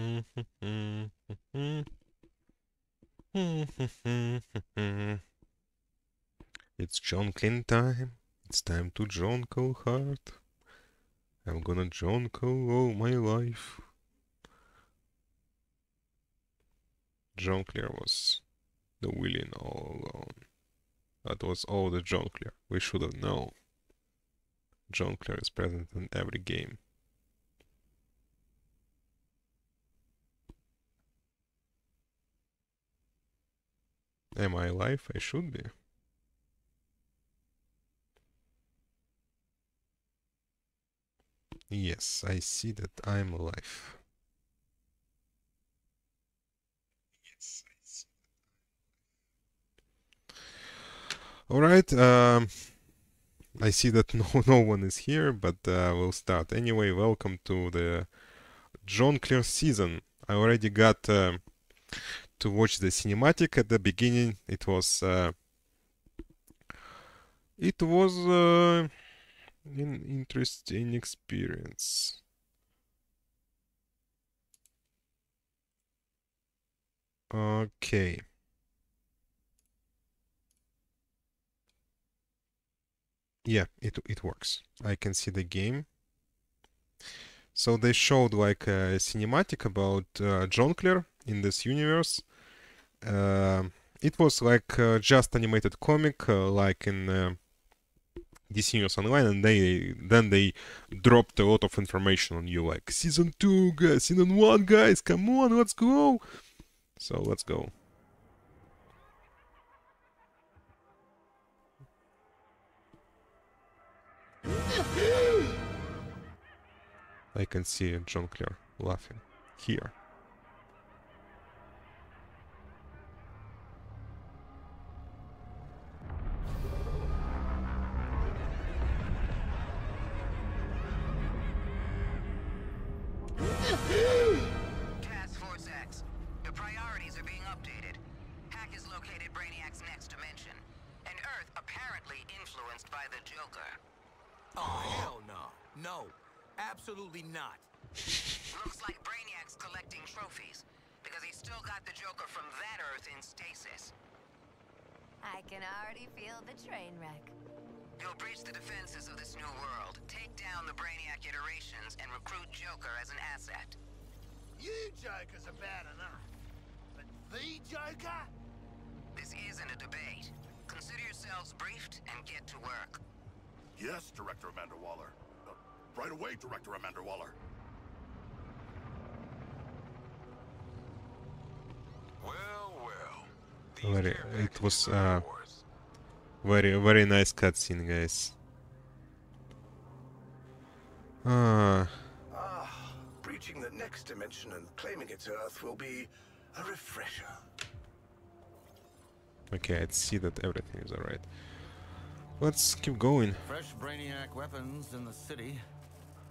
It's Jonkler time. It's time to Jonko hard. I'm gonna Jonko all my life. Jonkler was the villain all alone. That was all the Jonkler. We should have known. Jonkler is present in every game. Am I alive? I should be. Yes, I see that I'm alive. Yes, I see Alright, um, I see that no, no one is here, but uh, we'll start. Anyway, welcome to the Jonkler season. I already got uh, to watch the cinematic at the beginning. It was... Uh, it was uh, an interesting experience. Okay. Yeah, it it works. I can see the game. So they showed like a cinematic about uh, Jonkler in this universe. Uh, it was like uh, just animated comic, uh, like in DC Universe Online, and they then they dropped a lot of information on you, like season two, guys, season one, guys, come on, let's go. So let's go. I can see Jonkler laughing here. No. No. Absolutely not. Looks like Brainiac's collecting trophies, because he's still got the Joker from that Earth in stasis. I can already feel the train wreck. You'll breach the defenses of this new world, take down the Brainiac iterations, and recruit Joker as an asset. You Jokers are bad enough. But the Joker? This isn't a debate. Consider yourselves briefed and get to work. Yes, Director Amanda Waller. Right away, Director Amanda Waller. Well, well. Very, it was uh, very, very nice cutscene, guys. Ah, Ah, breaching the next dimension and claiming its Earth will be a refresher. okay, I see that everything is alright. Let's keep going. Fresh Brainiac weapons in the city.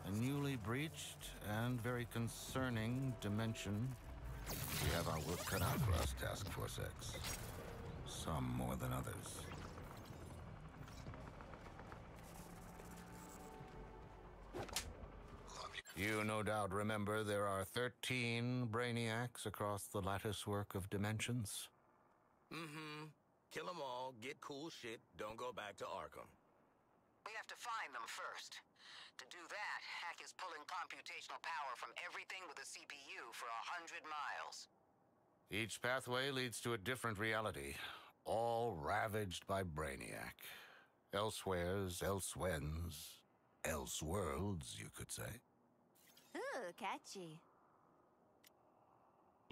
A newly breached and very concerning dimension. We have our work cut out for us, Task Force X. Some more than others. You no doubt remember there are 13 Brainiacs across the lattice work of dimensions. Mm-hmm. Kill them all, get cool shit, don't go back to Arkham. We have to find them first. To do that, Hack is pulling computational power from everything with a CPU for a hundred miles. Each pathway leads to a different reality, all ravaged by Brainiac. Elsewheres, elsewhens, elseworlds, you could say. Ooh, catchy.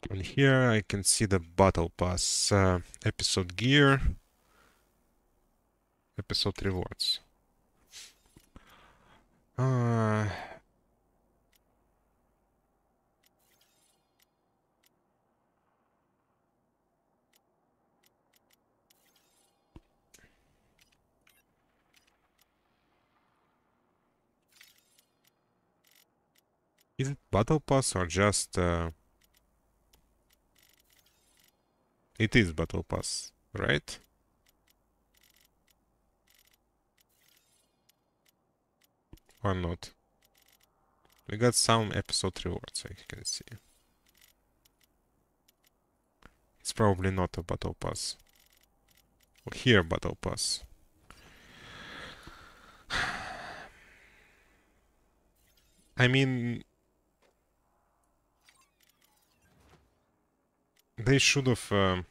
And here I can see the Battle Pass uh, episode gear, episode rewards. Uh, is it Battle Pass or just... Uh, It is Battle Pass, right? Or not? We got some episode rewards, I can see. It's probably not a battle pass. Or here battle pass. I mean, they should have uh,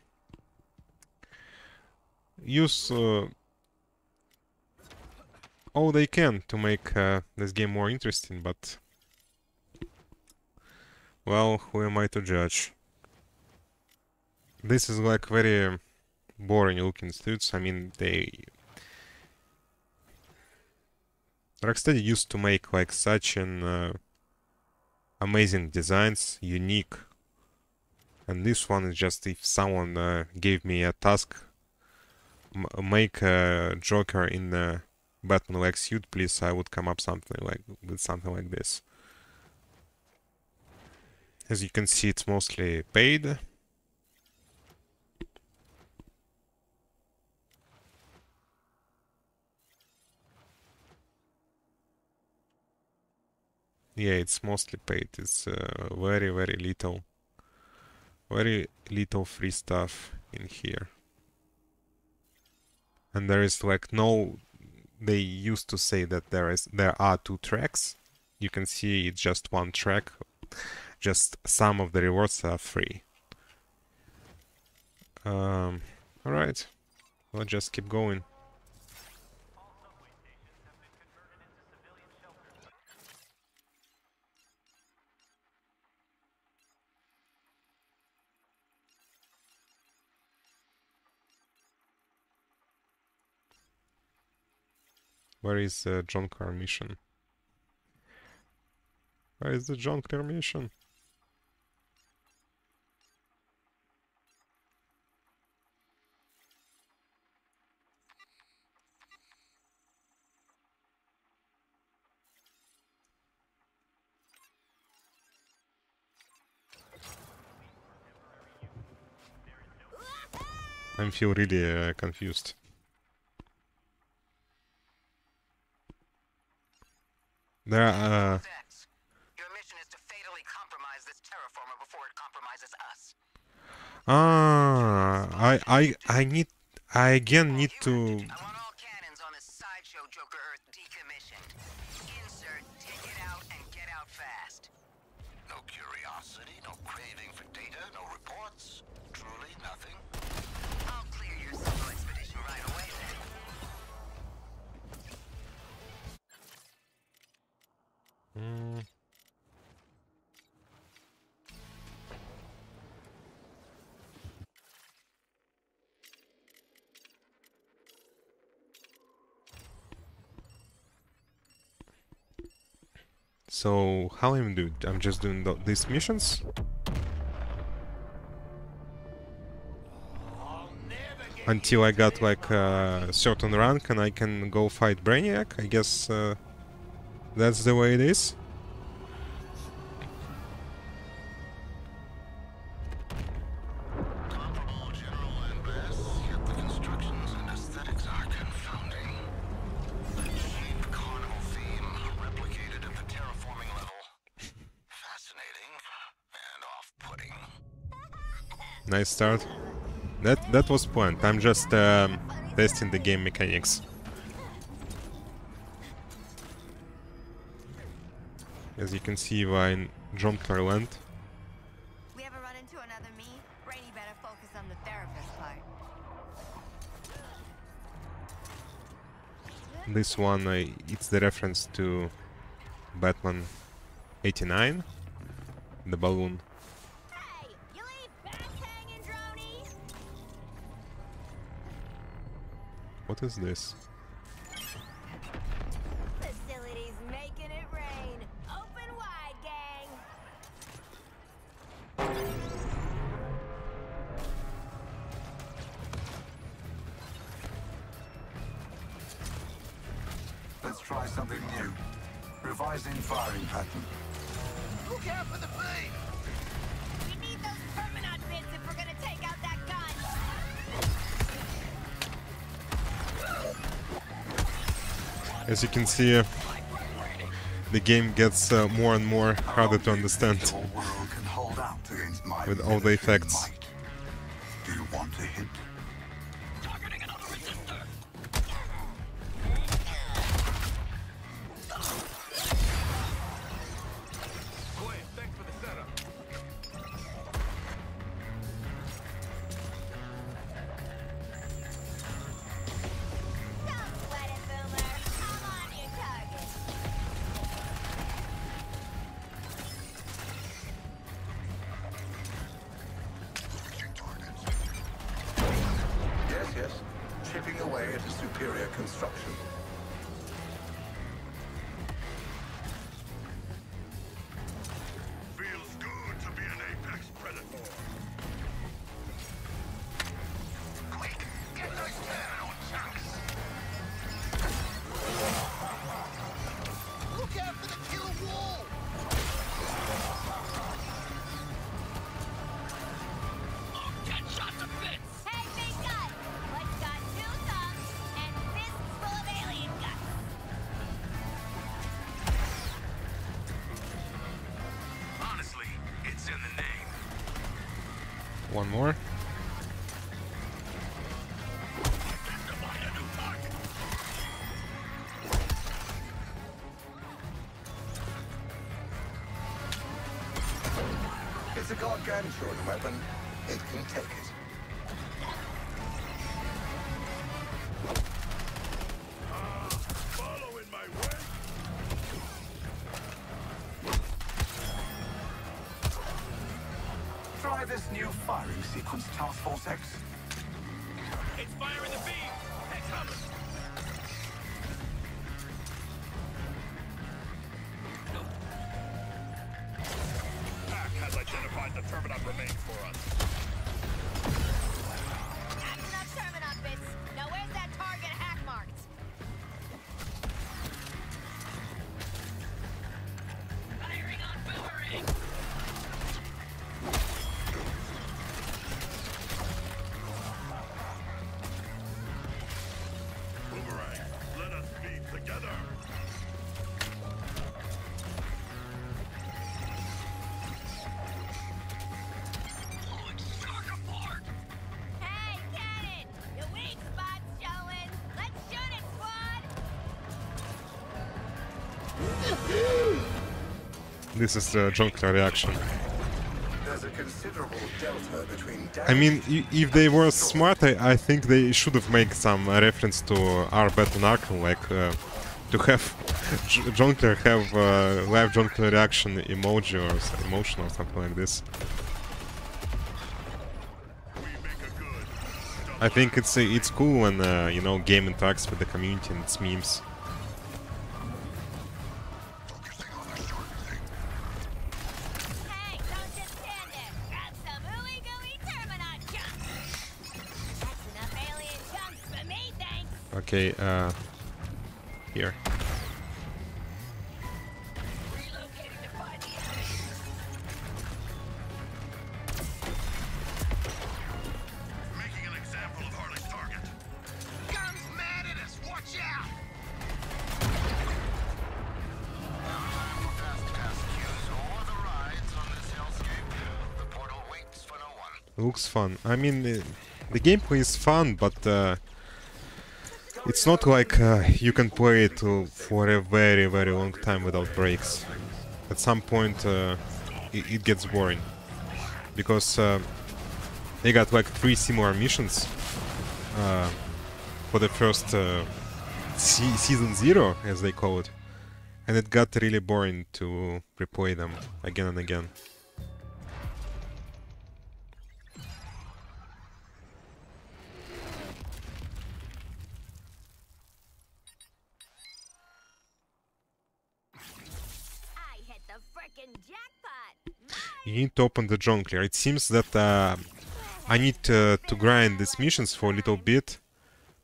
used uh, all they can to make uh, this game more interesting, but well, who am I to judge? This is like very boring looking suits. I mean, they Rocksteady used to make like such an uh, amazing designs, unique. And this one is just if someone uh, gave me a task, make a Joker in a Batman-like suit, please, I would come up something like with something like this. As you can see, it's mostly paid. Yeah, it's mostly paid. It's uh, very, very little, very little free stuff in here. And there is like no. They used to say that there is there are two tracks. You can see it's just one track. Just some of the rewards are free. Um, all right, let's just keep going. Where is the John Car mission? Where is the Jonkler mission? I feel really uh, confused. There are... Uh, Your mission is to fatally compromise this terraformer before it compromises us. Ah, I, I, I need, I again need to... So how I'm doing? I'm just doing th these missions. Until I got like a certain rank and I can go fight Brainiac. I guess uh, that's the way it is. Nice start. That that was planned. I'm just um, testing the game mechanics. As you can see, we're in John Clarland. We ever run into another me? Brainy better focus on the therapist part. This one, uh, it's the reference to Batman 89, the balloon. What is this? As you can see, the game gets uh, more and more harder to understand. The whole world can hold out against my With all the effects. This is the Jonker reaction. There's a considerable delta between I mean, if they were smart, I, I think they should have made some uh, reference to our battle Arkham, like uh, to have J- Jonkler have uh, live Jonkler reaction emoji or emotion or something like this. We make a good. I think it's uh, it's cool when uh, you know game interacts with the community and its memes. No one. Looks fun. I mean, uh, the gameplay is fun, but uh, it's not like uh, you can play it for a very, very long time without breaks. At some point, uh, it, it gets boring because uh, they got like three similar missions uh, for the first uh, se- season zero, as they call it, and it got really boring to replay them again and again. Open the Jonkler. It seems that uh, I need uh, to grind these missions for a little bit,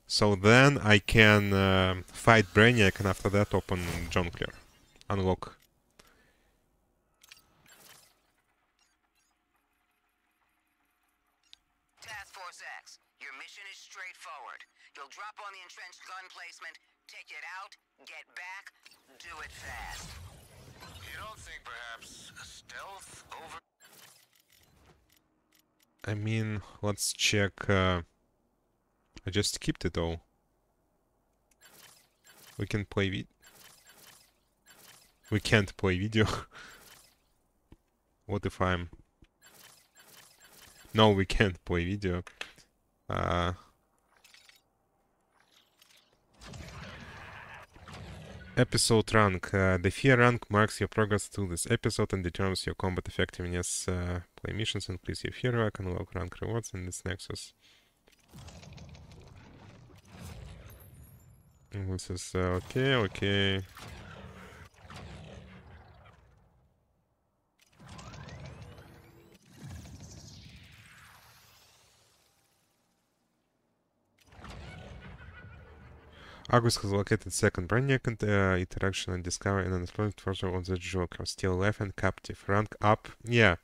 so then I can uh, fight Brainiac and after that open Jonkler. Unlock. Let's check. Uh, I just skipped it all. We can play vid. We can't play video. what if I'm? No, we can't play video. Uh. Episode rank. Uh, the fear rank marks your progress through this episode and determines your combat effectiveness. Uh, play missions, increase your fear rank, and unlock rank rewards in this nexus. And This is uh, okay, okay. Argus has located second brand new uh, interaction and discovery and unexplored further on the Joker. Still left and captive. Rank up. Yeah.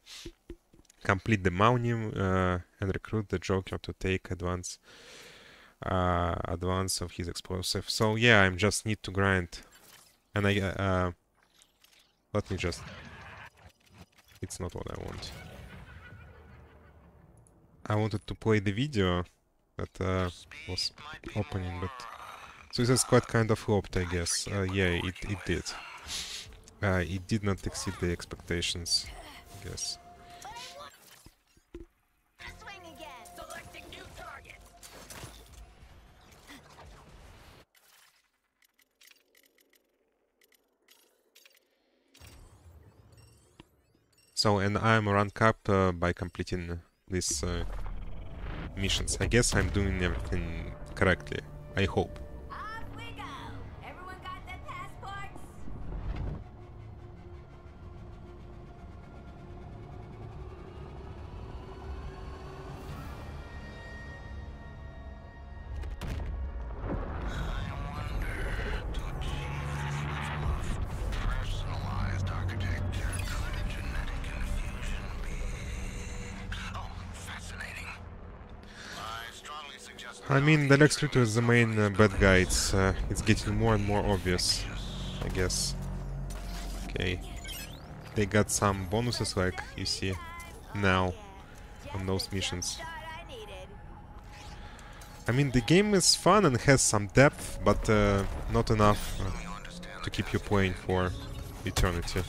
Complete the Maunium uh, and recruit the Joker to take advance uh, advance of his explosive. So yeah, I just need to grind. And I uh, uh, let me just. It's not what I want. I wanted to play the video that uh, was opening, but so this is quite kind of hoped, I guess. Uh, yeah, it it did. Uh, it did not exceed the expectations, I guess. So, and I'm rank up uh, by completing these uh, missions. I guess I'm doing everything correctly. I hope. I mean, the next Luthor is the main uh, bad guy. It's, uh, it's getting more and more obvious, I guess. Okay. They got some bonuses, like you see now on those missions. I. I mean, the game is fun and has some depth, but uh, not enough uh, to keep you playing for eternity.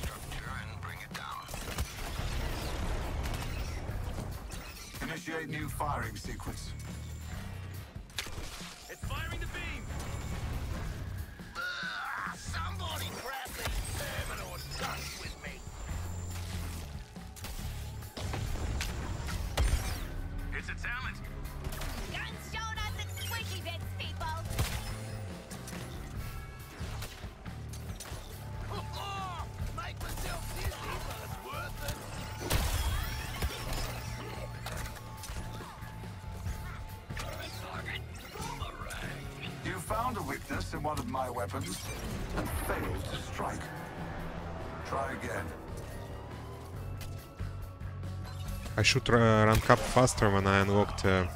Should uh, rank up faster when I unlocked uh,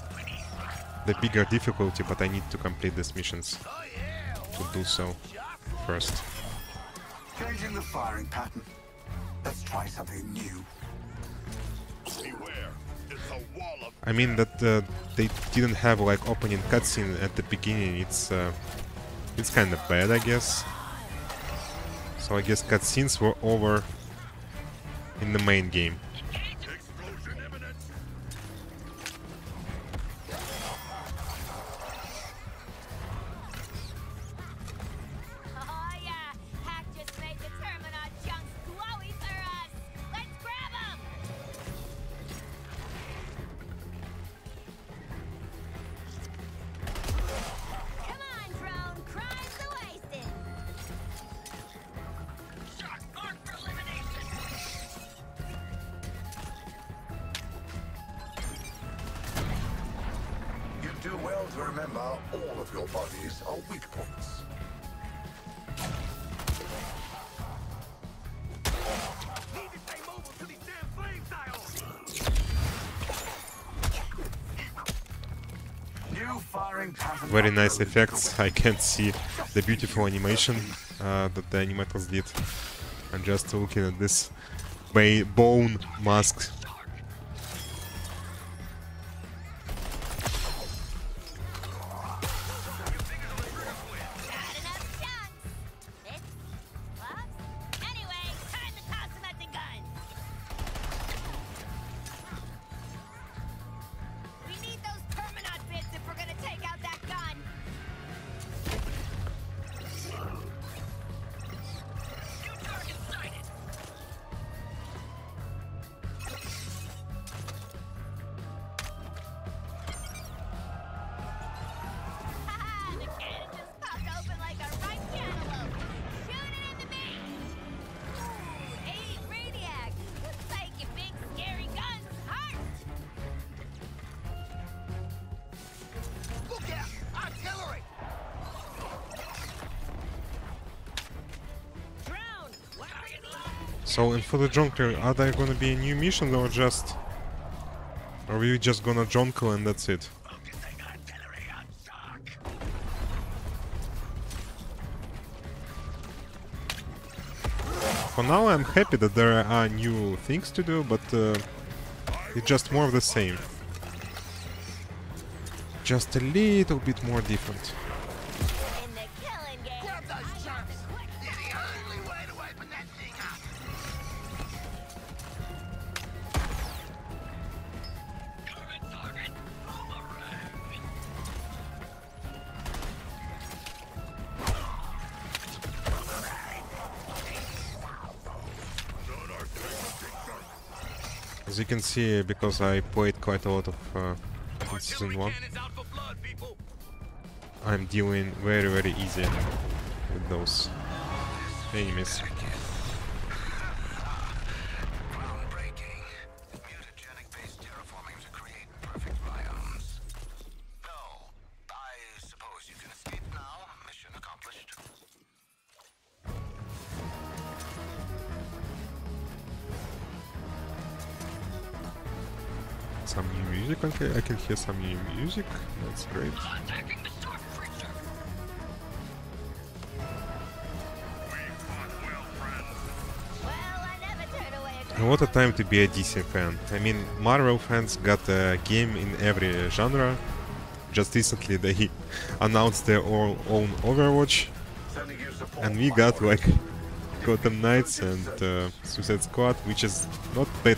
the bigger difficulty, but I need to complete these missions to do so first. Changing the firing pattern. Let's try something new. Beware. It's a wall of I mean that uh, they didn't have like opening cutscene at the beginning. It's uh, it's kind of bad, I guess. So I guess cutscenes were over in the main game. Nice effects. I can't see the beautiful animation uh, that the animators did. I'm just looking at this bone mask. For the Jonker, are there gonna be a new missions or just... Or are we just gonna Jonkel and that's it? For now, I'm happy that there are new things to do, but uh, it's just more of the same. Just a little bit more different. Can see, because I played quite a lot of uh, season 1, Cannons out for blood. I'm dealing very very easy with those enemies. Hear some new music, that's great. And what a time to be a DC fan. I mean, Marvel fans got a game in every genre. Just recently they announced their own Overwatch, and we got like Gotham Knights and uh, Suicide Squad, which is not bad,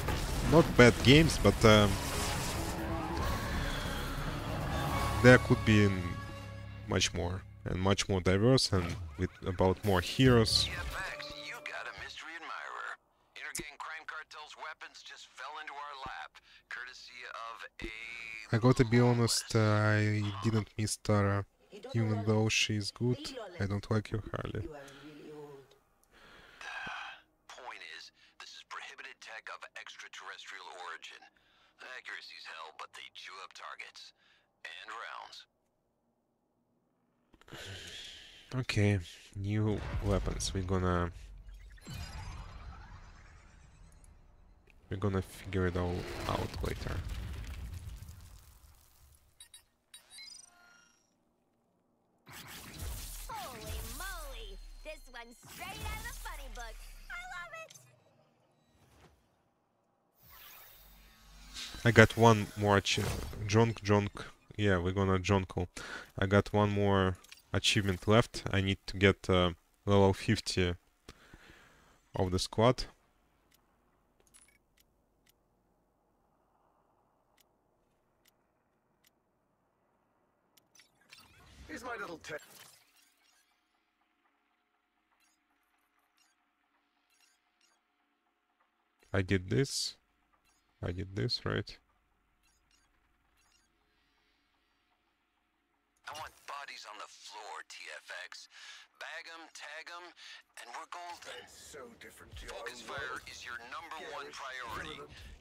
not bad games, but um, there could be much more and much more diverse and with about more heroes. TFX, you got a mystery admirer. Intergang Crime Cartel's weapons just fell into our lap, courtesy of a. I gotta be honest, uh, I didn't miss Tara, even though she's good. I don't like her hardly. Point is, this is prohibited tech of extraterrestrial origin. Accuracy's hell, but they chew up targets and rounds. Okay, new weapons. We're gonna we're gonna figure it all out later. Holy moly! This one's straight out of the funny book. I love it! I got one more junk junk. Yeah, we're gonna jonkle. I got one more achievement left. I need to get uh, level 50 of the squad. Here's my little tip. I did this. I did this, right? I want bodies on the floor, TFX. Bag 'em, tag 'em, and we're golden. So different to your Focus fire world. is your number one priority.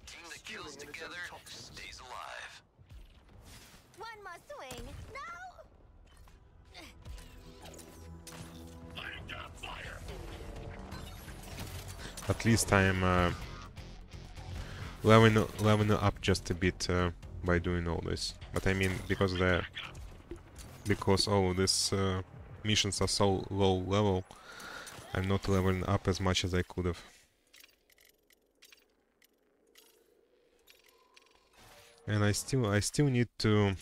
Team that kills together stays alive. One more swing. No! At least I'm uh, leveling, leveling up just a bit uh, by doing all this. But I mean, because the because all these uh, missions are so low level, I'm not leveling up as much as I could have. And I still, I still need to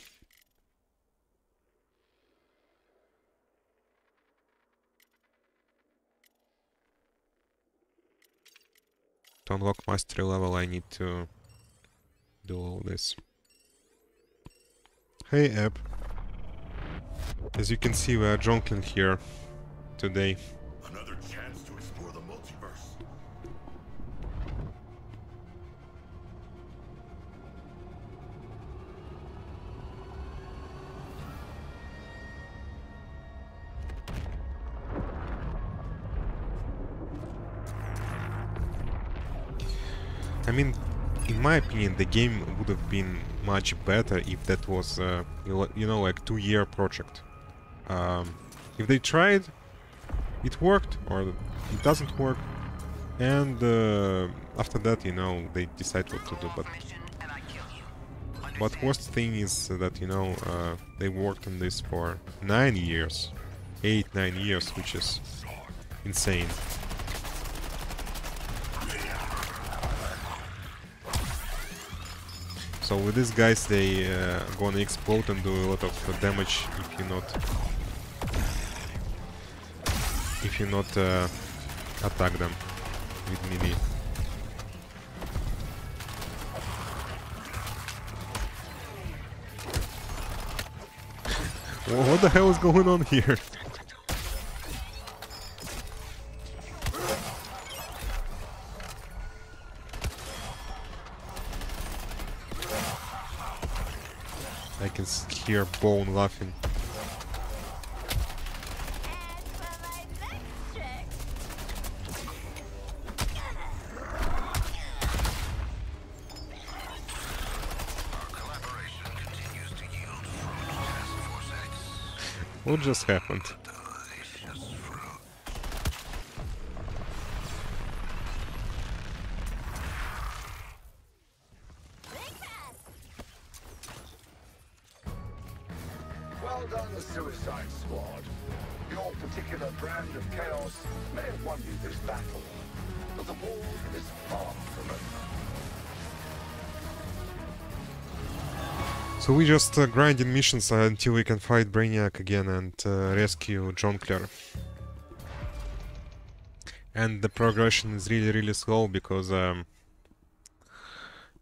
to unlock mastery level I need to do all this. Hey App. As you can see we are jonkling here today. Another chance to explore the multiverse. I mean, in my opinion, the game would have been much better if that was, uh, you know, like two-year project. Um, if they tried, it worked, or it doesn't work, And uh, after that, you know, they decide what to do. But but worst thing is that you know uh, they worked on this for nine years, eight nine years, which is insane. So with these guys, they uh, gonna explode and do a lot of damage if you not if you not uh, attack them with melee. Wha- What the hell is going on here? I can hear Bone laughing. Just happened? Just uh, grinding missions until we can fight Brainiac again and uh, rescue Jonkler. And the progression is really really slow because um,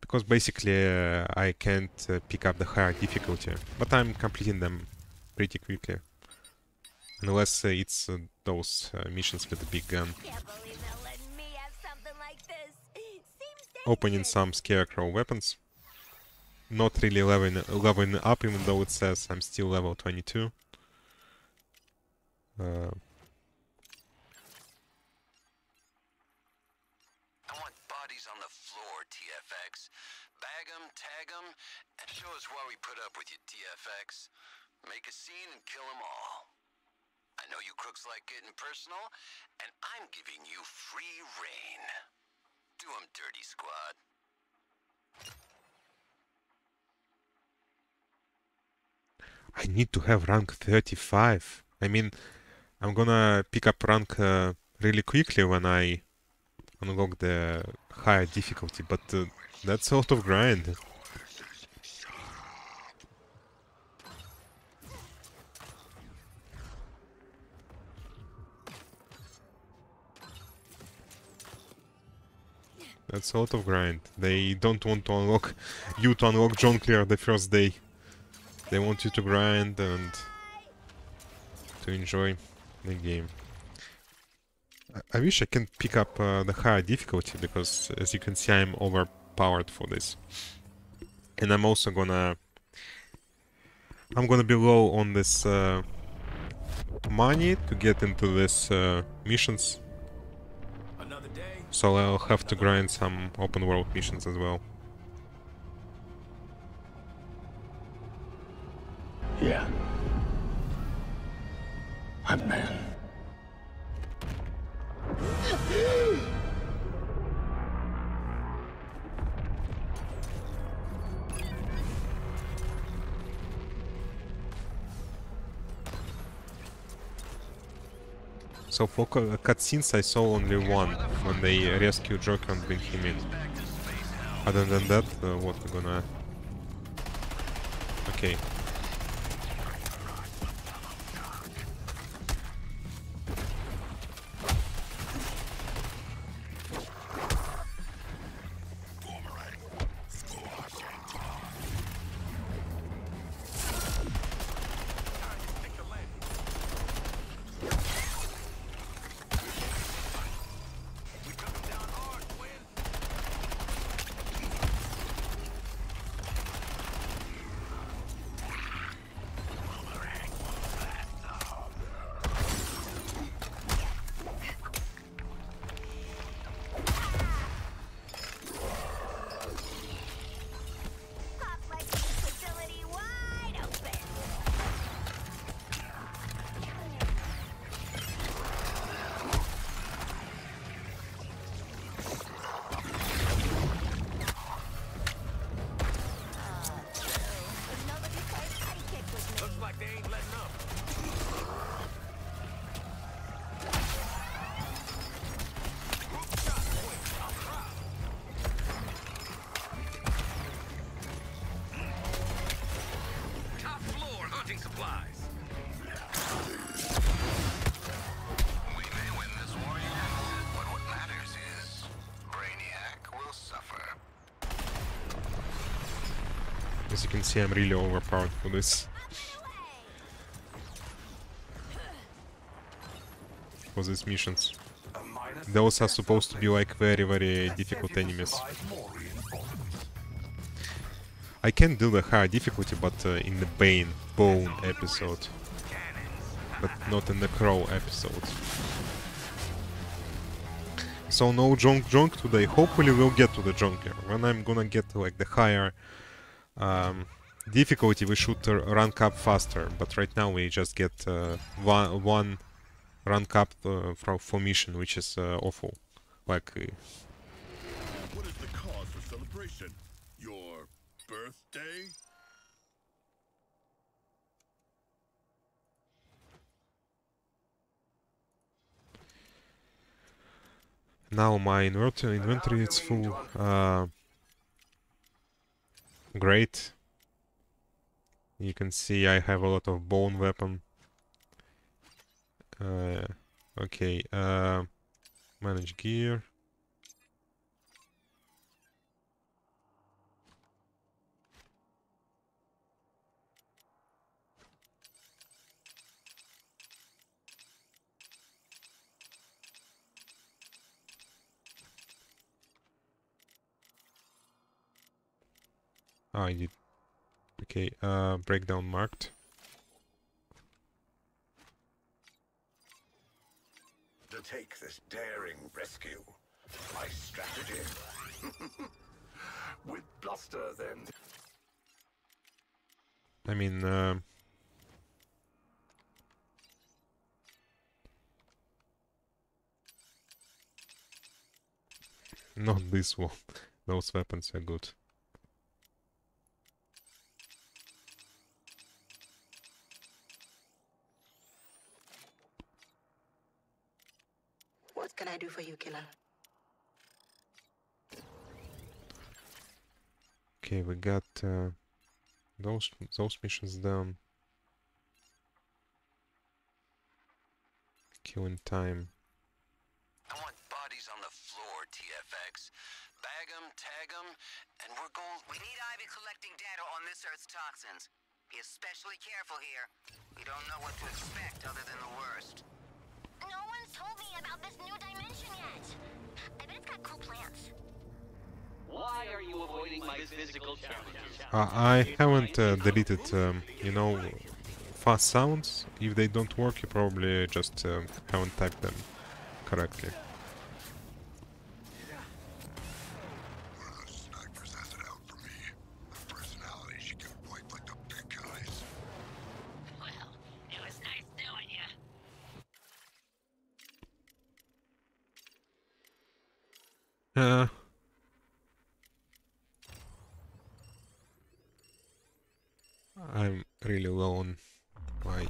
because basically uh, I can't uh, pick up the higher difficulty, but I'm completing them pretty quickly. Unless uh, it's uh, those uh, missions with the big gun. Can't believe they're letting me have something like Opening some Scarecrow weapons. Not really leveling, leveling up even though it says I'm still level 22. Uh, I want bodies on the floor, TFX. Bag 'em, tag 'em, and show us why we put up with you, TFX. Make a scene and kill 'em all. I know you crooks like getting personal, and I'm giving you free reign. Do 'em dirty, squad. I need to have rank 35. I mean, I'm gonna pick up rank uh, really quickly when I unlock the higher difficulty, but uh, that's lot of grind. That's a lot of grind. They don't want to unlock you to unlock Jonkler the first day. They want you to grind and to enjoy the game. I, I wish I can pick up uh, the higher difficulty because as you can see I'm overpowered for this. And I'm also gonna I'm gonna be low on this uh, money to get into this uh, missions. So I'll have to grind some open world missions as well. Yeah. I'm man. So for cu- cutscenes I saw only one when they rescue Joker and bring him in. Other than that, uh, what we're gonna... Okay. Can see, I'm really overpowered for this. For these missions. Those are supposed to be like very, very difficult enemies. I can do the higher difficulty, but uh, in the Bane Bone episode. But not in the Crow episode. So no junk junk today. Hopefully we'll get to the Jonkler. When I'm gonna get to like the higher um, difficulty, we should uh, rank up faster. But right now we just get uh, one, one rank up uh, for, for mission, which is uh, awful. Like uh, What is the cause for celebration? Your birthday? Now my inverter inventory is full. Great. You can see I have a lot of bone weapon. Uh, okay. Uh, manage gear. Oh, I did. Okay, uh, breakdown marked. To take this daring rescue, my strategy. With bluster, then. I mean, uh, not this one. Those weapons are good. What can I do for you, killer? Okay, we got uh, those those missions done. Killing time. I want bodies on the floor, TFX. Bag 'em, tag 'em, and we're going. We need Ivy collecting data on this Earth's toxins. Be especially careful here. We don't know what to expect other than the worst. No one's told me about this new dimension yet. I bet it's got cool plants. Why are you avoiding my physical challenges? Uh, I haven't uh, deleted, um, you know, fast sounds. If they don't work, you probably just uh, haven't typed them correctly. Snipers has it out for me. Personality should get wiped like the big guys. Well, it was nice knowing you. Uh, I'm really low on my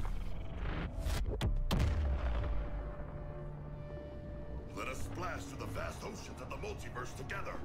Let us splash to the vast oceans of the multiverse together.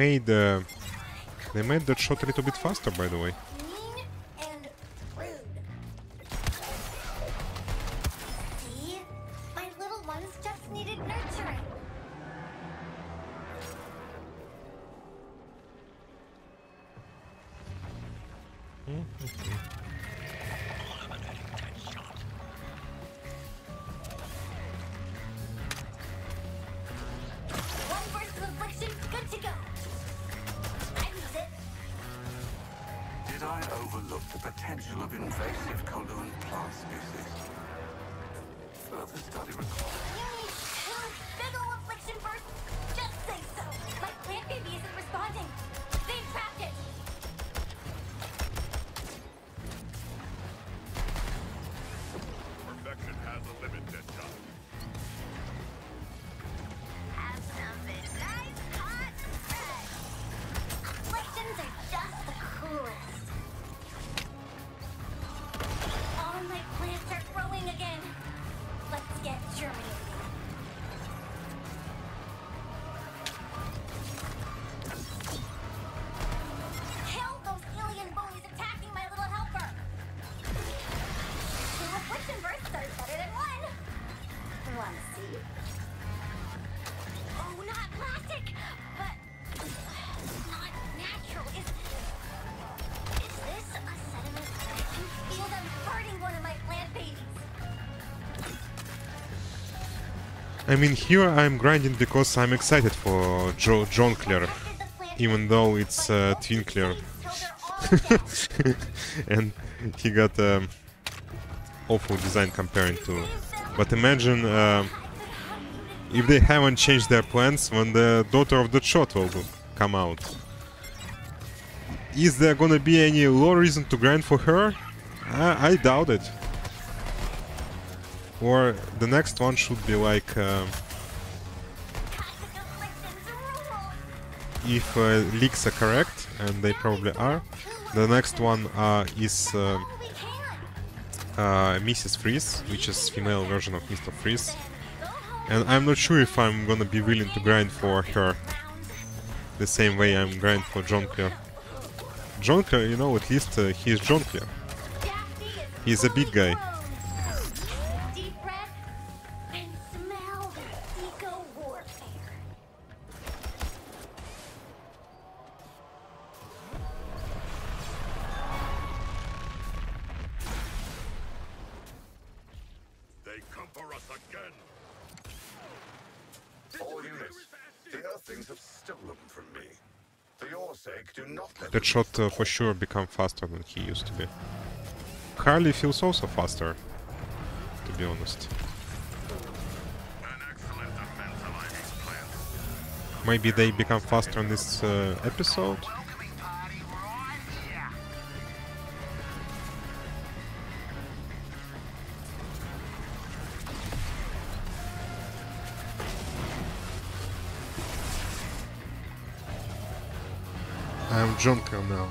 Made uh, they made Deadshot a little bit faster, by the way. Mean, here I'm grinding because I'm excited for jo Jonkler, even though it's uh, down. and he got um, awful design comparing to. But imagine uh, if they haven't changed their plans when the daughter of Deadshot will come out. Is there gonna be any low reason to grind for her? I, I doubt it. Or the next one should be like. rule. if uh, leaks are correct, and they probably are, the next one uh, is uh, uh, Mrs. Freeze, which is female version of Mr. Freeze. And I'm not sure if I'm gonna be willing to grind for her the same way I'm grind for. Jonkler, you know, at least uh, he's Clare. He's a big guy. Earthlings have stolen from me. For your sake, do not let Deadshot uh, for sure become faster than he used to be. Harley feels also faster, to be honest. An excellent defense aligning plan. Maybe they become faster in this uh, episode. Clare now.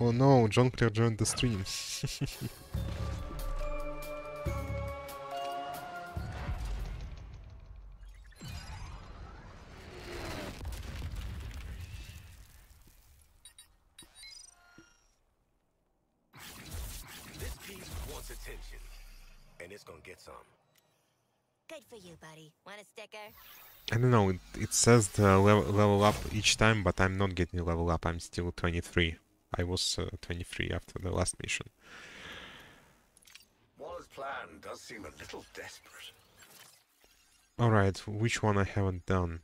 Oh no, Clare joined the stream. says the level, level up each time, but I'm not getting level up, I'm still 23. I was uh, 23 after the last mission. Waller's plan does seem a little desperate. Alright, which one I haven't done?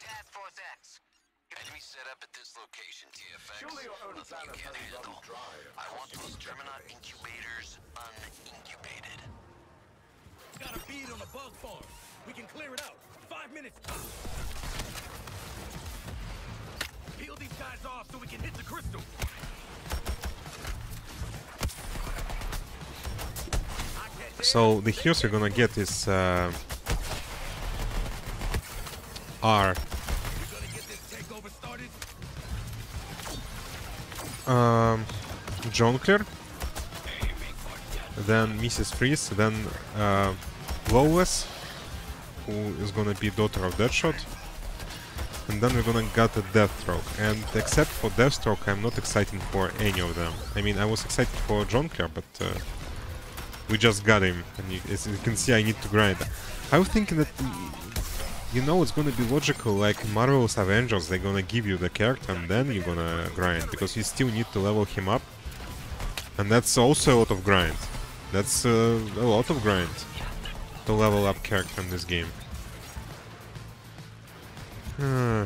Task Force X. Enemy set up at this location, TFX. Surely your own Nothing you can't handle. I want those Terminaut incubators unincubated. Got a bead on the bug farm. We can clear it out. Five minutes. Peel these guys off so we can hit the crystal. So the heroes you're gonna get is uh, are um, Clare, then Mrs. Freeze, then uh, Lawless, who is gonna be daughter of Deadshot, and then we're gonna get a Deathstroke. And except for Deathstroke, I'm not excited for any of them. I mean, I was excited for Clare, but uh, we just got him, and you, as you can see, I need to grind. I was thinking that, you know it's gonna be logical, like Marvel's Avengers, they're gonna give you the character and then you're gonna grind, because you still need to level him up. And that's also a lot of grind. That's uh, a lot of grind to level up character in this game. Hmm.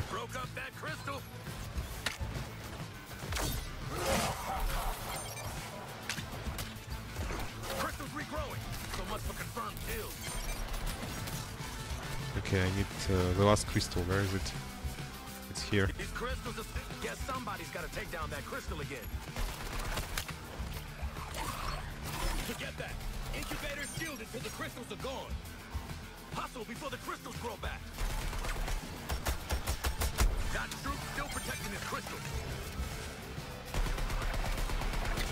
Okay, I need uh, the last crystal. Where is it? It's here. These crystals are... Guess somebody's got to take down that crystal again. Forget that. Incubator's shielded till the crystals are gone. Hustle before the crystals grow back. Got troops still protecting this crystal.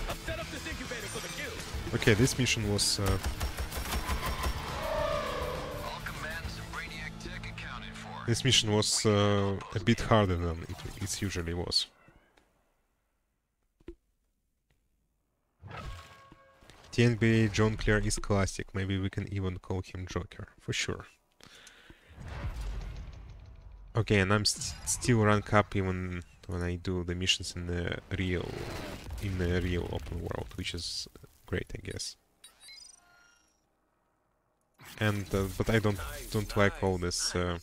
I've set up this incubator for the kill. Okay, this mission was uh, this mission was uh, a bit harder than it, it usually was. TNBA Jonkler is classic. Maybe we can even call him Joker for sure. Okay, and I'm st still rank up even when I do the missions in the real in the real open world, which is great, I guess. And uh, but I don't don't like all this uh,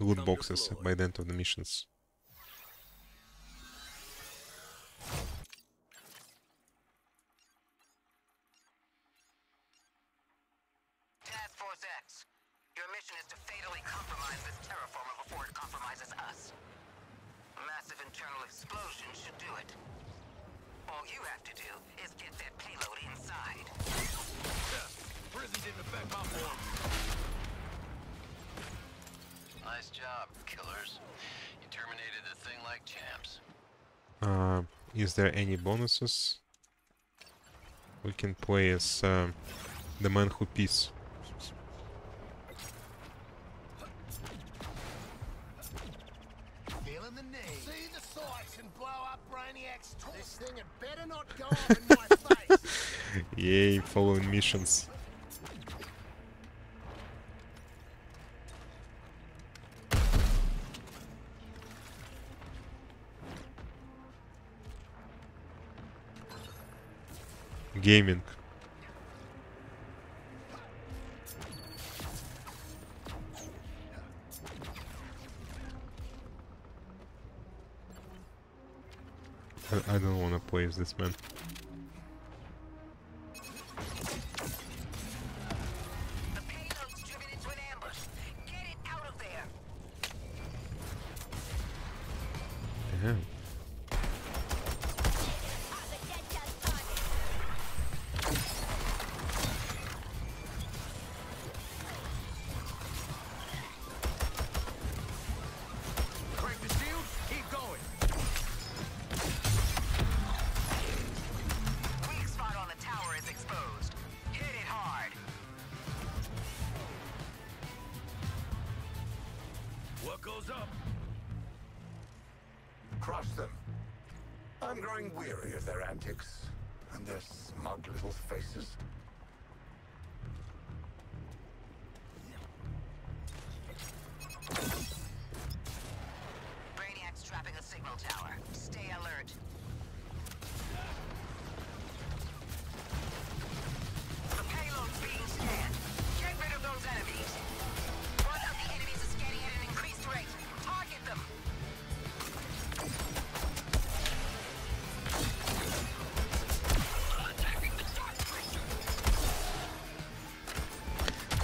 loot boxes by the end of the missions. Like champs. Uh, is there any bonuses? We can play as um, the man who peace. Feeling following need. Gaming. I, don't want to play as this man.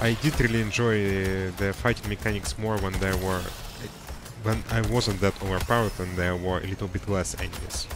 I did really enjoy the fighting mechanics more when there were when I wasn't that overpowered and there were a little bit less enemies.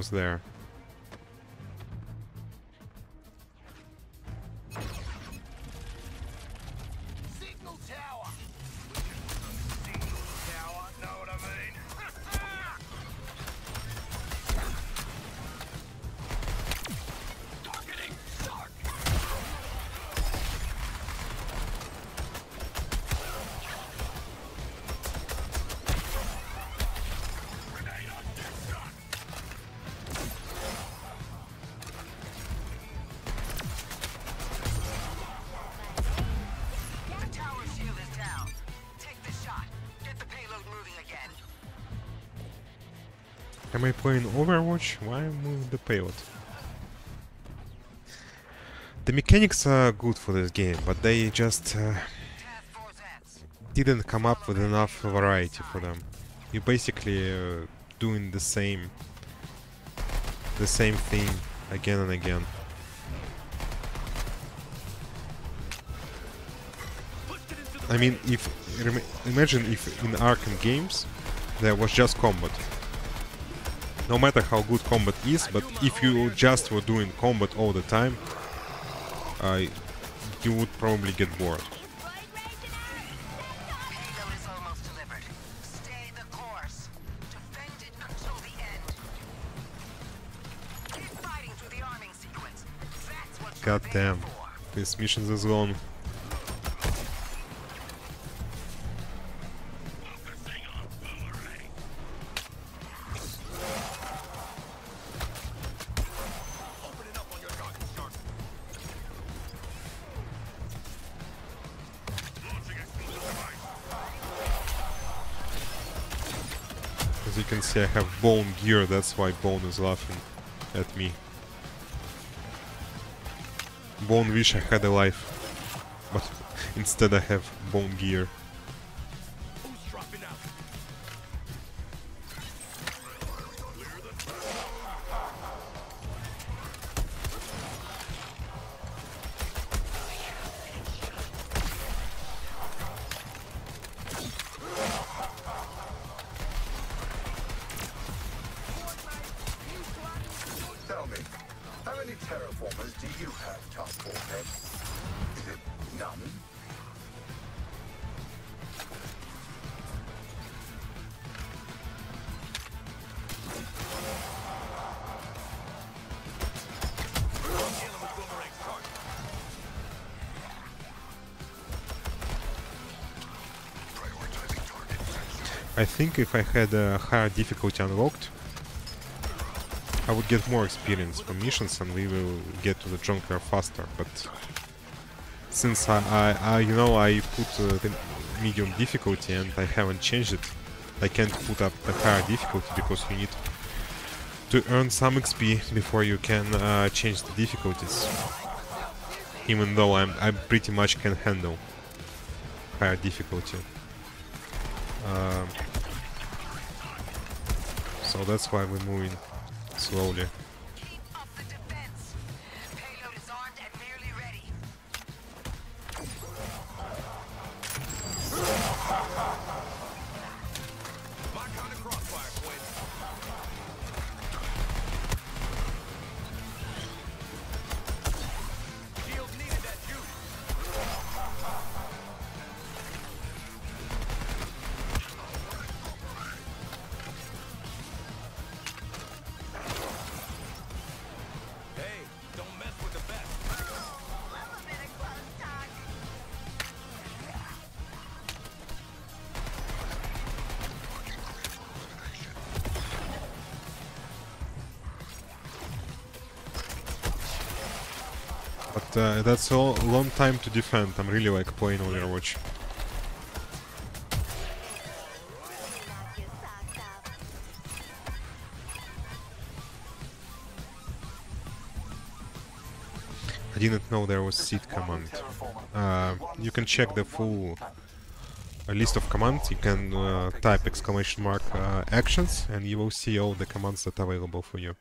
Almost there. Am I playing Overwatch? Why move the payload? The mechanics are good for this game, but they just uh, didn't come up with enough variety for them. You're basically uh, doing the same, the same thing again and again. I mean, if imagine if in Arkham games there was just combat. No matter how good combat is, but if you just were doing combat all the time, uh, you would probably get bored. Payload is almost delivered. Stay the course. Defend it until the end. Keep fighting through the arming sequence. That's what you're God damn. This mission is long. I have bone gear, that's why Bone is laughing at me. Bone wish I had a life, but instead I have bone gear. Think if I had a higher difficulty unlocked, I would get more experience for missions and we will get to the Jonkler faster, but since I, I, I you know, I put uh, the medium difficulty and I haven't changed it, I can't put up the higher difficulty because you need to earn some XP before you can uh, change the difficulties. Even though I'm, I pretty much can handle higher difficulty. Um, so that's why we're moving slowly. That's a long time to defend. I'm really like playing. Knock your off. I didn't know there was seed command. Uh, you can check the full uh, list of commands. You can uh, type exclamation mark uh, actions and you will see all the commands that are available for you.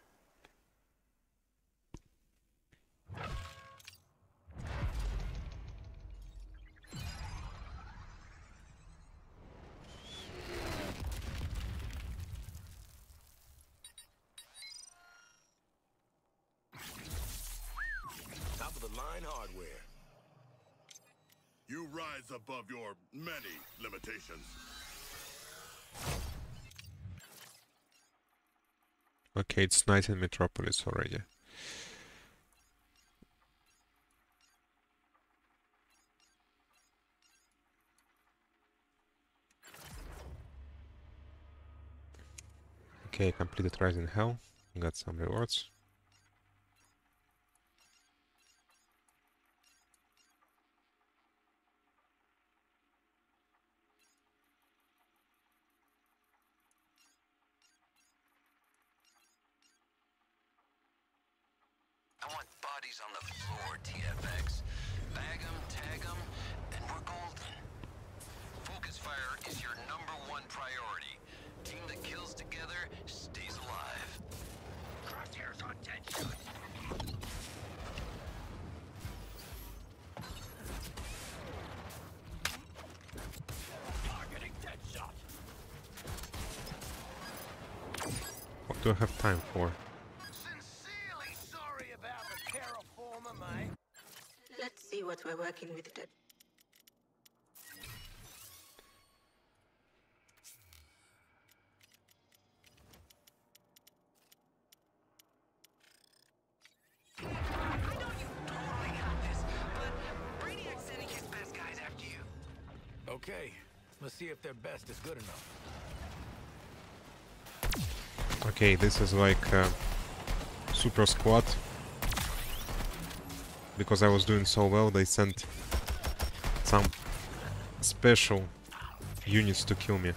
Top of the line hardware. You rise above your many limitations. In Metropolis already. Okay, completed Rising Hell. Got some rewards. This is like super squad. Because I was doing so well, they sent some special units to kill me.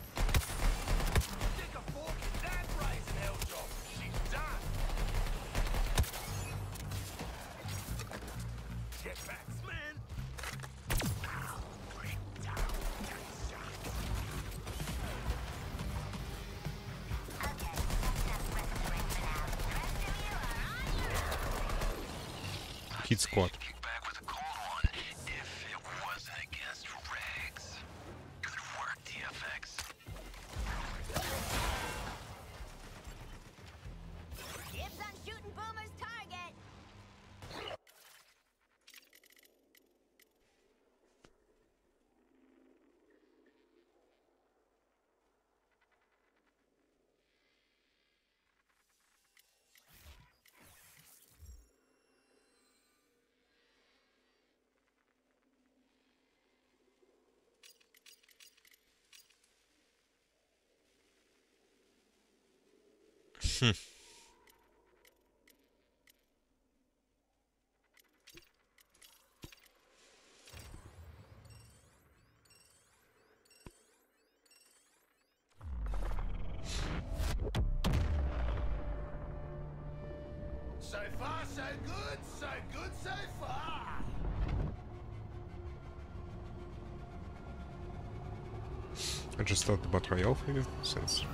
I just thought about Royale you, since...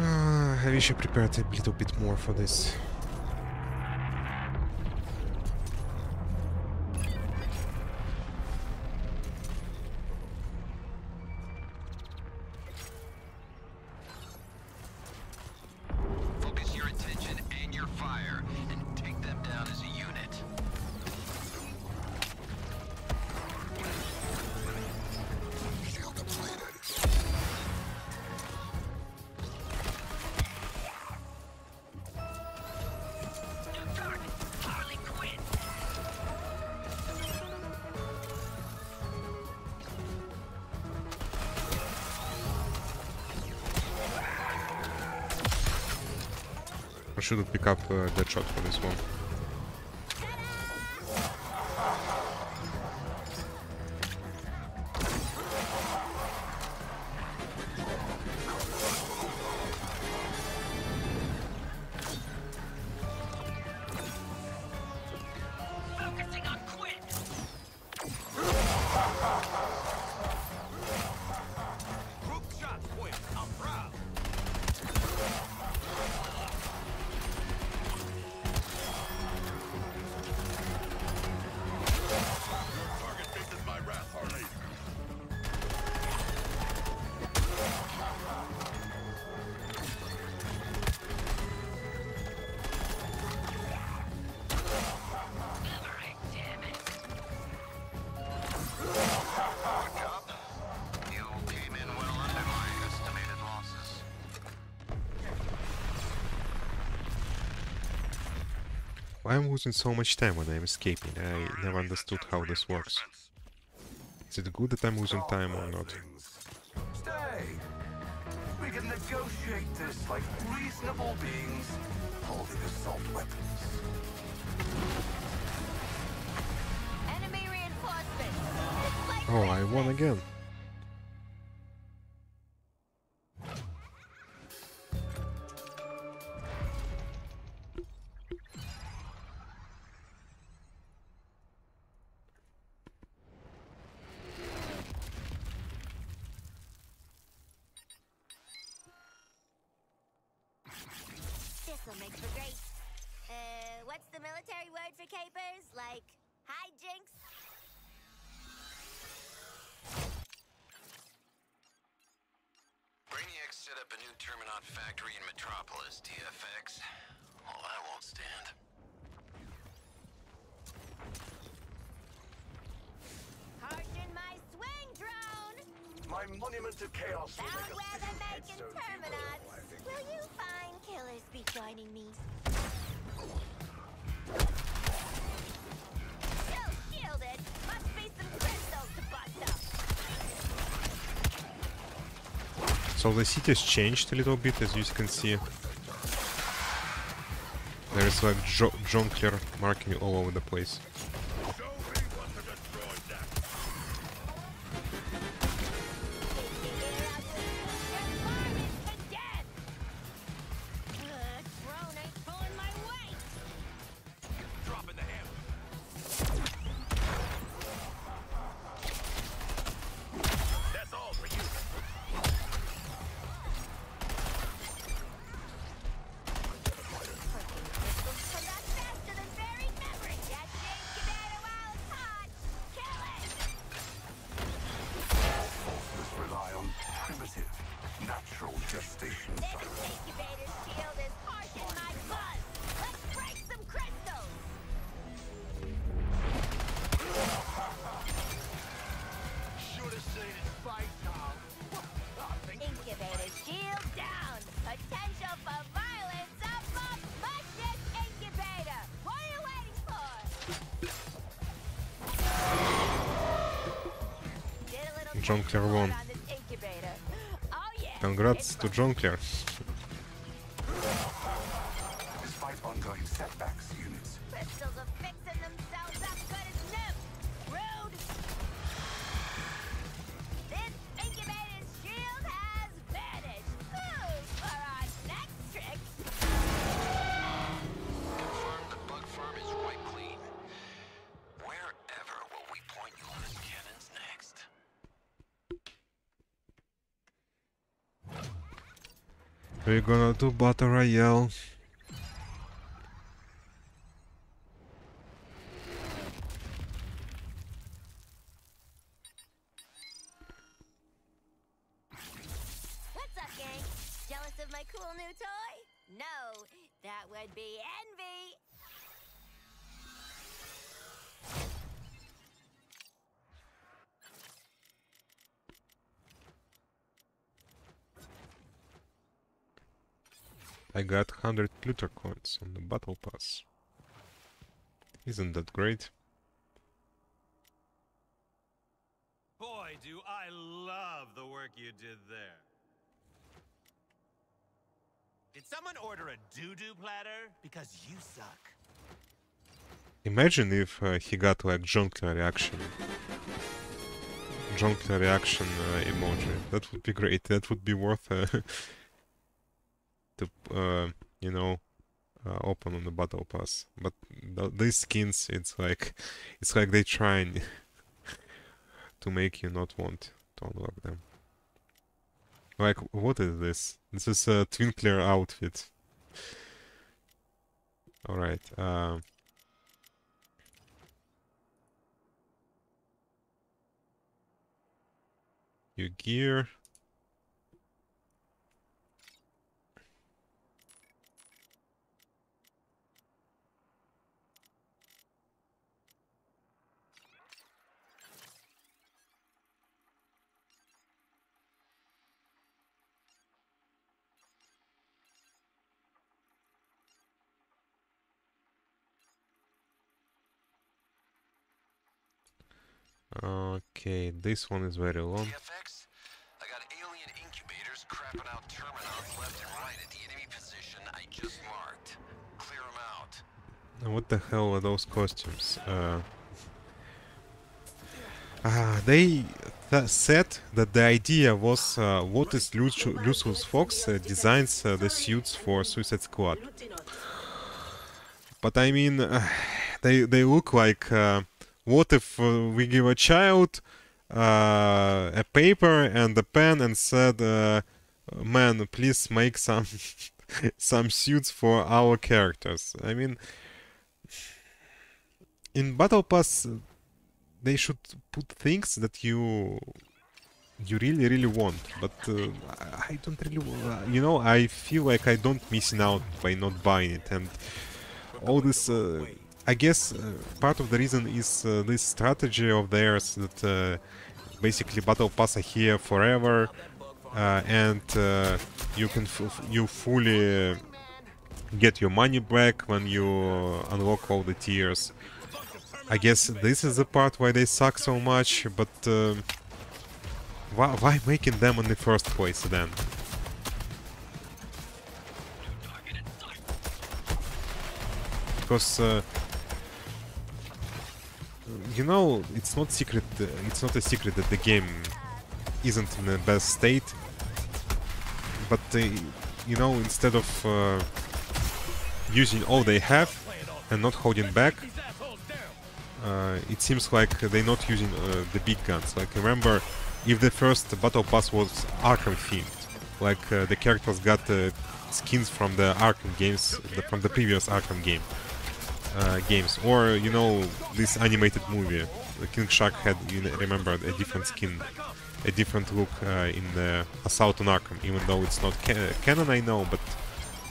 Uh, I wish I prepared a little bit more for this. Should pick up uh, Deadshot for this one. Losing so much time when I'm escaping? I never understood how this works. Is it good that I'm losing time or not? Stay. We can negotiate this like reasonable beings holding assault weapons. Enemy reinforcements. Oh, I won again. So the city has changed a little bit, as you can see. There's like jo Jonkler marking all over the place. A little John test won. on this incubator. Oh. Congrats to fun. Do Battle Royale. What's up, gang? Jealous of my cool new toy? No, that would be envy. I got 100 Pluto coins on the Battle Pass. Isn't that great? Boy, do I love the work you did there. Did someone order a doo-doo platter? Because you suck. Imagine if uh, he got like Jonkler reaction. Jonkler reaction uh, emoji. That would be great. That would be worth uh, to, uh, you know, uh, open on the battle pass. But th these skins, it's like, it's like they trying to make you not want to unlock them. Like, what is this? This is a Twinkler outfit. Alright, um... Your gear. Okay, this one is very long. TFX, I got alien incubators crapping out terminals left and right at the enemy position I just marked. Clear them out. Now, What the hell are those costumes? Uh, uh, they th said that the idea was uh, what is Luci- Lucius Fox uh, designs uh, the suits for Suicide Squad. But I mean, uh, they they look like uh, what if uh, we give a child uh, a paper and a pen and said, uh, "Man, please make some some suits for our characters. I mean, in Battle Pass, they should put things that you you really really want but uh, I don't really uh, you know I feel like I don't missing out by not buying it and all this uh, I guess uh, part of the reason is uh, this strategy of theirs that uh, basically battle pass are here forever uh, and uh, you can you fully get your money back when you unlock all the tiers I guess this is the part why they suck so much but um, why, why making them in the first place then? Because uh, you know, it's not secret. Uh, it's not a secret that the game isn't in the best state. But they, you know, instead of uh, using all they have and not holding back, uh, it seems like they're not using uh, the big guns. Like remember if the first battle pass was Arkham themed, like uh, the characters got skins from the Arkham games, the, from the previous Arkham game uh, games, or you know this animated movie, the King Shark had, you remember, a different skin, a different look uh, in the Assault on Arkham, even though it's not ca- canon, I know, but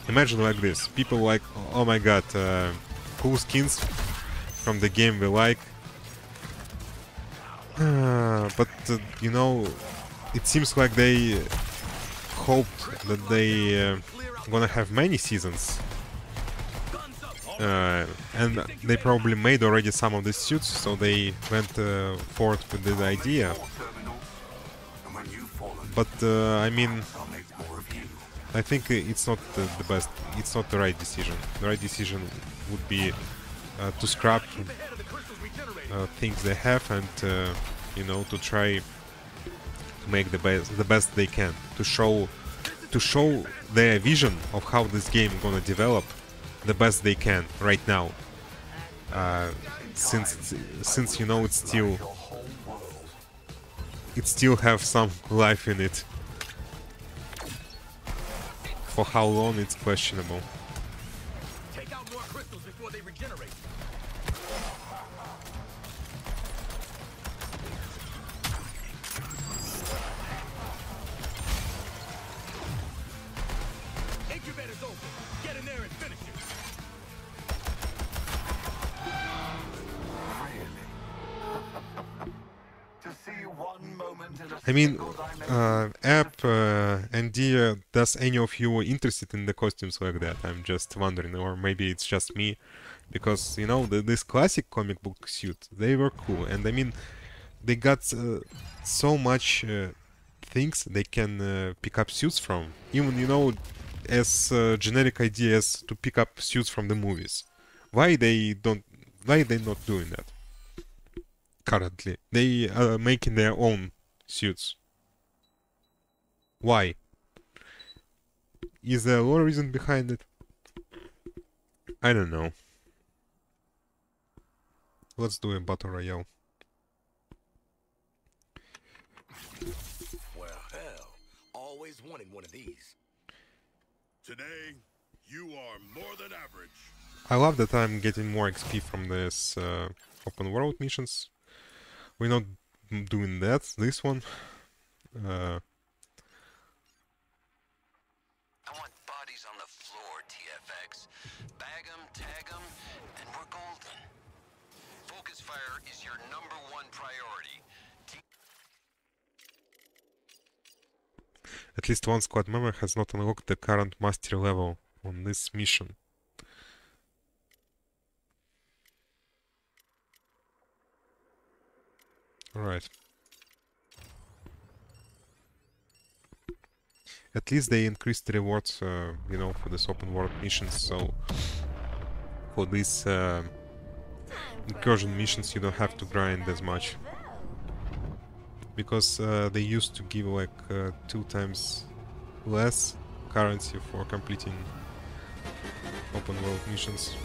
imagine like this: people like, oh my god, uh, cool skins from the game we like, uh, but uh, you know, it seems like they hoped that they uh, gonna have many seasons, uh, and they probably made already some of the suits, so they went uh, forward with this idea. But uh, I mean, I think it's not the, best. It's not the right decision. The right decision would be uh, to scrap uh, things they have and uh, you know to try to make the best the best they can to show to show their vision of how this game is gonna develop the best they can right now. Uh, since since you know it's still it still have some life in it. For how long it's questionable I mean, uh, app uh, and Dia, does any of you interested in the costumes like that? I'm just wondering, or maybe it's just me, because you know the, this classic comic book suit, they were cool, and I mean, they got uh, so much uh, things they can uh, pick up suits from. Even you know, as uh, generic ideas to pick up suits from the movies. Why they don't? Why they not doing that? Currently, they are making their own suits. Why? Is there a lore reason behind it? I don't know. Let's do a battle royale. Well, hell. Always wanted one of these. Today, you are more than average. I love that I'm getting more XP from this uh, open world missions. We're not m- doing that. This one. Uh, I want bodies on the floor, TFX. Bag 'em, tag 'em, and we're golden. Focus fire is your number one priority. T- at least one squad member has not unlocked the current mastery level on this mission. Alright. At least they increased the rewards, uh, you know, for this open world missions, so for these uh, incursion missions you don't have to grind as much. Because uh, they used to give like uh, two times less currency for completing open world missions.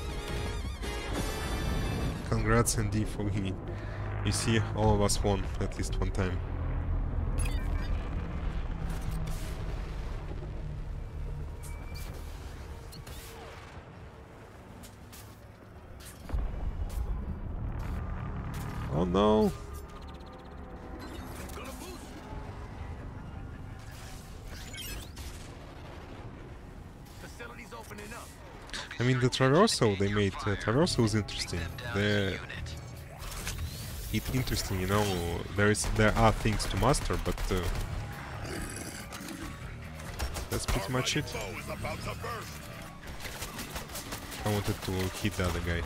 Congrats Andy for winning. You see, all of us won at least one time. Oh no! I mean, the traversal they made, uh, traversal was interesting. The it interesting, you know, there is there are things to master, but uh, that's pretty much it. I wanted to hit the other guy.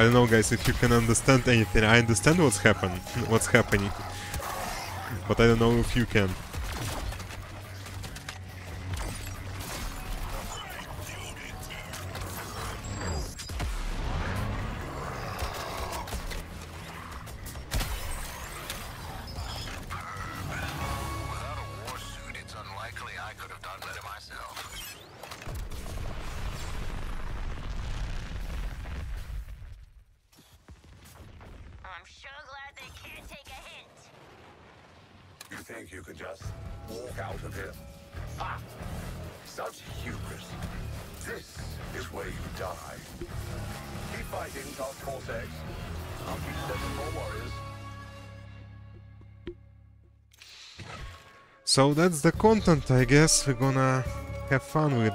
I don't know guys if you can understand anything. I understand what's happen what's happening. But I don't know if you can. So that's the content, I guess we're gonna have fun with.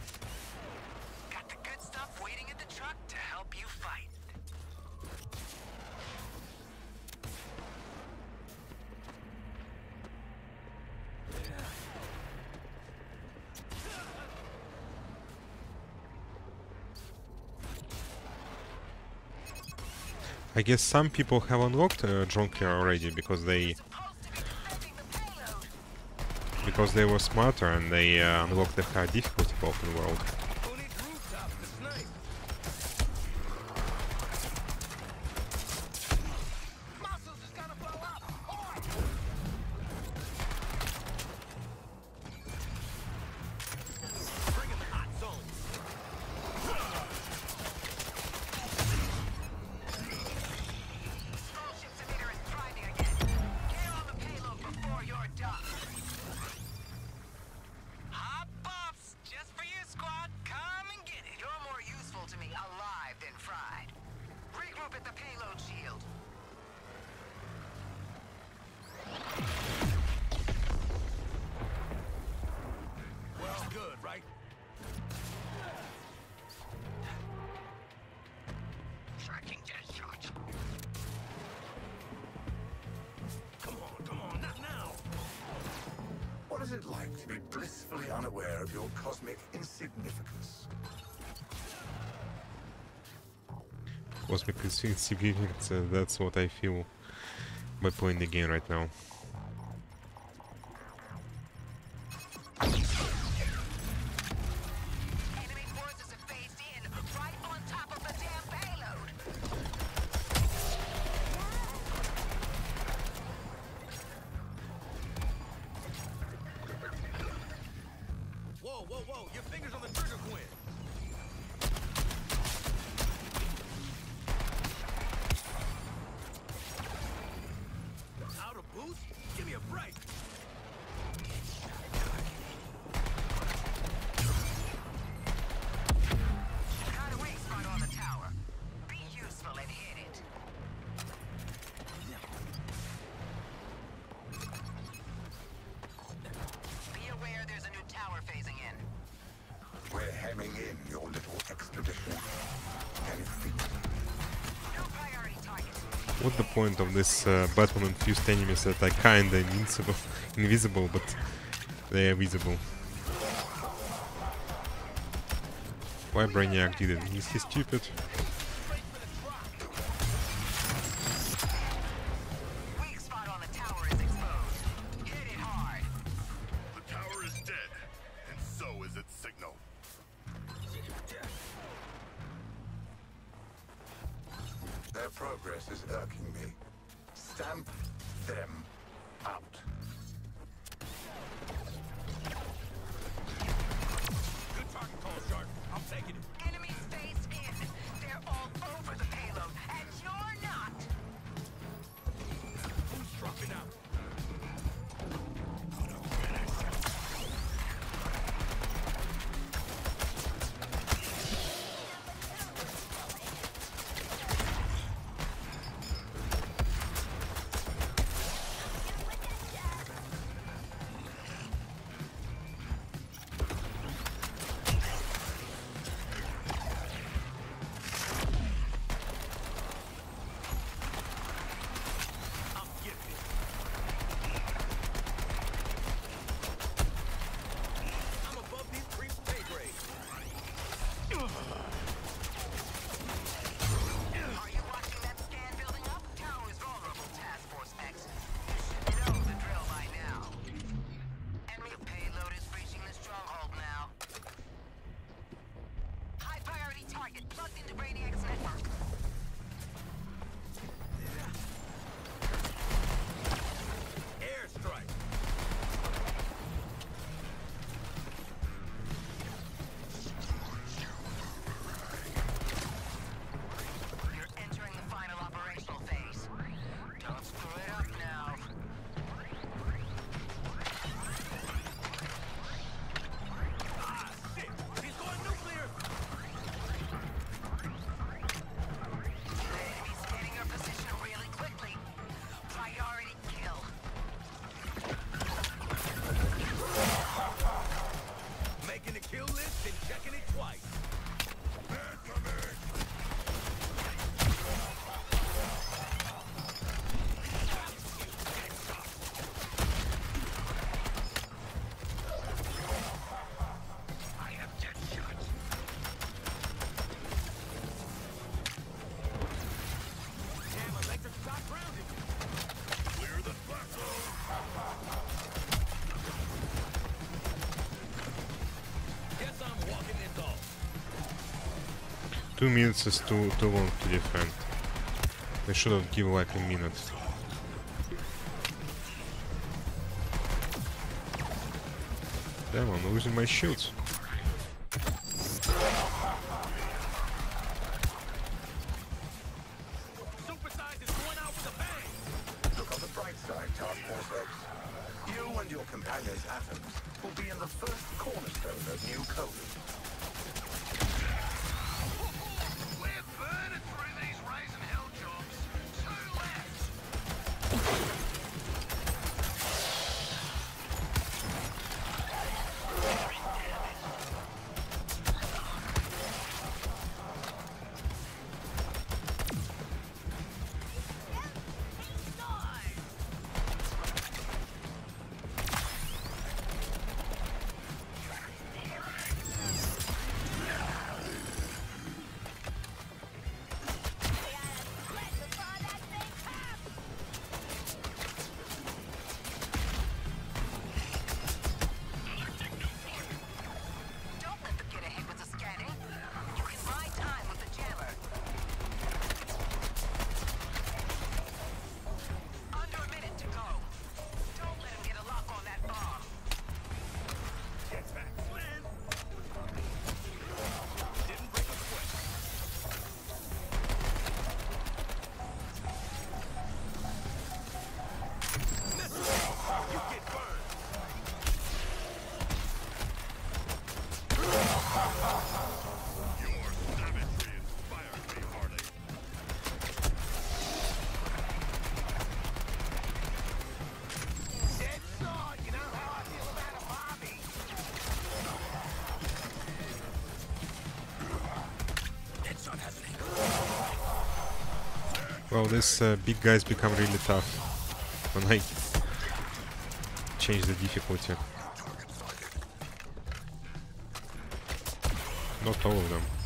I guess some people have unlocked uh, Jonkler already because they because they were smarter and they uh, unlocked the hard difficulty of open world. so uh, that's what I feel by playing the game right now. point of this uh, battle infused enemies that are kinda invincible, invisible, but they are visible. Why Brainiac did it? Is he stupid? minutes is too, too long to defend. They shouldn't give like a minute. Damn, I'm losing my shields. Well, these uh, big guys become really tough when I change the difficulty. Not all of them.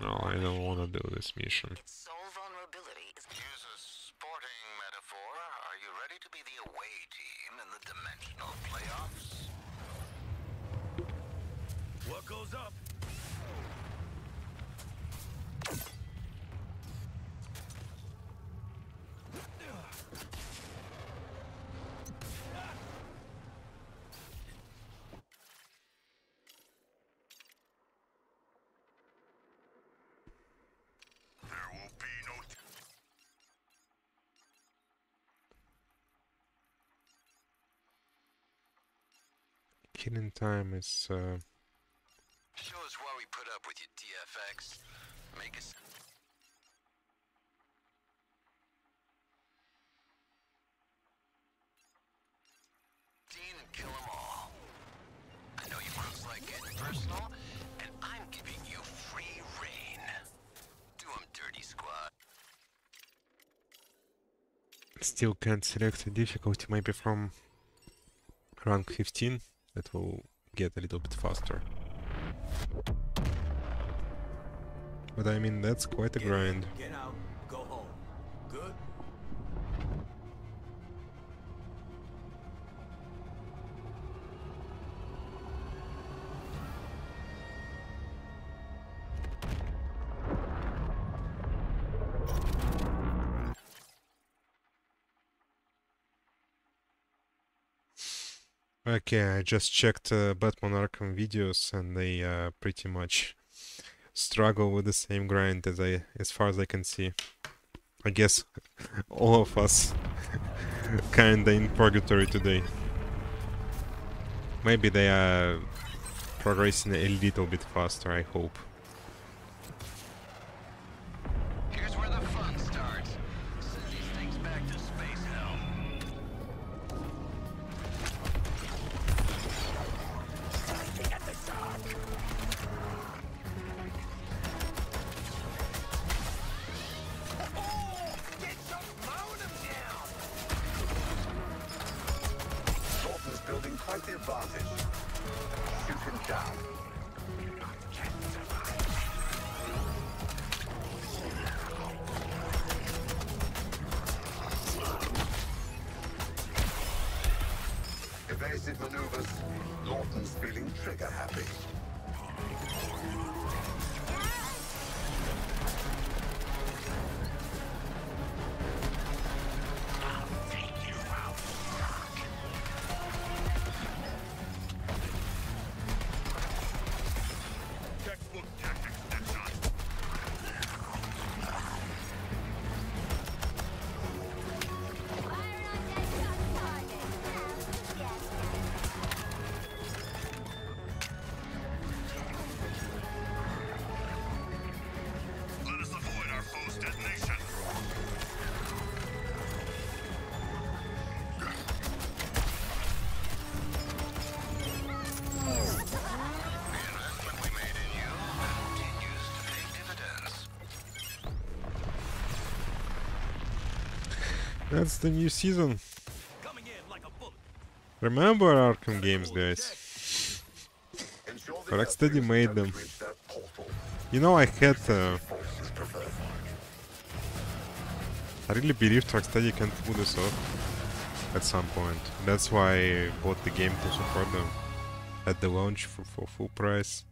No, I don't want to do this mission. Its sole vulnerability is Use a sporting metaphor. Are you ready to be the away team in the dimensional playoffs? What goes up? There will be no Is uh, Show us why we put up with you, TFX. Make us. Dean and kill them all. I know you crooks like getting personal, and I'm giving you free reign. Do 'em dirty, squad. still can't select a difficulty. Maybe from rank 15 that will get a little bit faster. But I mean that's quite a grind. Get out. Go Okay, I just checked uh, Batman Arkham videos and they uh, pretty much struggle with the same grind as I, as far as I can see. I guess all of us kinda in purgatory today. Maybe they are progressing a little bit faster, I hope. That's the new season. Coming in like. Remember Arkham games, guys. Ensure the Rocksteady airfields made them. reach that portal. You know, I had uh, I really believed Rocksteady can pull this off at some point. That's why I bought the game to support them at the launch for, for full price.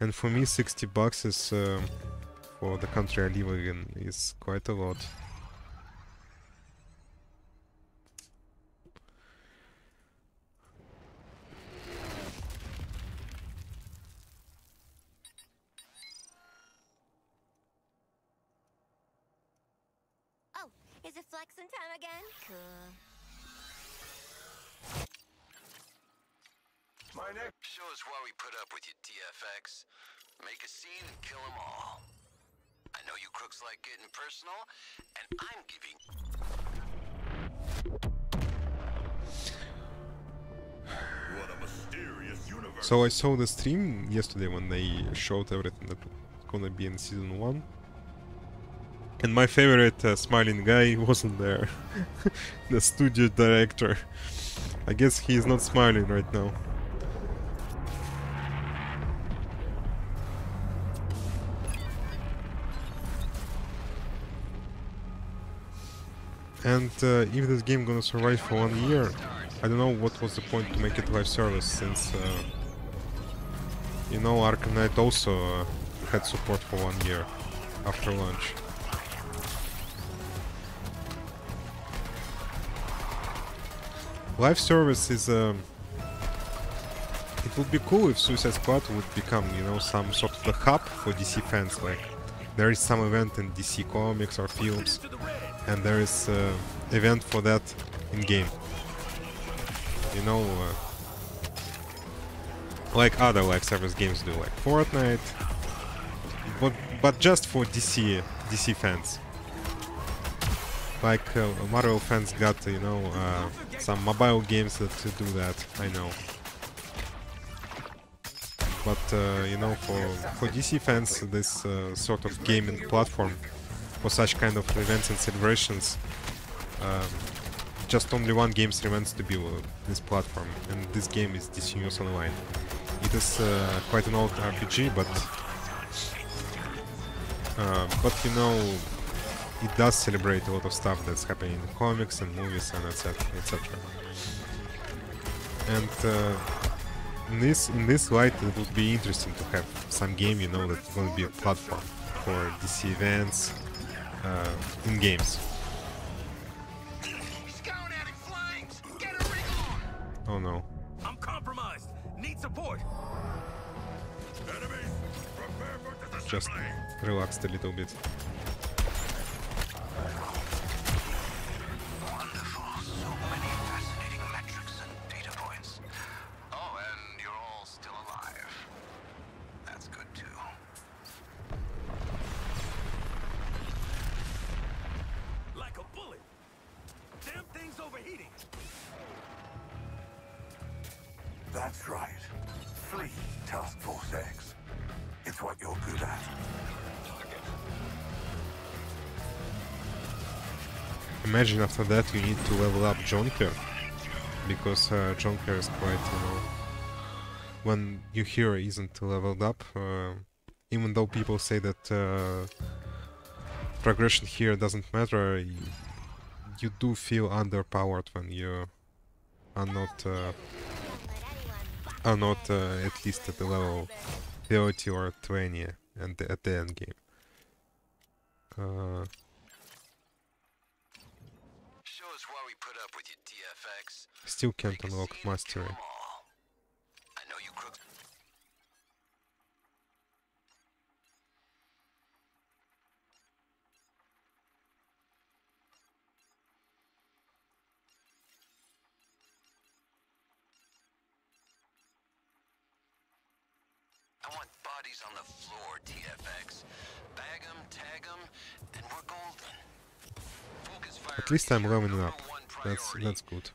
And for me, 60 bucks is um, for the country I live in is quite a lot. Saw the stream yesterday when they showed everything that was gonna be in season one. And my favorite uh, smiling guy wasn't there. the studio director. I guess he is not smiling right now. And uh, if this game gonna survive for one year, I don't know what was the point to make it live service since uh, you know Arkham Knight also uh, had support for one year after launch. Live service is um, it would be cool if Suicide Squad would become, you know, some sort of the hub for DC fans. Like there is some event in DC Comics or films, and there is uh, event for that in game. You know, uh, like other live service games do, like Fortnite, but but just for DC DC fans. Like uh, Marvel fans got, you know, uh, some mobile games that to do that. I know. But uh, you know, for for DC fans, this uh, sort of gaming platform for such kind of events and celebrations, um, just only one game remains to be uh, this platform, and this game is DC Universe Online. Is uh, quite an old RPG, but uh, but you know, it does celebrate a lot of stuff that's happening in comics and movies and etc. etc. And uh, in this in this light, it would be interesting to have some game, you know, that's going to be a platform for DC events uh, in games. Oh going Just relaxed a little bit. Wonderful. So many fascinating metrics and data points. Oh, and you're all still alive. That's good too. Like a bullet. Damn thing's overheating. That's right. Flee Task Force X. What you're good at. Imagine after that you need to level up Jonkler, because uh, Jonkler is quite, you know, when your hero isn't leveled up, uh, even though people say that uh, progression here doesn't matter, you, you do feel underpowered when you are not uh, are not uh, at least at the level 30 or 20 and at the end game. Uh, Show us why we put up with you, TFX. still can't unlock scene and kill mastery. At least I'm number up. That's that's good.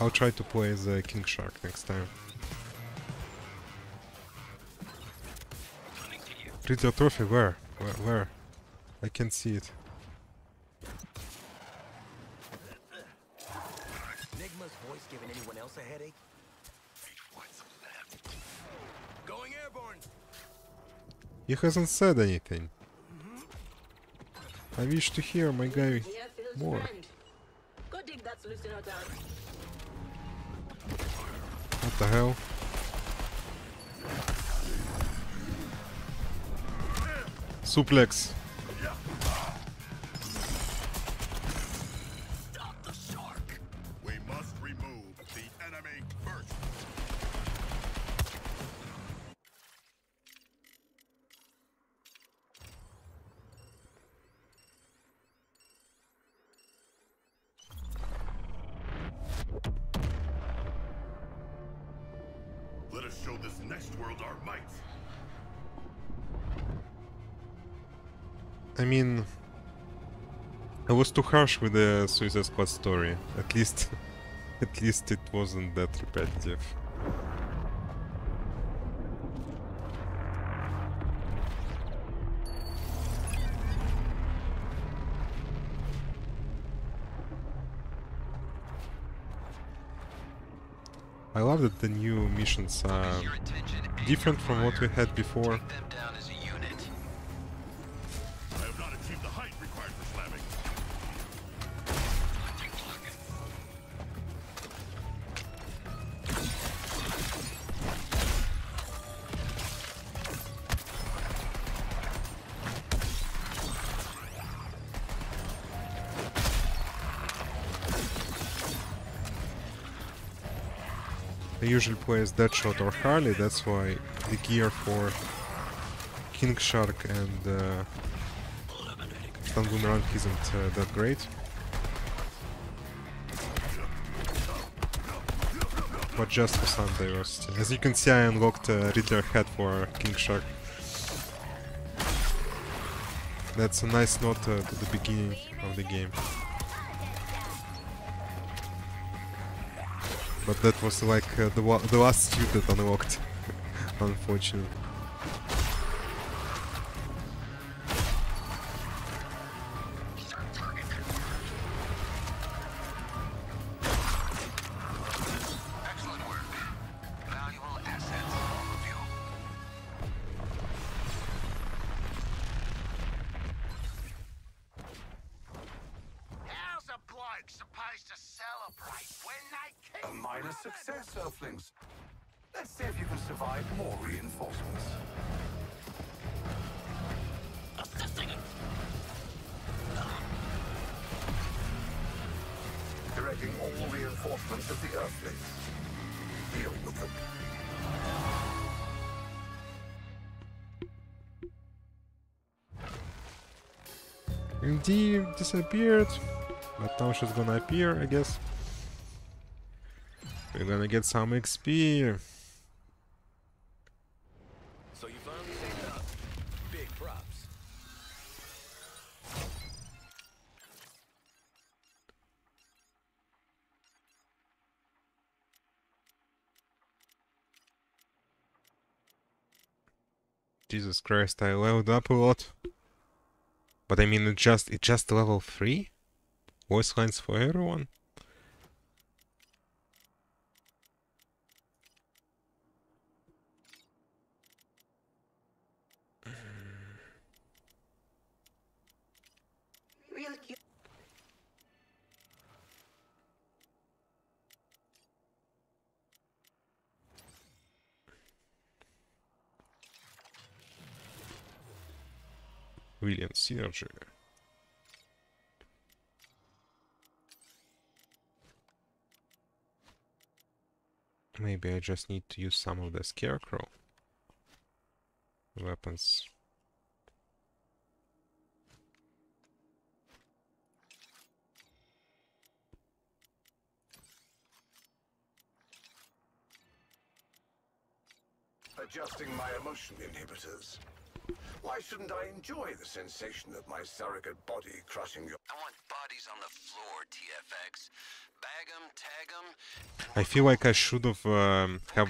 I'll try to play the King Shark next time. Read your trophy where? Where? Where? I can see it. Nigma's voice giving anyone else a headache? He hasn't said anything. I wish to hear my guy more. down. the hell? Suplex. Was too harsh with the Suicide Squad story. At least, at least it wasn't that repetitive. I love that the new missions are different from what we had before. Usually play as Deadshot or Harley, that's why the gear for King Shark and uh, Stun Boomerang isn't uh, that great. But just for some diversity. As you can see, I unlocked a Riddler head for King Shark. That's a nice note uh, to the beginning of the game. But that was like uh, the, the last suit that unlocked, unfortunately. Disappeared. But now she's gonna appear, I guess. We're gonna get some XP. So you finally saved up. Big props. Jesus Christ, I leveled up a lot. But I mean, it just it just level three. Voice lines for everyone. Real cute. Synergy. Maybe I just need to use some of the scarecrow weapons. Adjusting my emotion inhibitors. Why shouldn't I enjoy the sensation of my surrogate body crushing your... I want bodies on the floor, TFX. Bag 'em, tag 'em, I feel like I should have um, have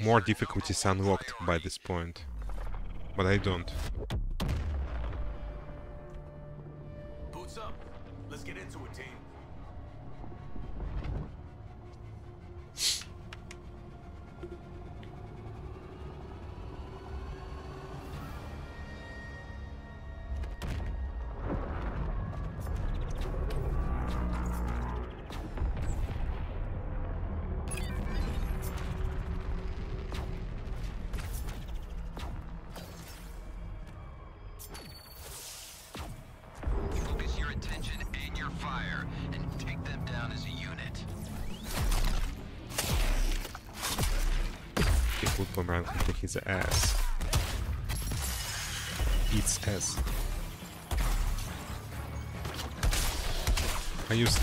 more difficulties unlocked by this point, but I don't.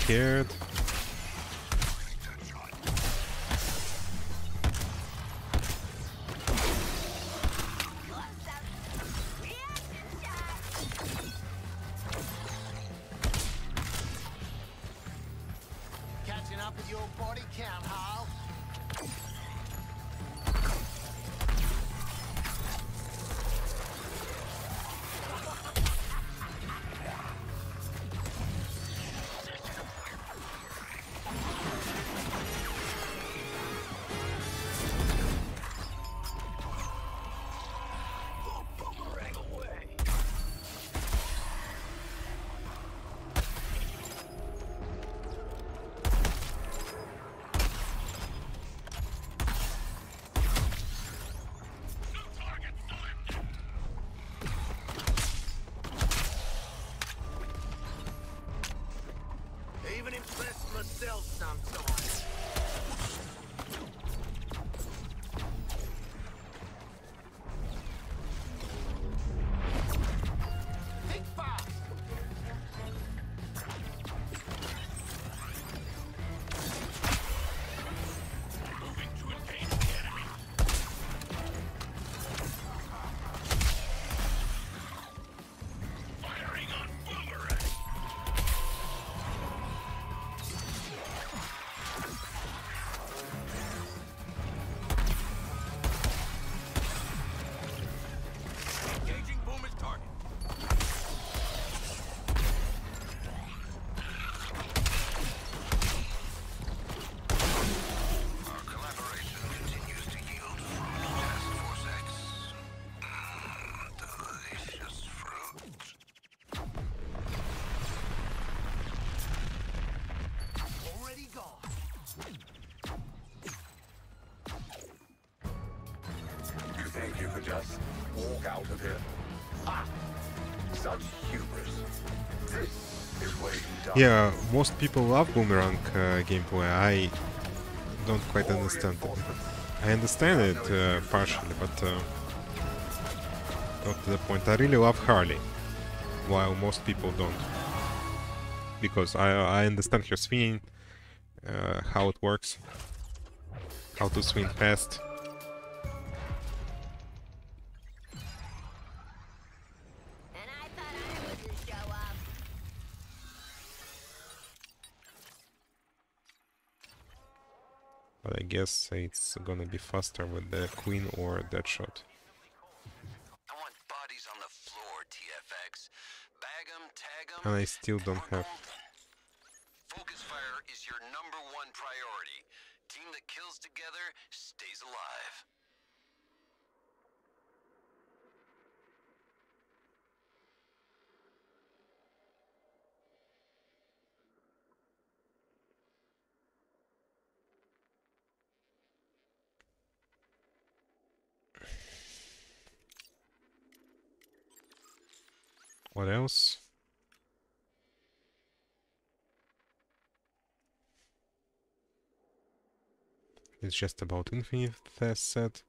Scared? Catching up with your body count, Hal. Just walk out of here? Ha! Such hubris. This is. Yeah, most people love boomerang uh, gameplay. I don't quite understand it. I understand it uh, partially, but uh, not to the point. I really love Harley, while most people don't. Because I I understand her swinging, uh, how it works, how to swing fast. Guess it's gonna be faster with the Queen or Deadshot. I want bodies on the floor, TFX. Bag 'em, tag 'em, And I still don't have golden. Focus fire is your number one priority. Team that kills together stays alive. What else? It's just about Infamy set.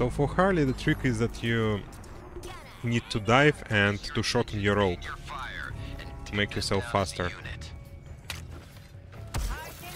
So for Harley, the trick is that you need to dive and to shorten your rope to make yourself faster. unit. Parked in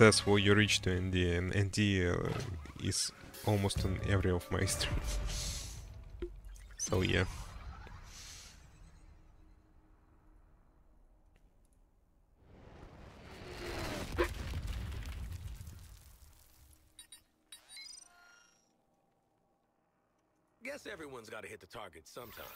Well, you reach to ND, and ND uh, is almost on every of my streams. so yeah. Guess everyone's got to hit the target sometime.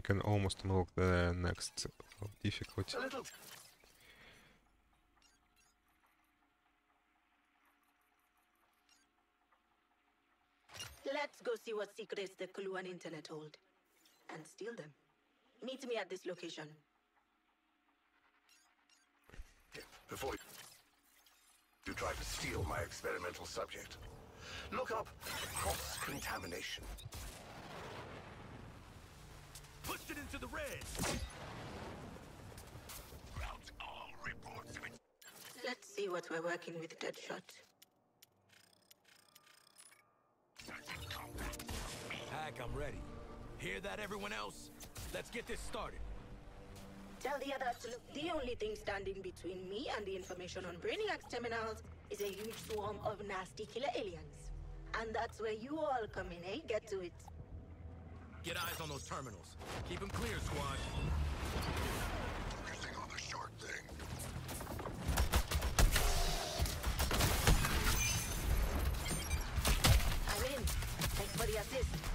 I can almost unlock the next difficulty. Let's go see what secrets the Clue and Internet hold. And steal them. Meet me at this location. before you try to steal my experimental subject. Look up cross-contamination. Pushed it into the red. Grounds all reports of it. Let's see what we're working with, Deadshot. Hack, I'm ready. Hear that, everyone else? Let's get this started. Tell the others to look. The only thing standing between me and the information on Brainiac's terminals is a huge swarm of nasty killer aliens. And that's where you all come in, eh? Get to it. Get eyes on those terminals. Keep them clear, squad. Focusing on the short thing. I'm in. Thanks for the assist.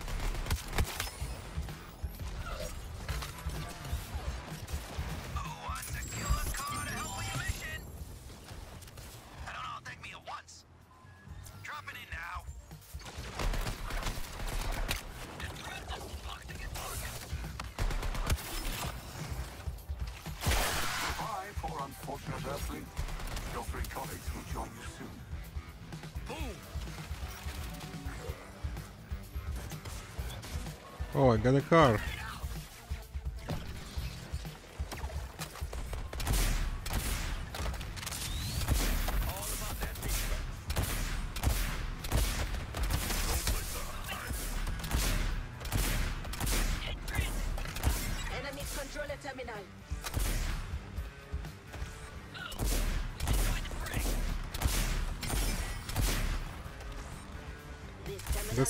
Oh,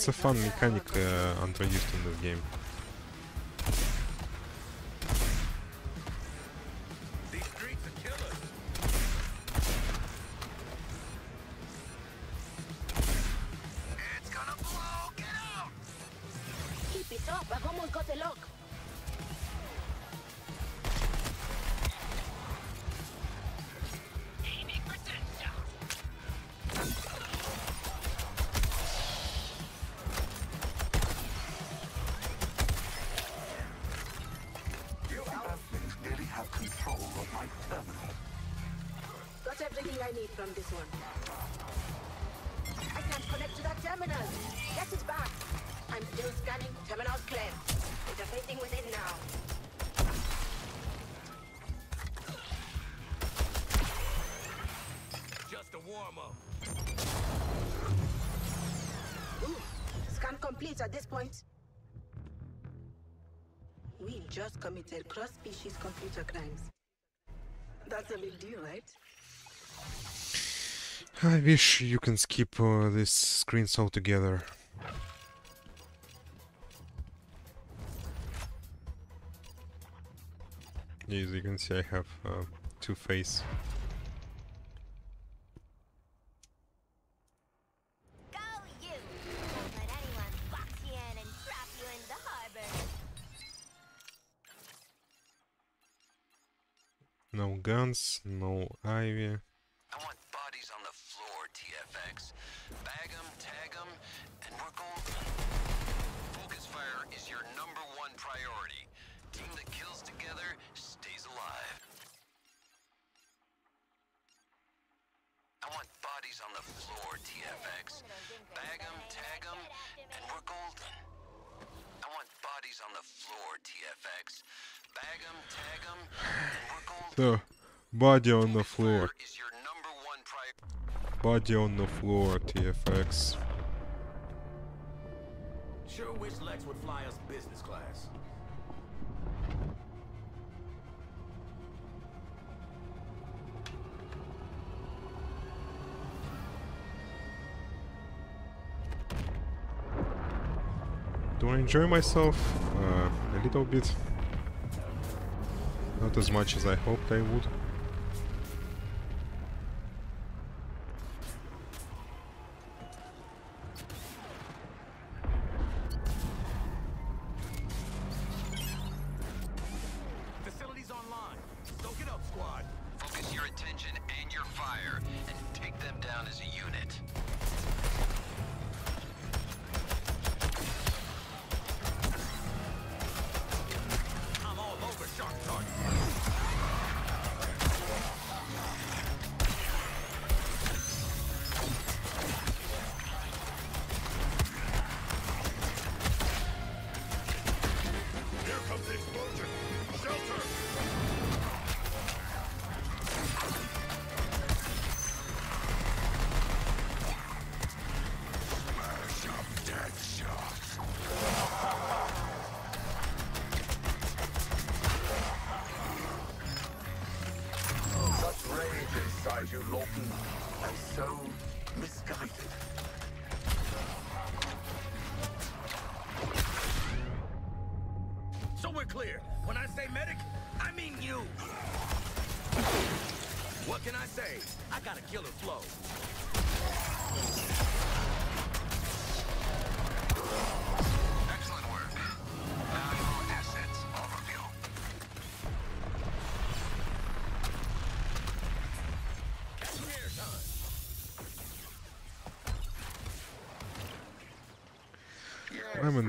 a fun mechanic uh, introduced in this game. Committed cross-species computer crimes. That's a big deal, right? I wish you can skip uh, these screens altogether. As you can see, I have uh, two face. No Ivy. I want bodies on the floor, TFX. Bag 'em, tag 'em, and we're golden. Focus fire is your number one priority. Team that kills together stays alive. I want bodies on the floor, TFX. Bag 'em, tag 'em, and we're golden. I want bodies on the floor, TFX. Bag 'em, tag 'em, and we're golden. So, body on the floor. Fire is your number one priority. Body on the floor, TFX. Sure wish Lex would fly us business class. Do I enjoy myself? Uh, a little bit. Not as much as I hoped I would.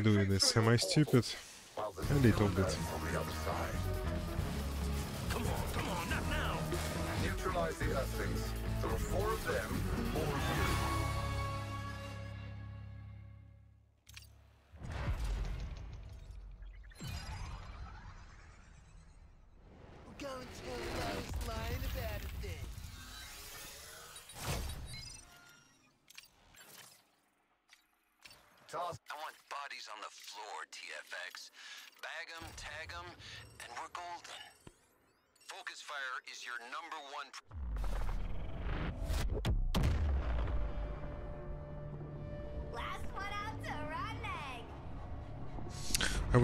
Doing this. Am I stupid? A little bit. Neutralize the Earthlings. There are four of them, you.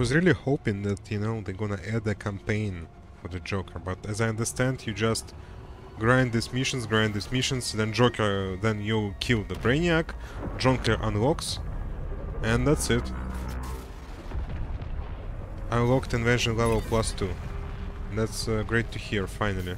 Was really hoping that, you know, they're gonna add a campaign for the Joker, but as I understand, you just grind these missions, grind these missions, then Joker, then you kill the Brainiac, Joker unlocks, and that's it. Unlocked invention level plus 2. That's uh, great to hear, finally.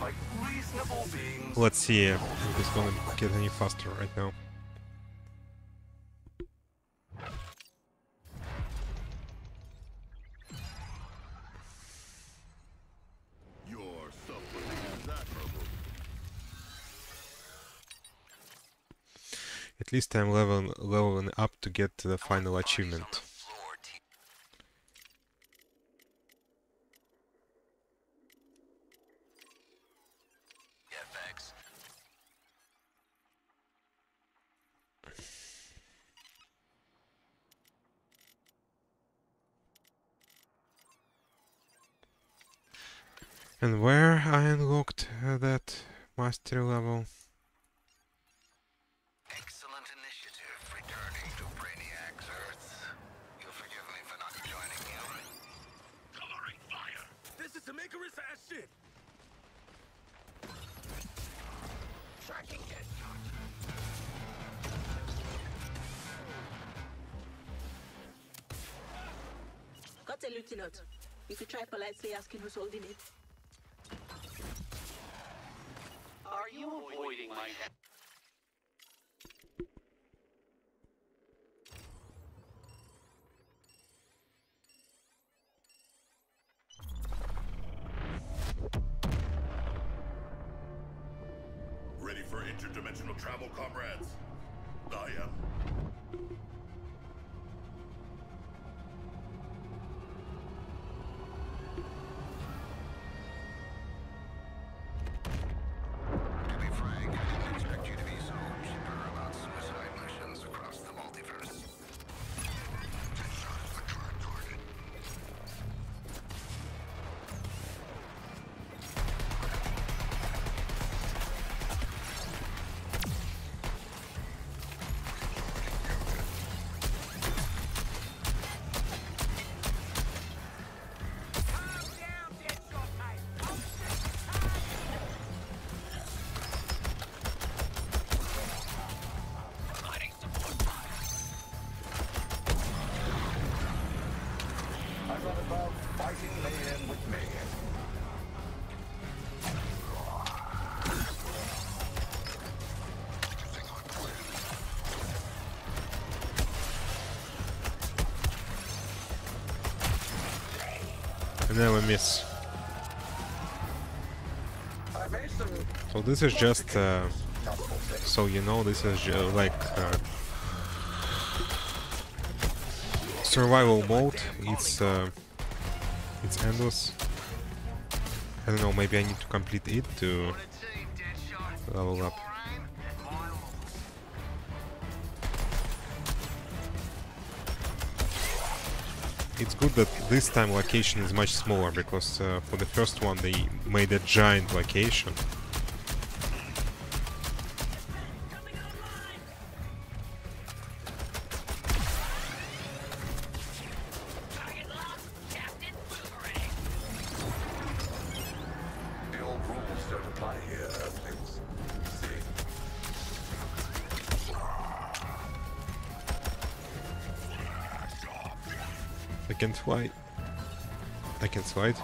Like reasonable beings. Let's see if it's gonna get any faster right now. Your suffering is admirable. At least I'm leveling, leveling up to get to the final achievement. This is just, uh, so you know, this is like uh, survival mode. It's uh, it's endless. I don't know. Maybe I need to complete it to level up. It's good that this time location is much smaller because uh, for the first one they made a giant location. Fly. I can slide.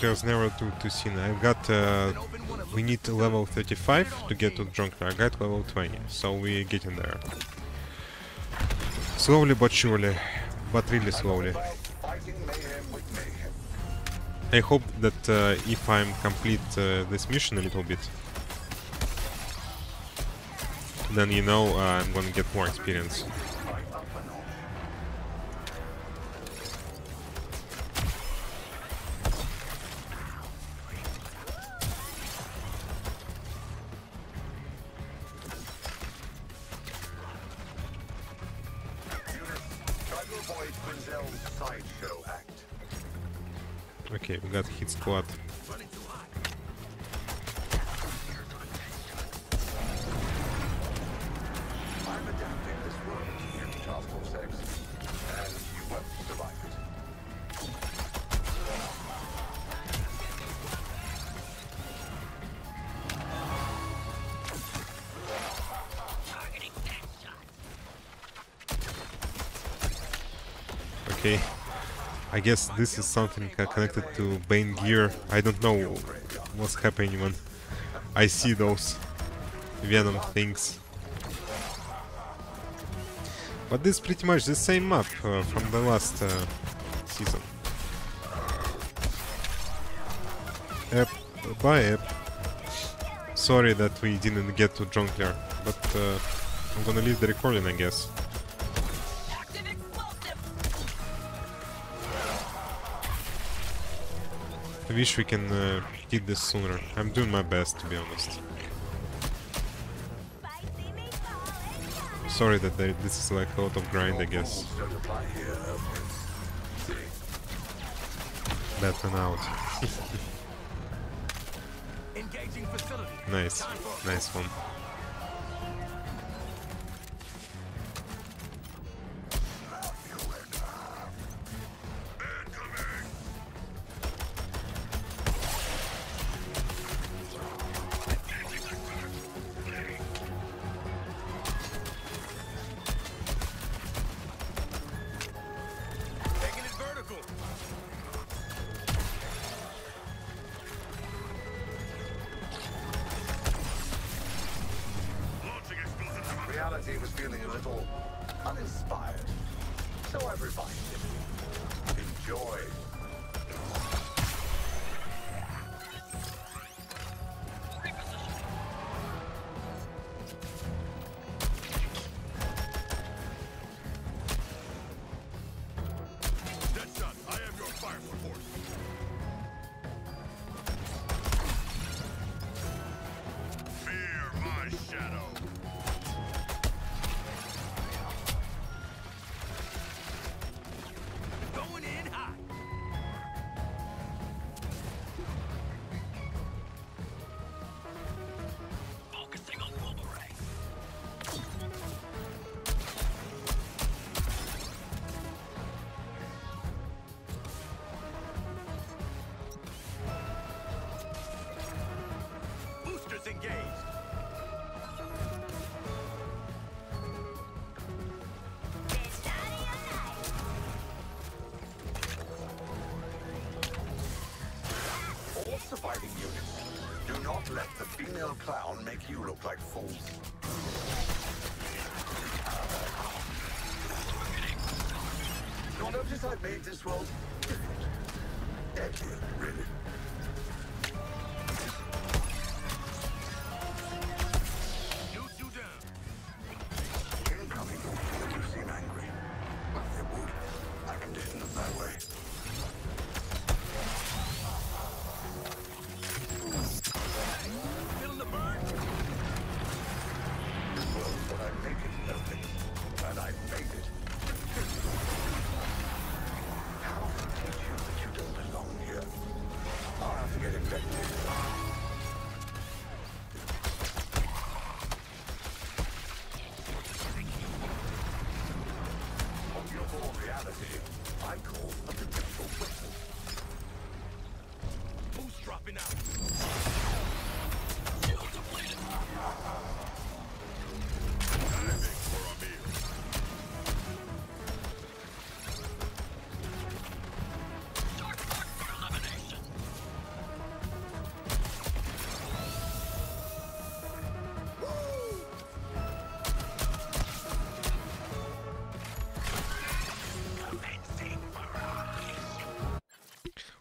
There's never to to Sina. I've got... Uh, we need level 35 to get to Jonkler. I got level 20, so we're getting there. Slowly but surely. But really slowly. I hope that uh, if I'm complete uh, this mission a little bit, then you know uh, I'm gonna get more experience. guess this is something connected to Bane gear. I don't know what's happening when I see those Venom things. But this is pretty much the same map uh, from the last uh, season. Bye, bye. Sorry that we didn't get to Junkyard, but uh, I'm gonna leave the recording, I guess. I wish we can uh, this sooner. I'm doing my best, to be honest. Sorry that they, this is like a lot of grind, I guess. Batman out. nice. Nice one.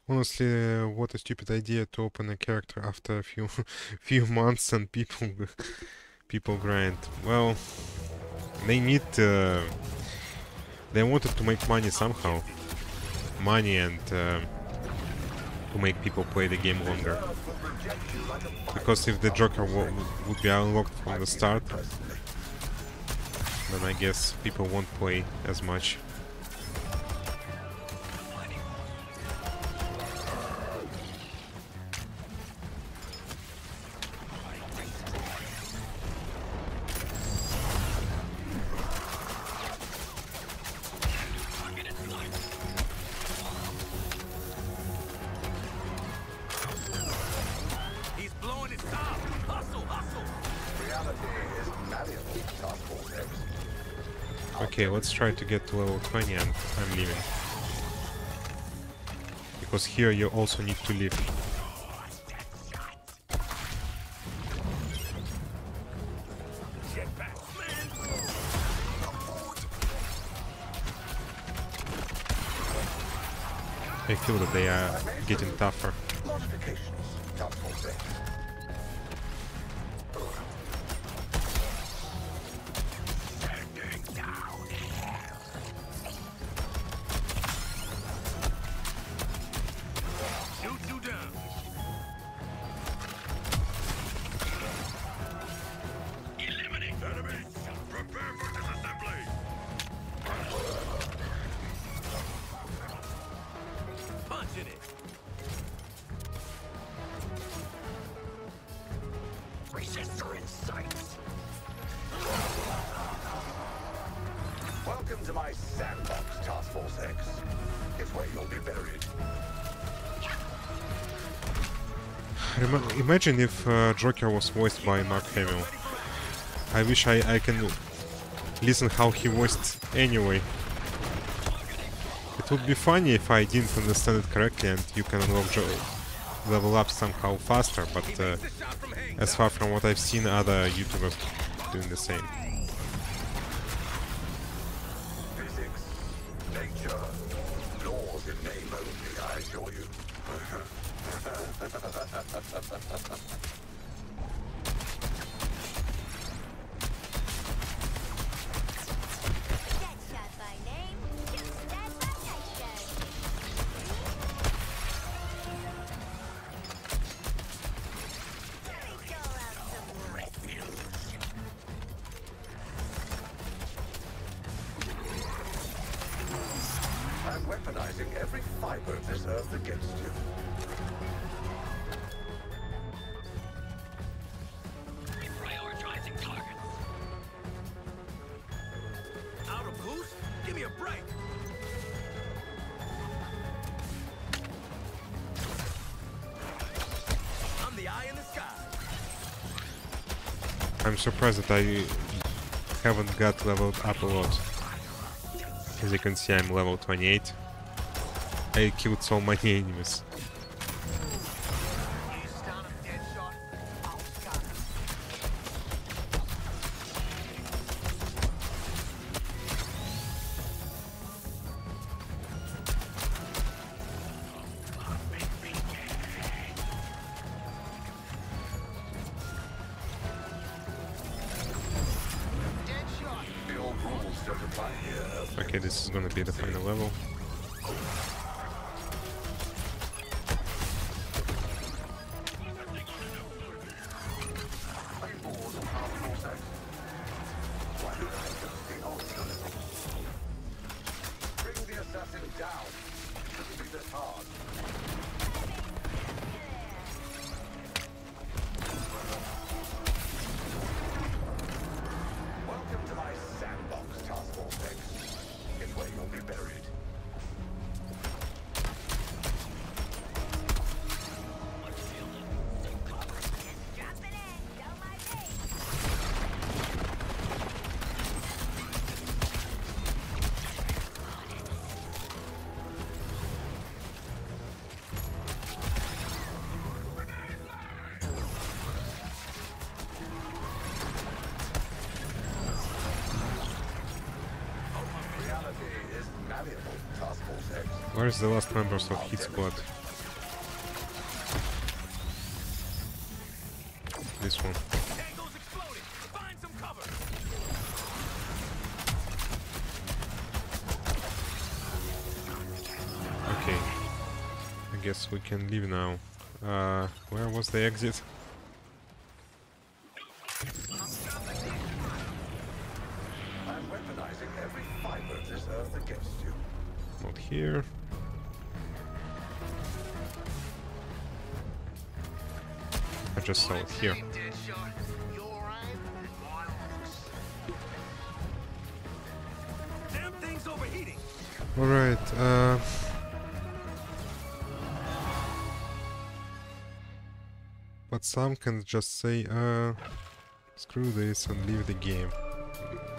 Honestly, what a stupid idea to open a character after a few few months and people people grind. Well, they need they wanted to make money somehow, money and uh, to make people play the game longer. Because if the Joker wo- would be unlocked from the start, then I guess people won't play as much. Let's try to get to level 20 and I'm leaving. Because here you also need to leave. I feel that they are getting tougher. Imagine if uh, Joker was voiced by Mark Hamill. I wish I, I can listen how he voiced anyway. It would be funny if I didn't understand it correctly and you can unlock jo- level up somehow faster, but uh, as far from what I've seen other YouTubers doing the same. Surprised that I haven't got leveled up a lot. As you can see, I'm level 28. I killed so many enemies. Where's the last members of Hit Squad? This one. Okay. I guess we can leave now. Uh, where was the exit? Here. Damn thing's overheating. Alright, uh... But some can just say, uh... Screw this and leave the game.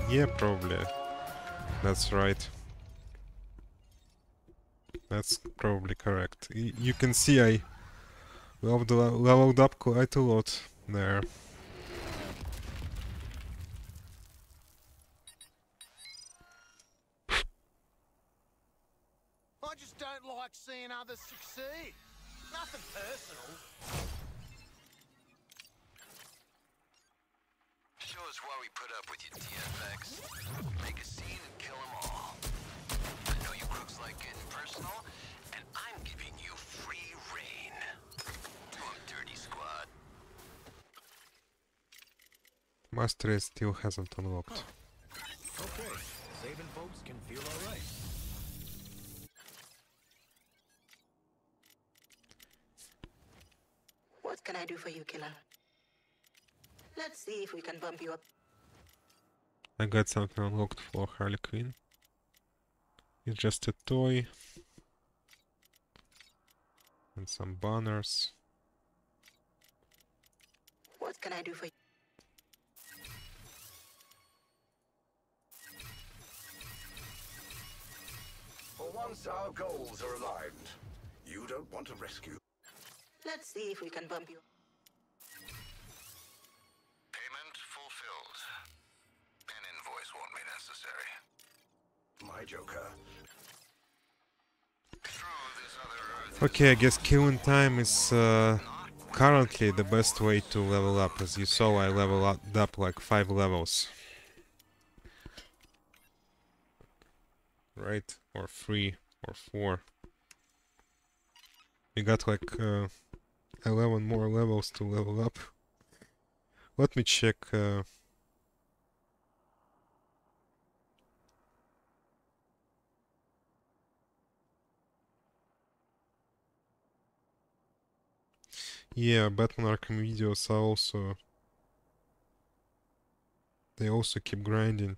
Yeah, probably. That's right. That's probably correct. Y you can see I leveled, leveled up quite a lot there. I just don't like seeing others succeed. Nothing personal. Show us why we put up with you, TFX. Make a scene and kill them all. I know you crooks like getting personal, Mastery still hasn't unlocked. Okay, saving folks can feel alright. What can I do for you, killer? Let's see if we can bump you up. I got something unlocked for Harley Quinn. It's just a toy. And some banners. What can I do for you? Once our goals are aligned. You don't want to rescue. Let's see if we can bump you. Payment fulfilled. An invoice won't be necessary. My Joker. Okay, I guess killing time is uh, currently the best way to level up. As you saw, I leveled up like 5 levels. Right? Or 3 or 4. We got like uh, 11 more levels to level up. Let me check... Uh, Yeah, Batman Arkham videos are also... They also keep grinding.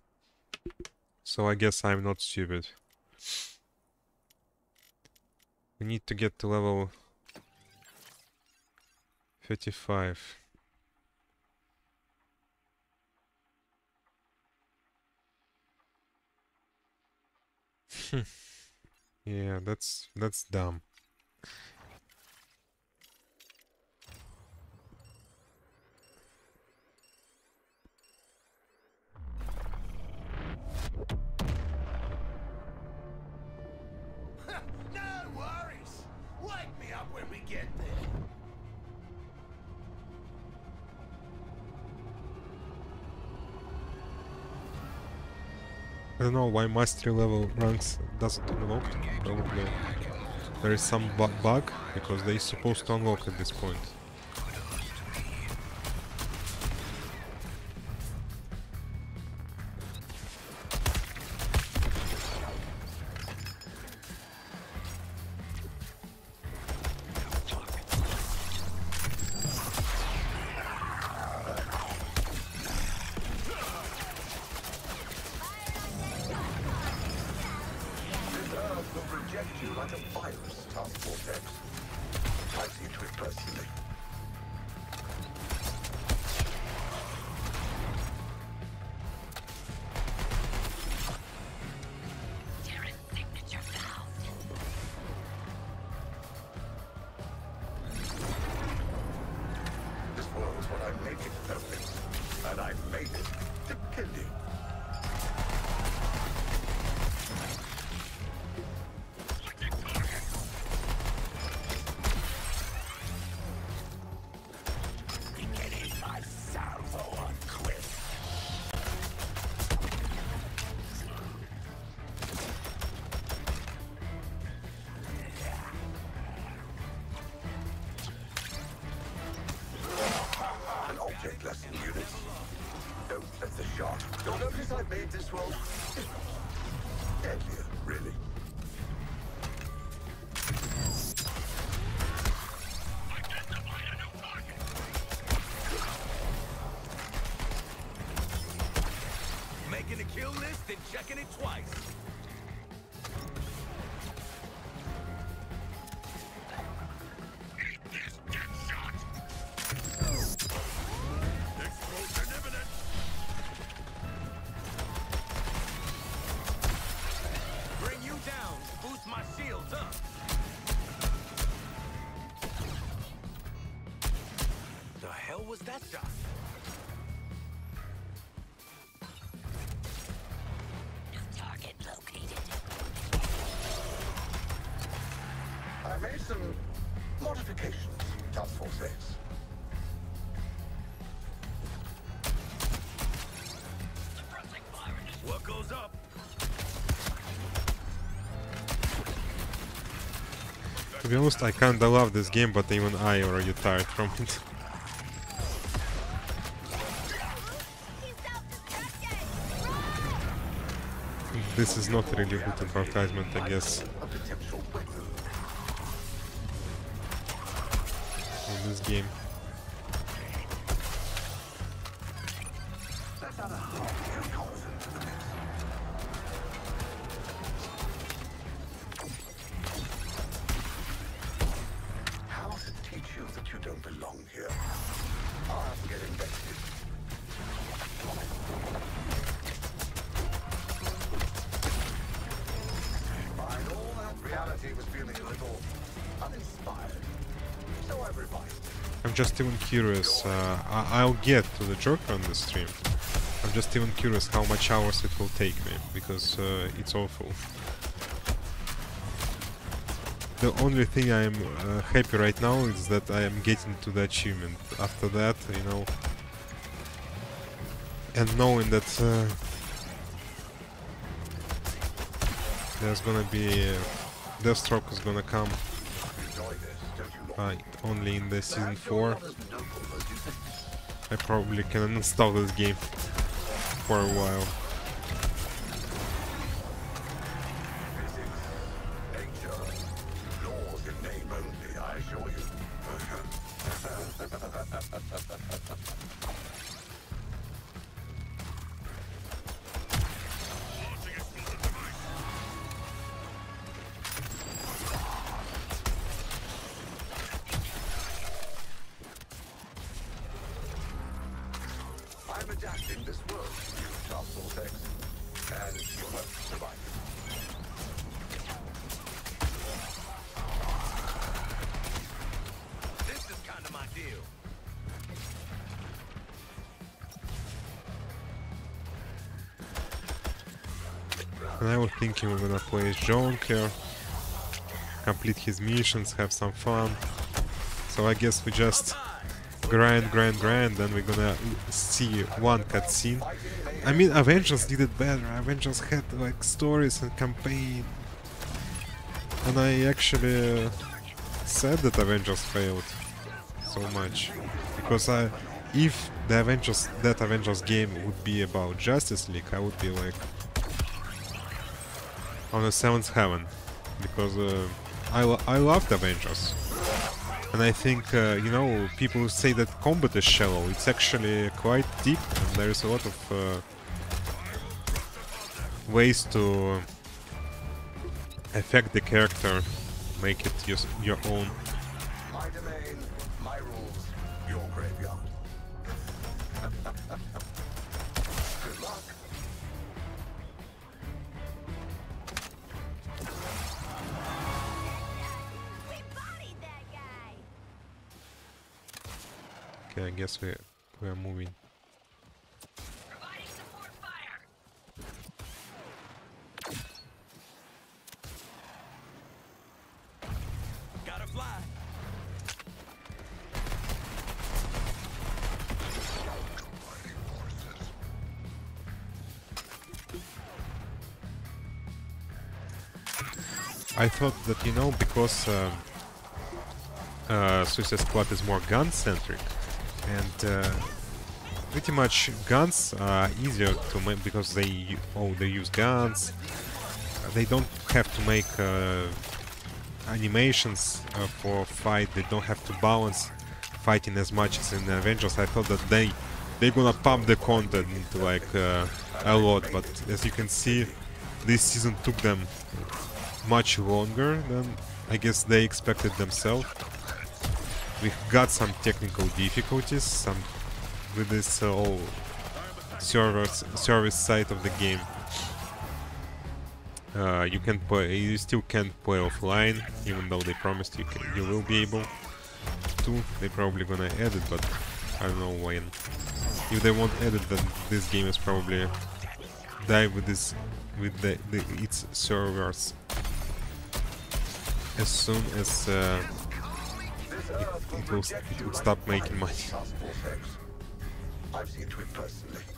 So I guess I'm not stupid. We need to get to level 35. yeah, that's that's dumb. no worries. Wake me up when we get there. I don't know why mastery level ranks doesn't unlock. Probably there is some bu bug because they supposed to unlock at this point. I kinda love this game, but even I already tired from it. This is not really good advertisement, I guess, here? I'm getting vested. By all that reality was feeling a little uninspired. So I revised. I'm just even curious. Uh, I'll get to the Joker on the stream. I'm just even curious how much hours it will take me because uh, it's awful. The only thing I'm uh, happy right now is that I am getting to the achievement. After that, you know, and knowing that uh, there's gonna be uh, Deathstroke is gonna come only in the season four. you're not as noble as you think. I probably can uninstall this game for a while. Play as Jonkler, complete his missions, have some fun. So I guess we just grind, grind, grind, then we're gonna see one cutscene. I mean, Avengers did it better. Avengers had like stories and campaign. And I actually said that Avengers failed so much because I, if the Avengers that Avengers game would be about Justice League, I would be like on the seventh heaven because uh, I lo- I loved Avengers, and I think uh, you know people say that combat is shallow. It's actually quite deep, and there is a lot of uh, ways to affect the character, make it your, your own. Guess we we are moving. Providing support fire. Gotta fly. I thought that you know because um, uh, Suicide Squad is more gun-centric, and uh, pretty much guns are easier to make because they oh they use guns. They don't have to make uh, animations uh, for fight. They don't have to balance fighting as much as in Avengers. I thought that they they're gonna pump the content like uh, a lot, but as you can see, this season took them much longer than I guess they expected themselves. We've got some technical difficulties, some with this whole servers service side of the game. Uh, you can play, you still can't play offline, even though they promised you can, you will be able to. They're probably gonna add it, but I don't know when. If they won't add it, then this game is probably die with this with the, the its servers as soon as uh, it, will it will stop making money. I've seen to it personally.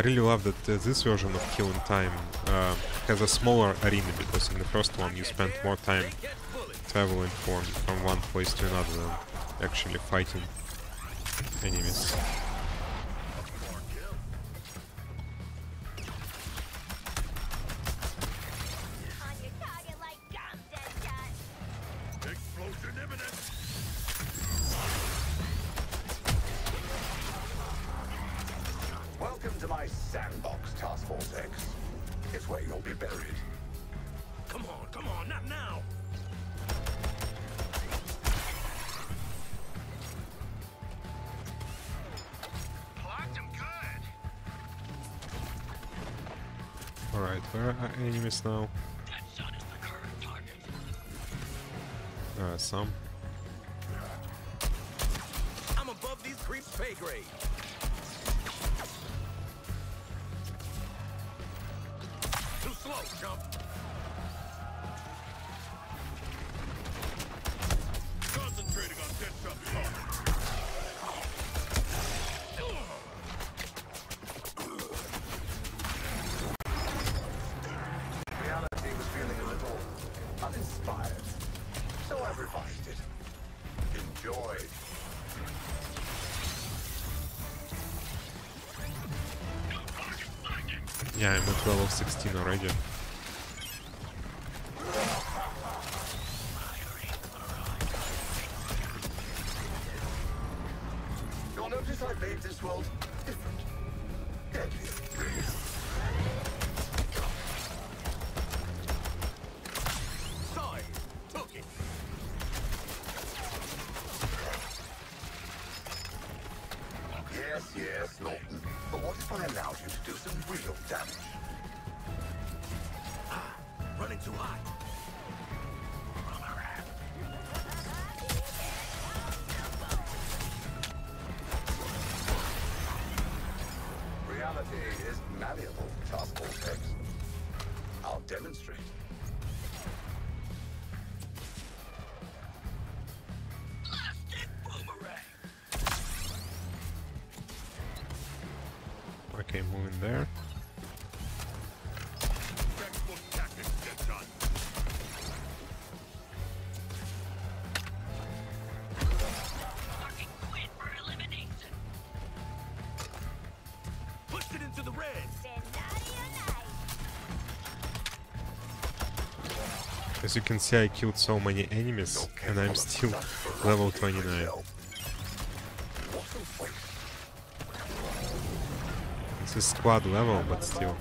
I really love that uh, this version of Killing Time uh, has a smaller arena because in the first one you spent more time traveling from, from one place to another than actually fighting enemies. Yeah, I'm at level 16 already. As you can see, I killed so many enemies, and I'm still level 29. What a waste. This is squad level, but still.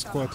squad.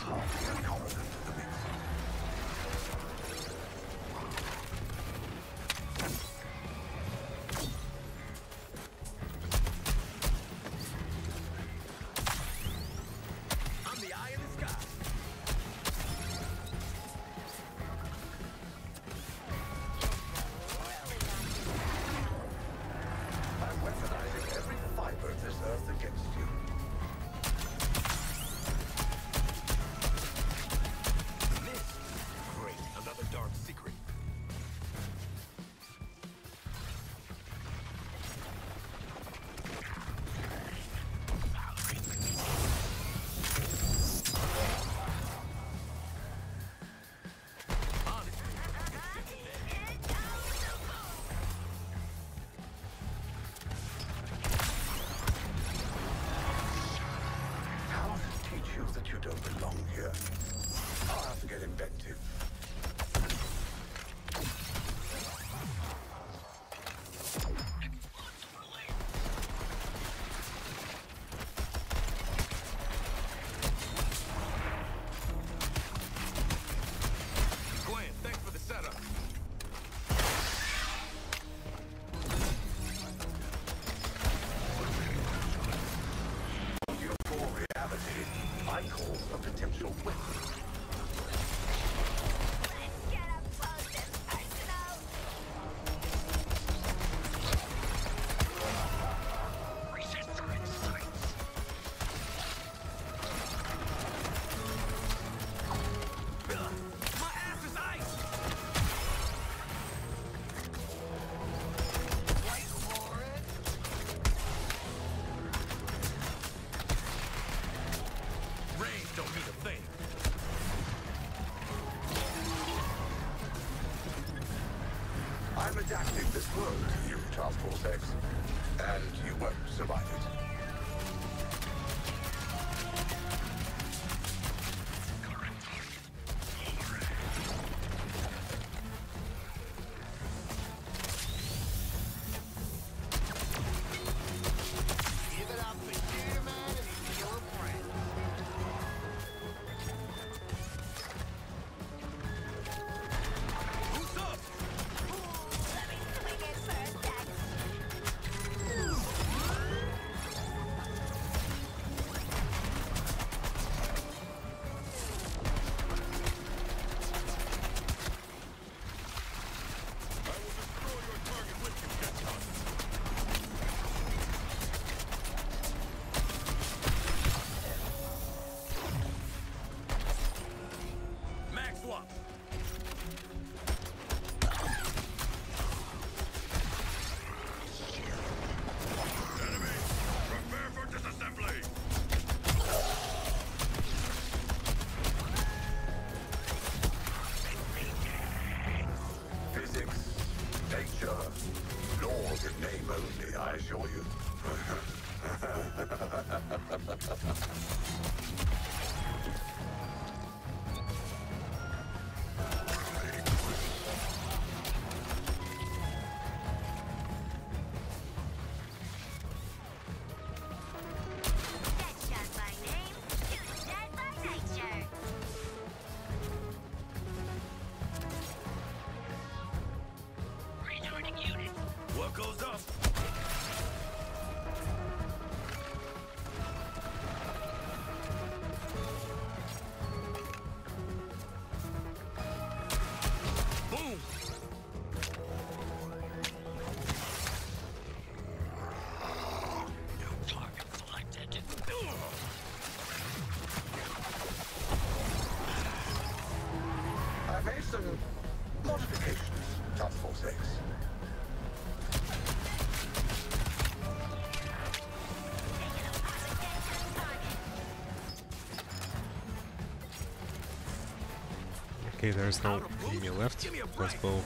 Okay, there's no enemy left. Let's go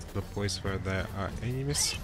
to the place where there are enemies.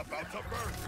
about to burst!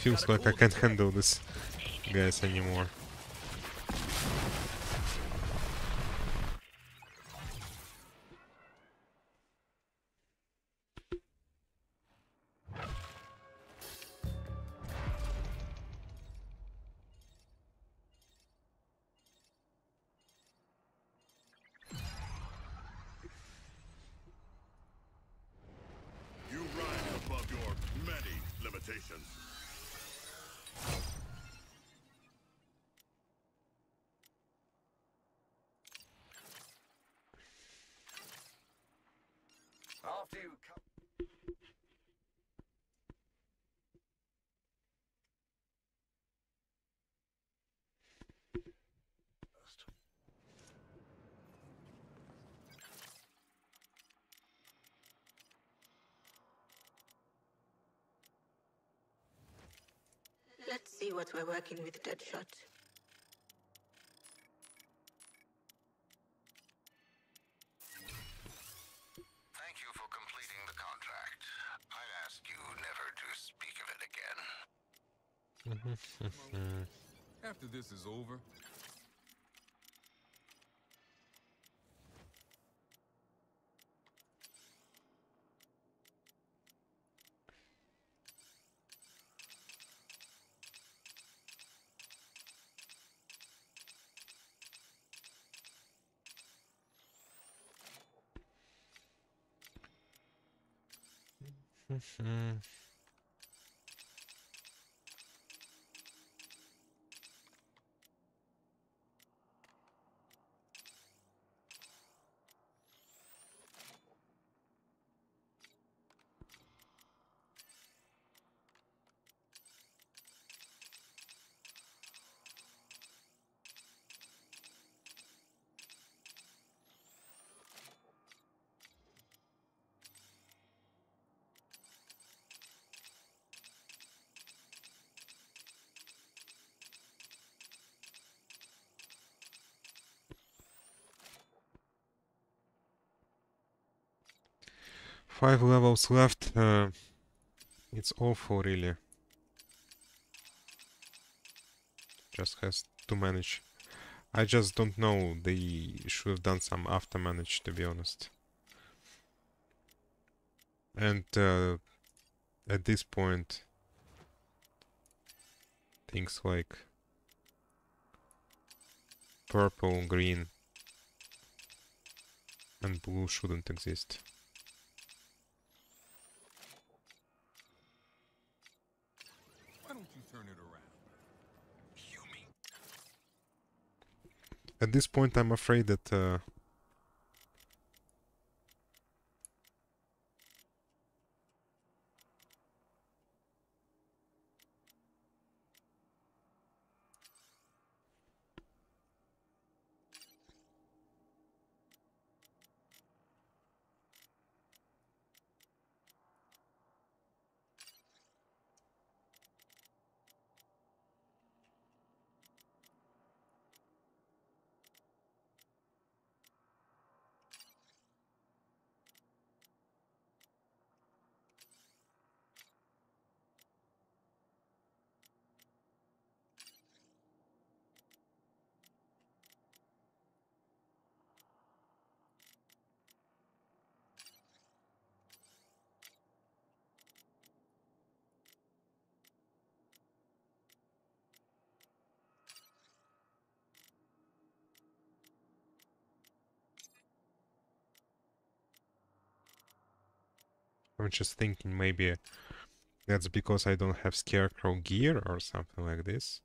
Feels like I can't handle this guys anymore. what we're working with, Deadshot. Thank you for completing the contract. I ask you never to speak of it again. After this is over, 嗯。Five levels left. Uh, it's awful, really. Just has to manage. I just don't know. They should have done some after manage, to be honest. And uh, at this point, things like purple, green, and blue shouldn't exist. Why don't you turn it around? At this point, I'm afraid that uh, just thinking maybe that's because I don't have scarecrow gear or something like this.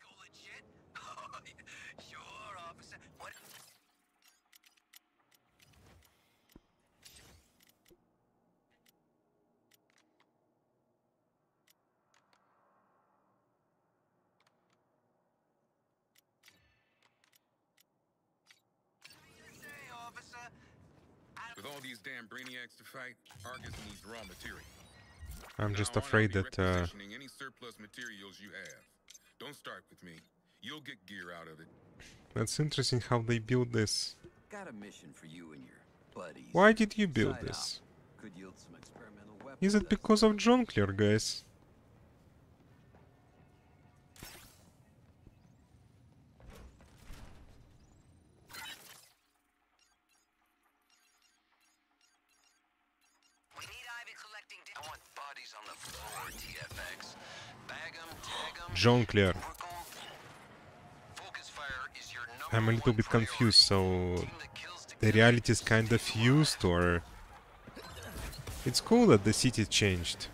Go legit? Oh, sure, officer. What? Say, officer. With all these damn brainiacs fight, Argus needs raw material. I'm just Now afraid that uh, any surplus materials you have. Don't start with me. You'll get gear out of it. that's interesting how they build this. Got a mission for you and your buddies. Why did you build Side this? Could yield some experimental weapons. Is it because of Jonkler, guys? Number I'm a little bit confused, so the reality is kind of fused, or it's cool that the city changed.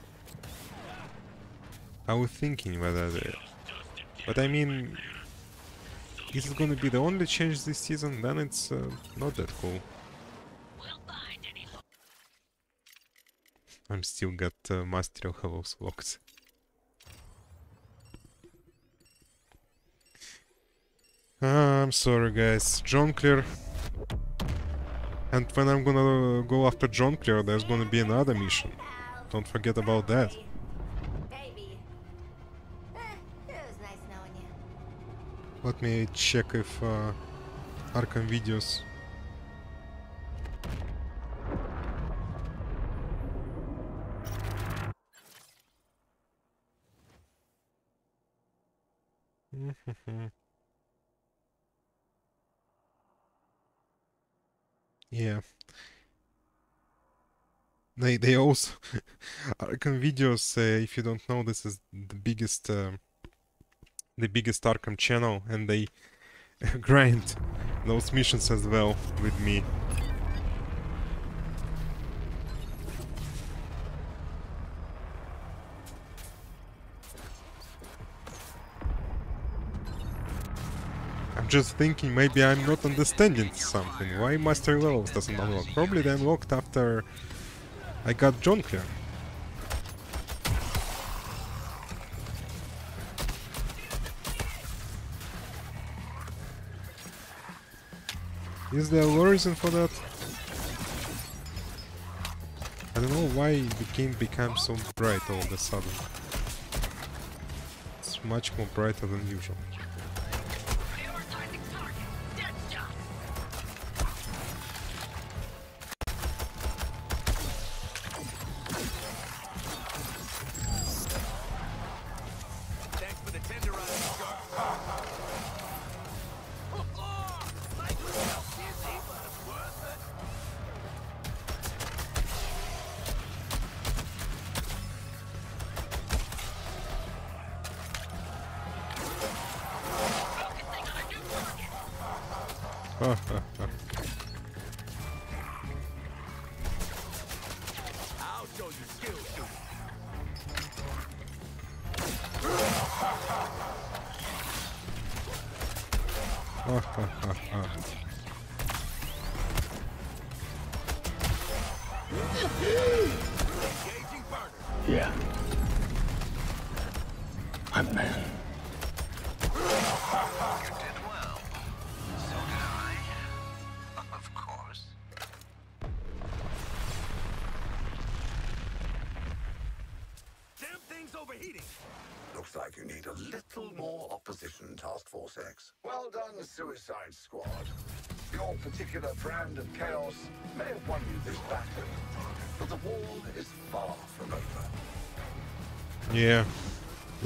I was thinking whether, the... but I mean, is it gonna be the only change this season? Then it's uh, not that cool. I'm still got uh, Master of Hollows locked. Ah, I'm sorry, guys. Jonkler. And when I'm gonna go after Jonkler, there's gonna be another mission. Don't forget about that. Let me check if uh, Arkham videos. Yeah. They they also Arkham videos. Uh, if you don't know, this is the biggest uh, the biggest Arkham channel, and they grind those missions as well with me. Just thinking maybe I'm not understanding something. Why Master Levels doesn't unlock? Probably they unlocked after I got Jonkler. Is there a reason for that? I don't know why the game becomes so bright all of a sudden. It's much more brighter than usual.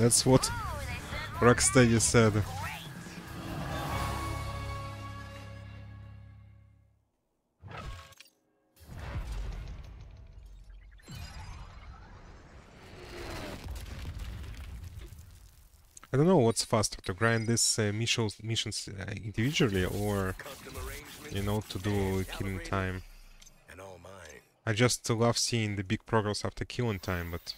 That's what Rocksteady said. I don't know what's faster to grind these uh, missions, missions uh, individually or you know to do killing time. And all mine. I just love seeing the big progress after killing time, but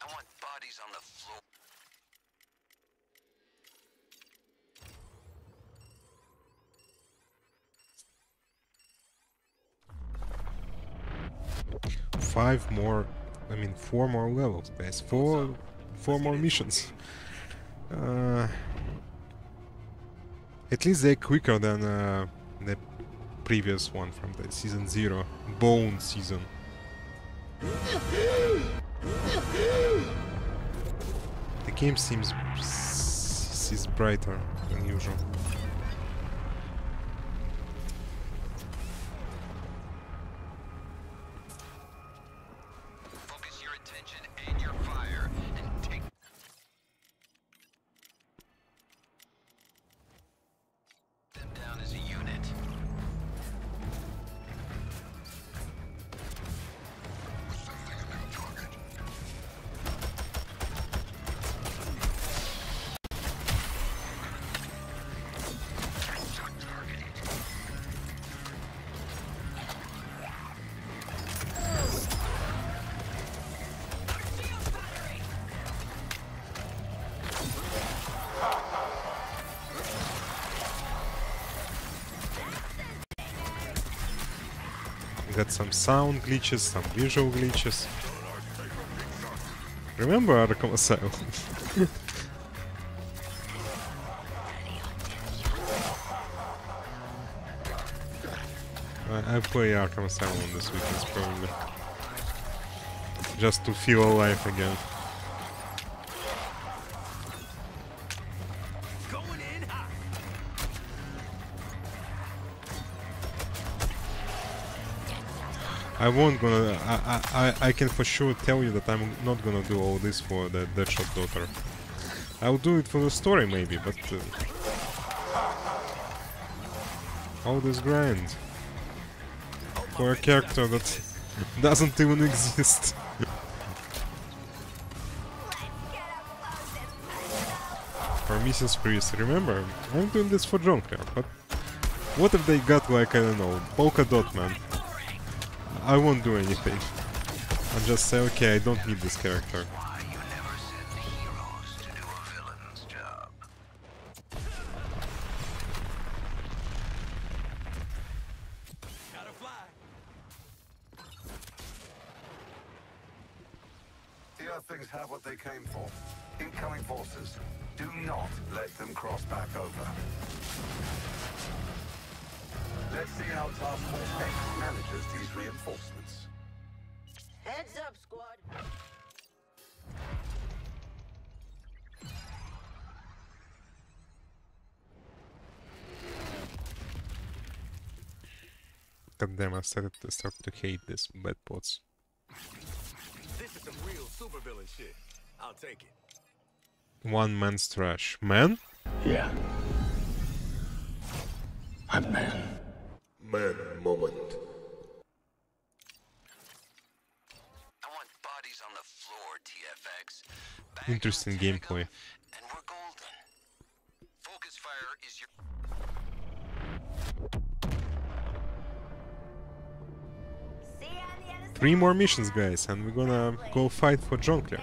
I want bodies on the floor. Five more I mean four more levels guys four four more missions. Uh, at least they're quicker than uh, the previous one from the season zero bone season. The game seems is brighter than usual sound glitches, some visual glitches. Remember Arkham Asylum? I, I play Arkham Asylum this weekend probably. Just to feel alive again. I won't gonna. I, I I can for sure tell you that I'm not gonna do all this for the Deadshot daughter. I'll do it for the story maybe, but uh, All this grind for a character that doesn't even exist. for Mrs. Priest, remember, I'm doing this for Jonker, but what if they got like, I don't know, polka dot man? I won't do anything. I'll just say, okay, I don't need this character. Started to start to hate this bad bots. This is some real supervillain shit. I'll take it. One man's trash. Man? Yeah. I'm man. Man moment. I want bodies on the floor, TFX. Interesting gameplay. Three more missions, guys, and we're gonna go fight for Jonkler.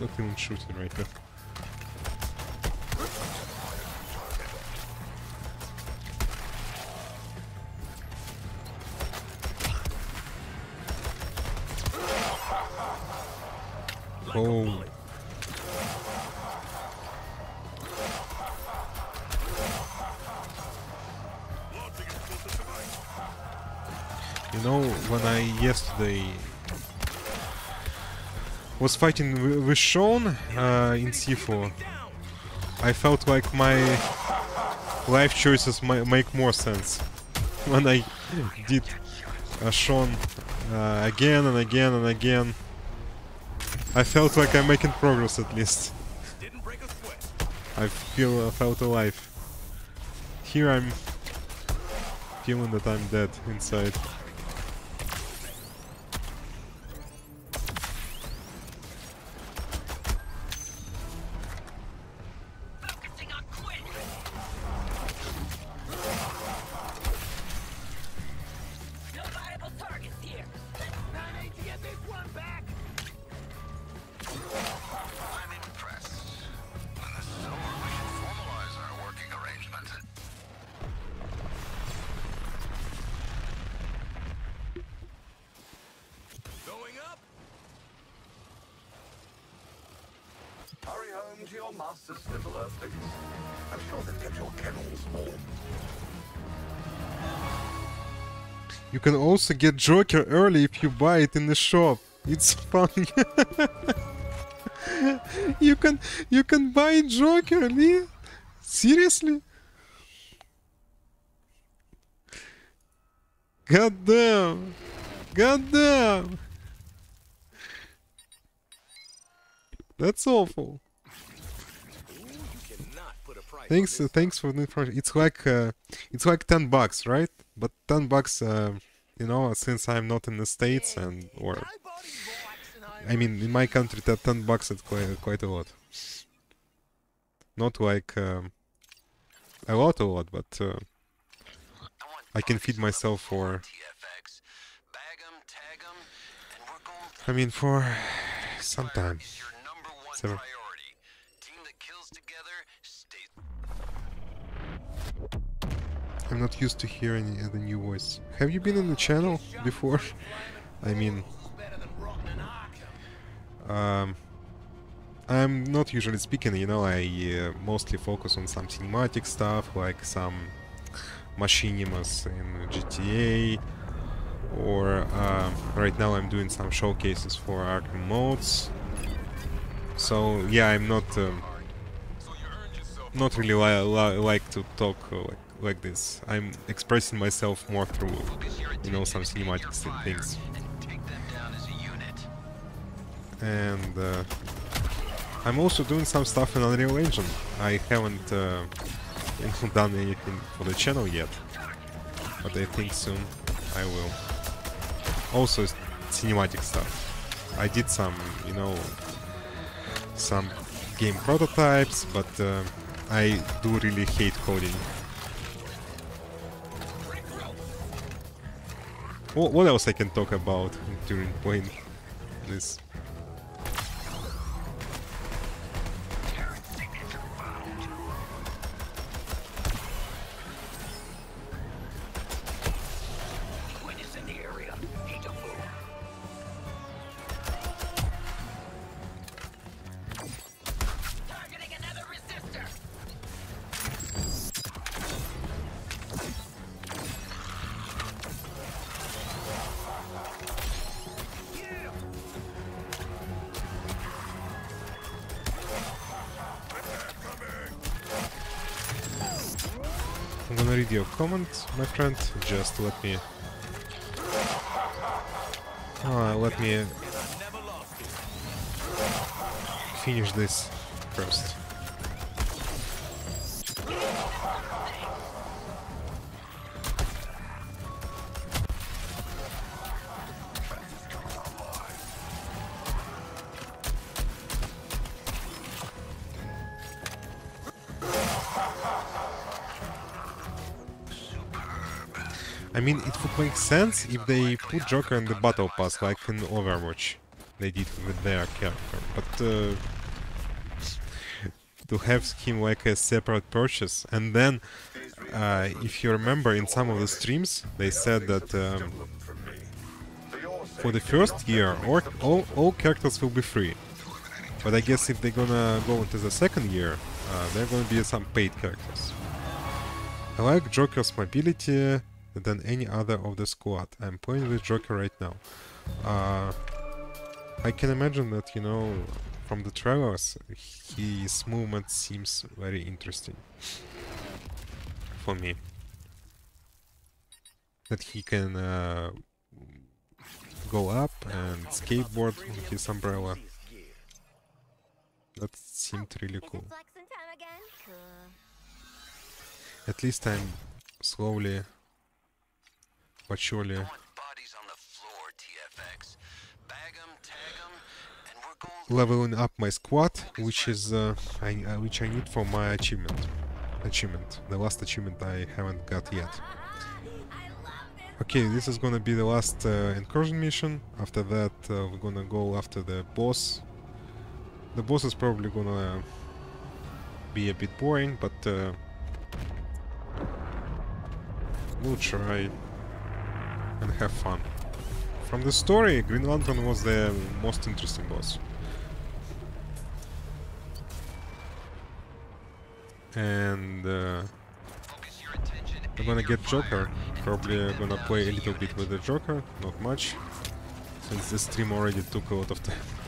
Not even shooting right now. Oh. You know, when I yesterday was fighting with Sean uh, in C4, I felt like my life choices make more sense when I did uh, Sean uh, again and again and again. I felt like I'm making progress at least. I feel uh, felt alive. Here I'm feeling that I'm dead inside. You can also get Joker early if you buy it in the shop. It's fun. you can you can buy Joker, Lee? Seriously? God damn. God damn. That's awful. Thanks, thanks for the information. It's like uh, it's like ten bucks, right? But ten bucks, uh, you know, since I'm not in the states and or, I mean, in my country, that ten bucks is quite quite a lot. Not like um, a lot, a lot, but uh, I can feed myself for I mean, for some time. Seven. I'm not used to hearing the new voice. Have you been on the channel before? I mean, um, I'm not usually speaking, you know, I uh, mostly focus on some cinematic stuff, like some machinimas in GTA, or uh, right now I'm doing some showcases for Arkham modes. So yeah, I'm not um, not really li li like to talk uh, like like this. I'm expressing myself more through, you know, some cinematic things. And uh, I'm also doing some stuff in Unreal Engine. I haven't uh, done anything for the channel yet, but I think soon I will. Also cinematic stuff. I did some, you know, some game prototypes, but uh, I do really hate coding. What, else I can talk about during playing this? Comment, my friend. Just let me... Uh, let me finish this first. Would make sense if they put Joker in the Battle Pass, like in Overwatch. They did with their character, but uh, to have him like a separate purchase, and then, uh, if you remember, in some of the streams, they said that um, for the first year, or all, all characters will be free. But I guess if they're gonna go into the second year, uh, there are gonna be some paid characters. I like Joker's mobility than any other of the squad. I'm playing with Joker right now. Uh, I can imagine that, you know, from the trailers, his movement seems very interesting for me. That he can uh, go up and skateboard with his umbrella. That seemed really cool. Flexing time again? Cool. At least I'm slowly but surely leveling up my squad, which is uh, I, uh, which I need for my achievement. Achievement, the last achievement I haven't got yet. Okay, this is gonna be the last uh, incursion mission. After that, uh, we're gonna go after the boss. The boss is probably gonna be a bit boring, but uh, we'll try and have fun. From the story, Green Lantern was the most interesting boss. And uh, I'm gonna get Joker. Probably gonna play a little bit with the Joker, not much, since this stream already took a lot of time.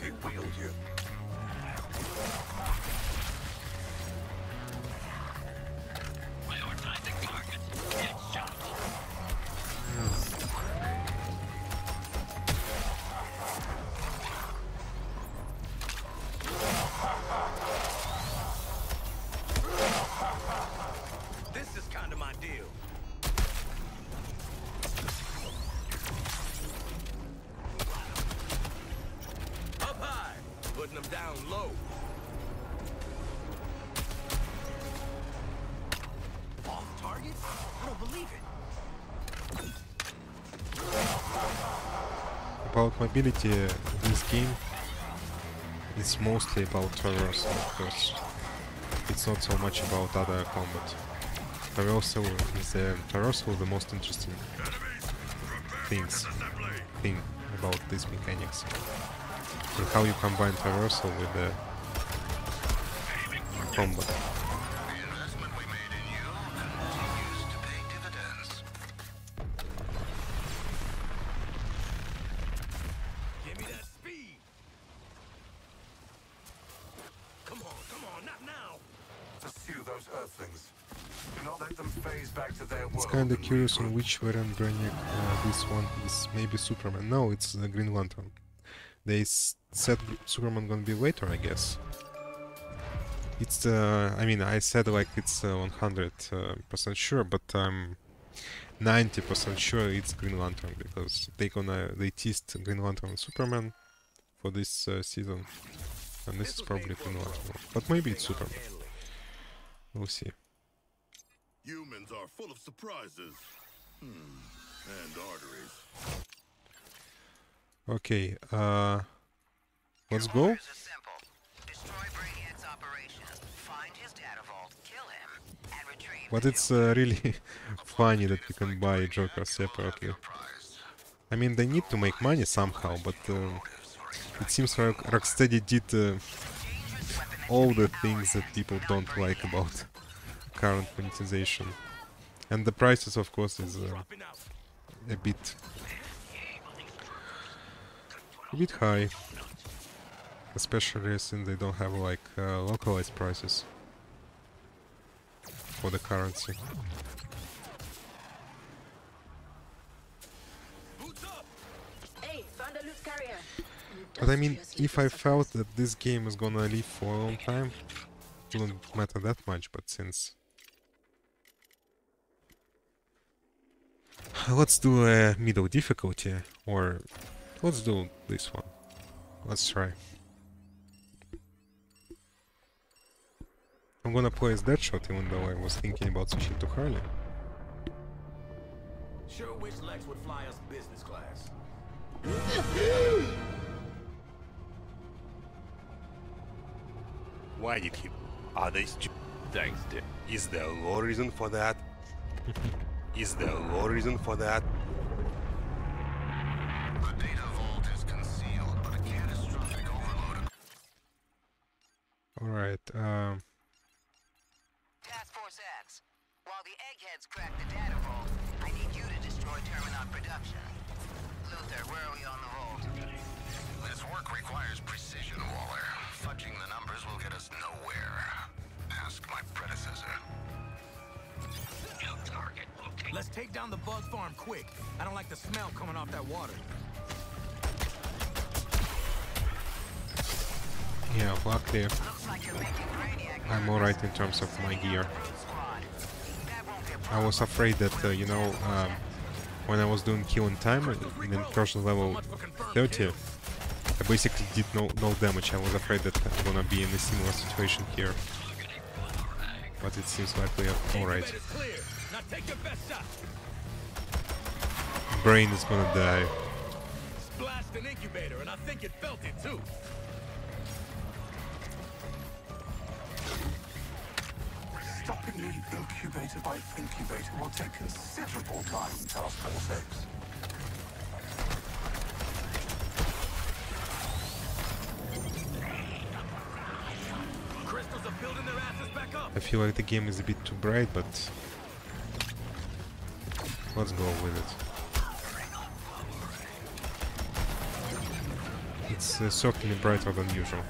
They wheeled you. About mobility, this game is mostly about traversal because it's not so much about other combat. Traversal is um, the traversal the most interesting things thing about these mechanics and how you combine traversal with the combat. Kinda curious on which variant Brainiac uh, this one is. Maybe Superman. No, it's the Green Lantern. They s- said Superman gonna be later, I guess. It's, uh, I mean, I said like it's uh, 100 uh, percent sure, but I'm 90% sure it's Green Lantern because they gonna, they teased Green Lantern and Superman for this uh, season. And this is probably Green Lantern. But maybe it's Superman. We'll see. Humans are full of surprises. Hmm. And arteries. Okay, uh, let's go. But it's uh, really funny that you can buy Joker separately. I mean, they need to make money somehow, but uh, it seems like Rocksteady did uh, all the things that people don't like about current monetization. And the prices, of course, is uh, a bit a bit high, especially since they don't have like uh, localized prices for the currency. But I mean, if I felt that this game is gonna live for a long time, it wouldn't matter that much, but since... Let's do a middle difficulty, or let's do this one. Let's try. I'm gonna play as Deadshot, even though I was thinking about switching to Harley. Sure wish Lex would fly us business class. Why did he? Are they stu- Thanks, Dick. Is there a law reason for that? Is there a law reason for that? The data vault is concealed, but a catastrophic overload Alright, um... Task Force X, while the eggheads crack the data vault, I need you to destroy Terminot production. Luther, where are we on the vault? This work requires precision, Waller. Fudging the numbers will get us nowhere. Ask my predecessor. New target located. Let's take down the bug farm quick. I don't like the smell coming off that water. Yeah, luckily I'm alright in terms of my gear. I was afraid that, uh, you know, um, when I was doing kill in time in incursion level 30, I basically did no, no damage. I was afraid that I'm gonna be in a similar situation here. But it seems like we are alright. Incubator's take your best shot. Brain is gonna die. Splashed an incubator, and I think it felt it too. Stopping the incubator by incubator will take considerable time, Task Force X. Crystals are building their asses back up. I feel like the game is a bit too bright, but let's go with it. It's uh, certainly brighter than usual.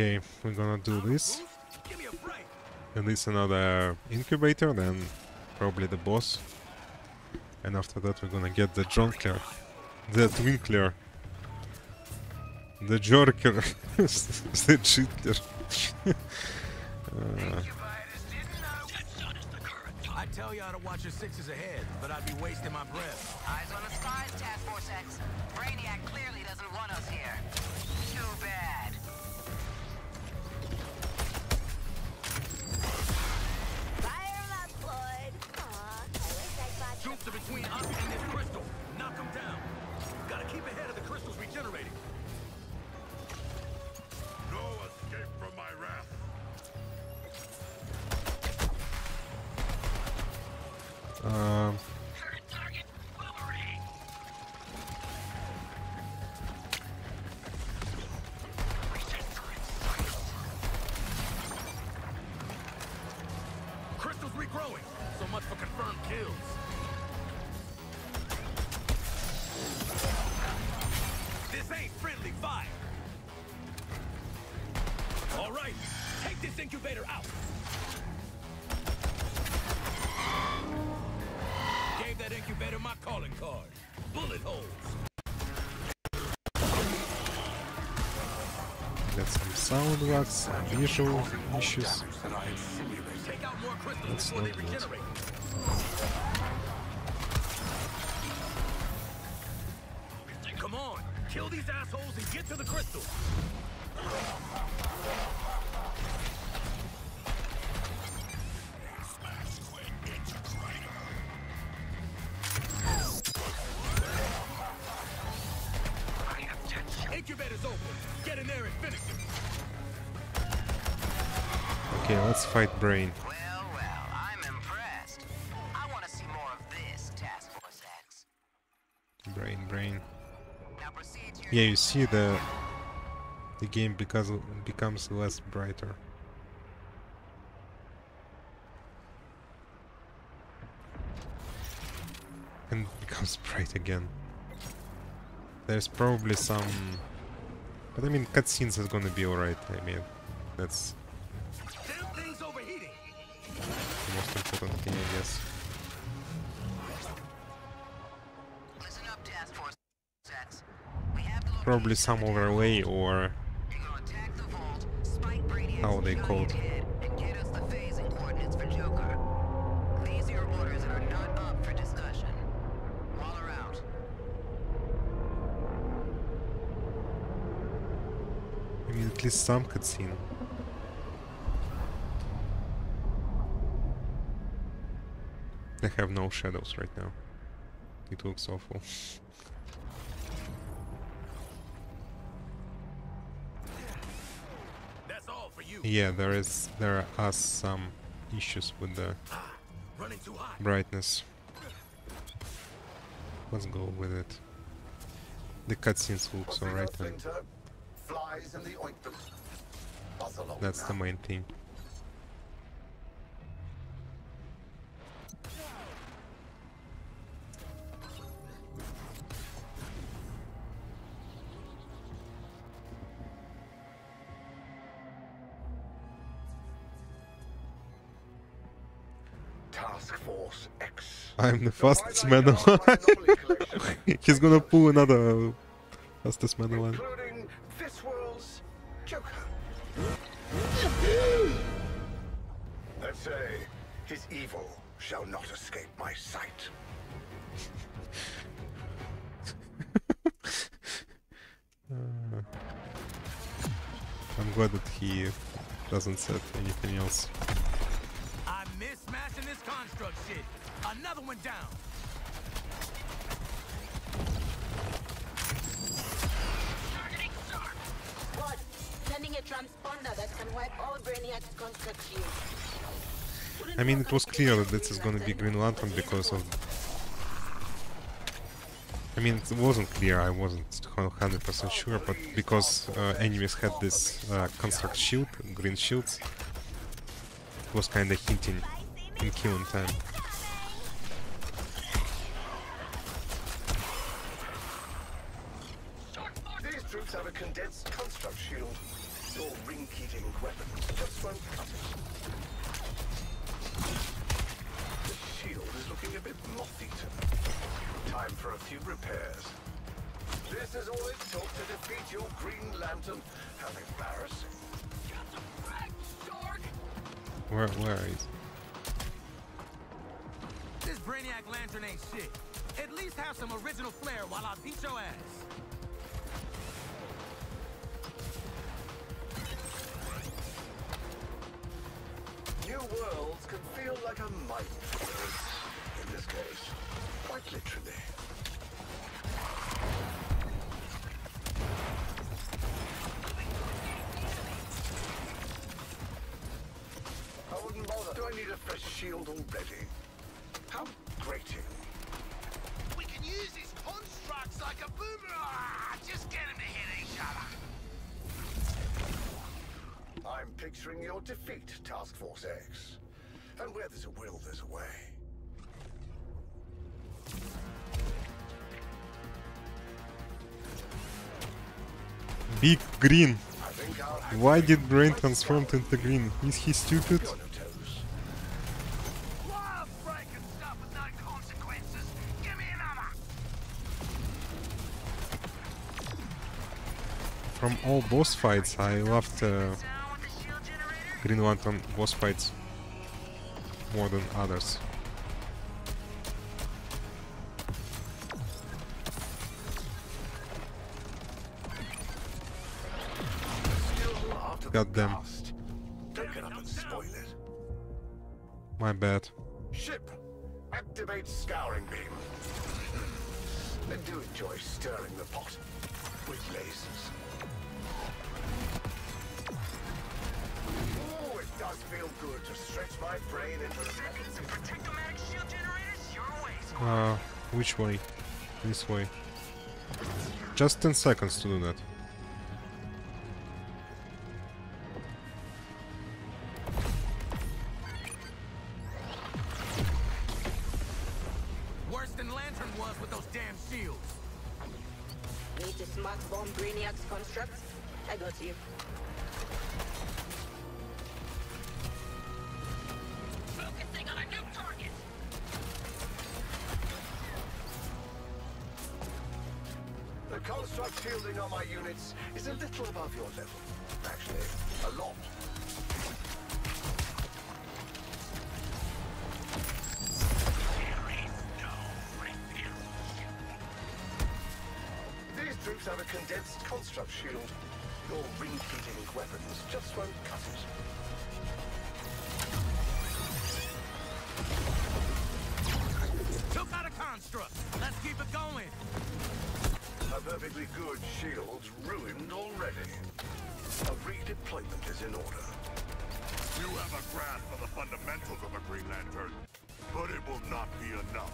Okay, we're gonna do this. Give me a break. And this another incubator, then probably the boss. And after that we're gonna get the Jonkler. The Twinkler. The Jorker. the Jitler. uh, I tell y'all to watch your sixes ahead, but I'd be wasting my breath. Eyes on the skies, Task Force X. Brainiac clearly doesn't want us here. Too bad. Troops are between us and this crystal. Knock them down. Gotta keep ahead of the crystals regenerating. No escape from card. Bullet holes. got some sound rocks, some visual issues. Take out more crystals That's before they not good. Come on, kill these assholes and get to the crystal. Brain. Well, well, I'm impressed. I want to see more of this, Task Force X. Brain, Brain. Now proceed to your Yeah, you see the the game because becomes less brighter. And becomes bright again. There's probably some but I mean cutscenes is gonna be alright, I mean that's Have the Probably some or vault, spike Brainiac's how they out. I mean at least some cutscene. They have no shadows right now. It looks awful. That's all for you. Yeah, there is there are some issues with the Running too hot. brightness. Let's go with it. The cutscenes looks alright and Splinter, the ointment. Buzz along that's the main thing. I'm the The fastest man Guard alive. He's gonna pull another fastest man alive. including this world's Joker. Let's say his evil shall not escape my sight. Uh, I'm glad that he doesn't say anything else. I miss smashing this construct shit. Another one down. What? Sending a transponder that can wipe all Brainiac's construct shields. I mean, it was clear that this is gonna be Green Lantern because of... I mean, it wasn't clear, I wasn't 100% sure, but because uh, enemies had this uh, construct shield, green shields, it was kinda hinting in killing time. These troops have a condensed construct shield. Your ring-eating cut it. The shield is looking a bit moth-eaten. Time for a few repairs. This is all it took to defeat your Green Lantern. How embarrassing. Where, where is... This Brainiac lantern ain't shit. At least have some original flair while I beat your ass. New worlds can feel like a minefield. In this case, quite literally. I wouldn't bother. Do I need a fresh shield already? How grating. We can use his constructs like a boomerang. Just get him I'm picturing your defeat, Task Force X. And where there's a will, there's a way. Big green! I think I'll have Why did Brain quite transform into green? Is he stupid? You're on your toes. Love breaking stuff with no consequences. Give me another. From all boss fights, I loved uh, Green Lantern boss fights more than others. Spoil it. My bad. Ship, activate scouring beam. I do enjoy stirring the pot with lasers. Does feel good to stretch my brain into the Seconds to protectomatic shield generators your ways. Uh, which way? This way. Just 10 seconds to do that. Worse than Lantern was with those damn shields. Need to smart bomb Brainiac's constructs? I got you. Construct shielding on my units is a little above your level. Actually, a lot. No These troops have a condensed construct shield. Your ring-feeding weapons just won't cut it. Let's keep it going. A perfectly good shield's ruined already. A redeployment is in order. You have a grasp of the fundamentals of a Green Lantern, but it will not be enough.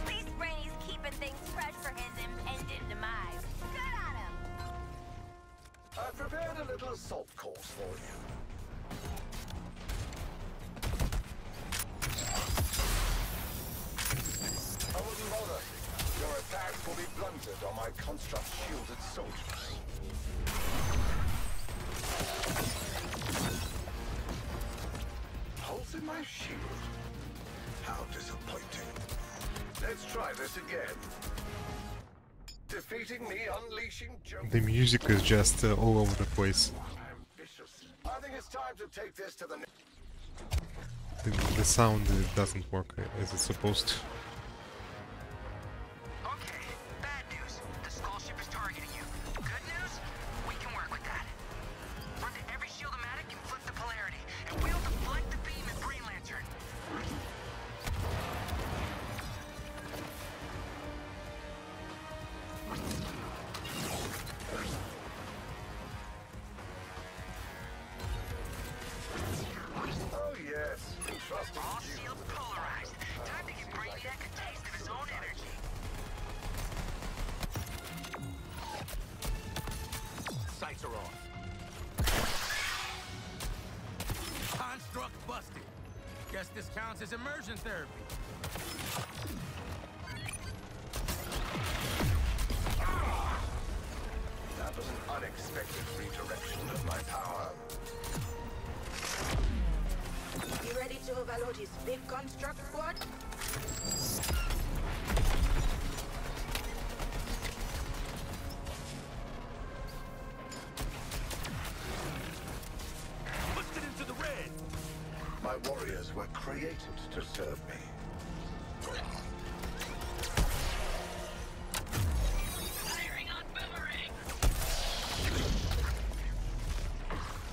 At least Brainy's keeping things fresh for his impending demise. Good on him. I've prepared a little assault course for you. I wouldn't bother. Your attacks will be blunted on my construct shielded soldiers. Holes in my shield? How disappointing. Let's try this again. Defeating me, unleashing Joker. The music is just uh, all over the place. I think it's time to take this to the. The, the sound uh, doesn't work as it's supposed to. therapy.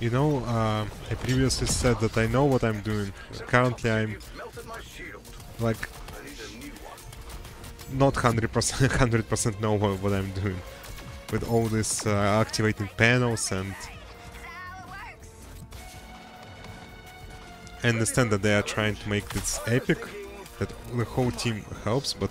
You know, uh, I previously said that I know what I'm doing. Currently I'm like not 100% 100% know what I'm doing with all these uh, activating panels and I understand that they are trying to make this epic that the whole team helps but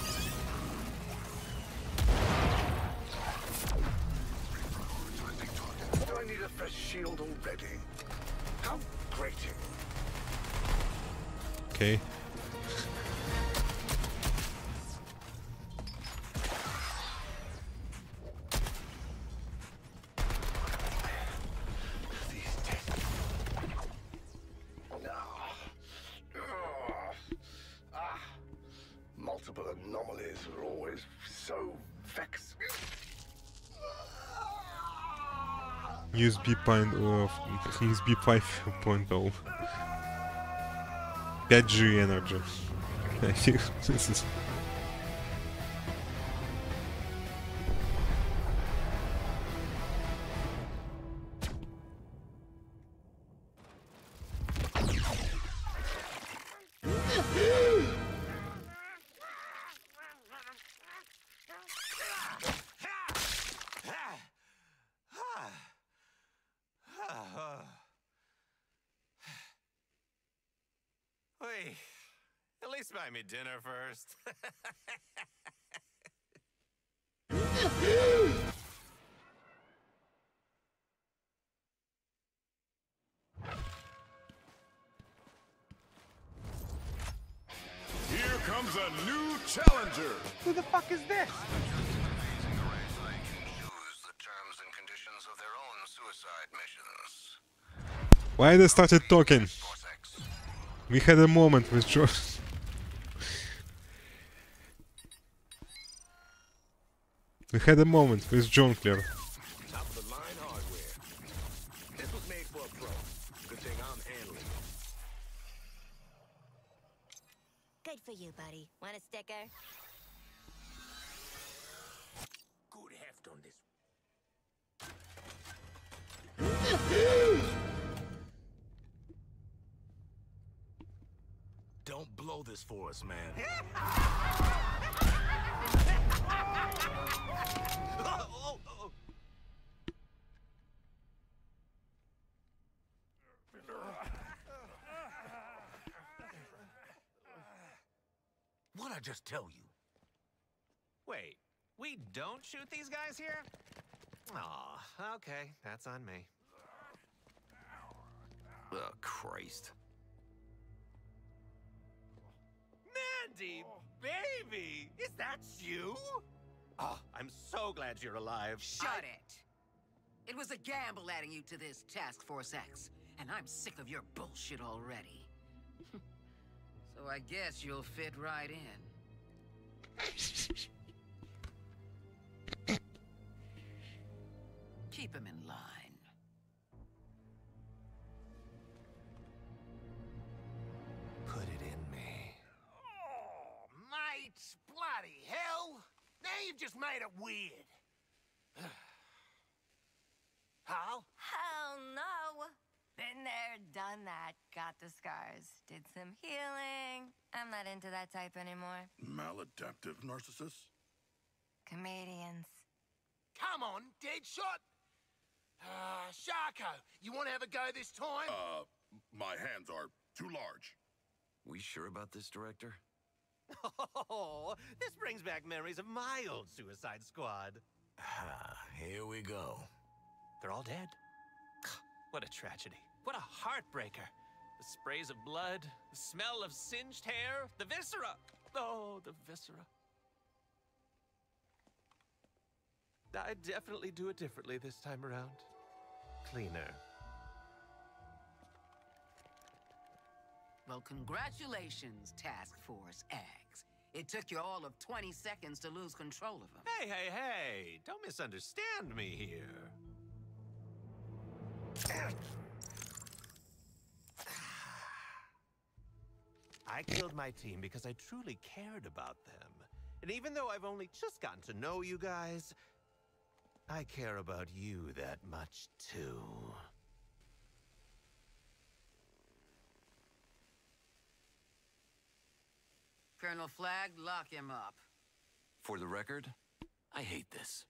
B5 5.0. 5G energy. I think this is Why they started talking? We had a moment with George. we had a moment with Jonkler. Adding you to this Task Force X, and I'm sick of your bullshit already. so I guess you'll fit right in. Some healing. I'm not into that type anymore. Maladaptive narcissist? Comedians. Come on, dead Deadshot! Uh, Sharko, you want to have a go this time? Uh, my hands are too large. We sure about this, Director? Oh, this brings back memories of my old Suicide Squad. Ah, here we go. They're all dead. What a tragedy. What a heartbreaker. The sprays of blood, the smell of singed hair, the viscera. Oh, the viscera. I'd definitely do it differently this time around. Cleaner. Well, congratulations, Task Force X. It took you all of 20 seconds to lose control of him. Hey, hey, hey! Don't misunderstand me here. I killed my team because I truly cared about them. And even though I've only just gotten to know you guys, I care about you that much too. Colonel Flagg, lock him up. For the record, I hate this.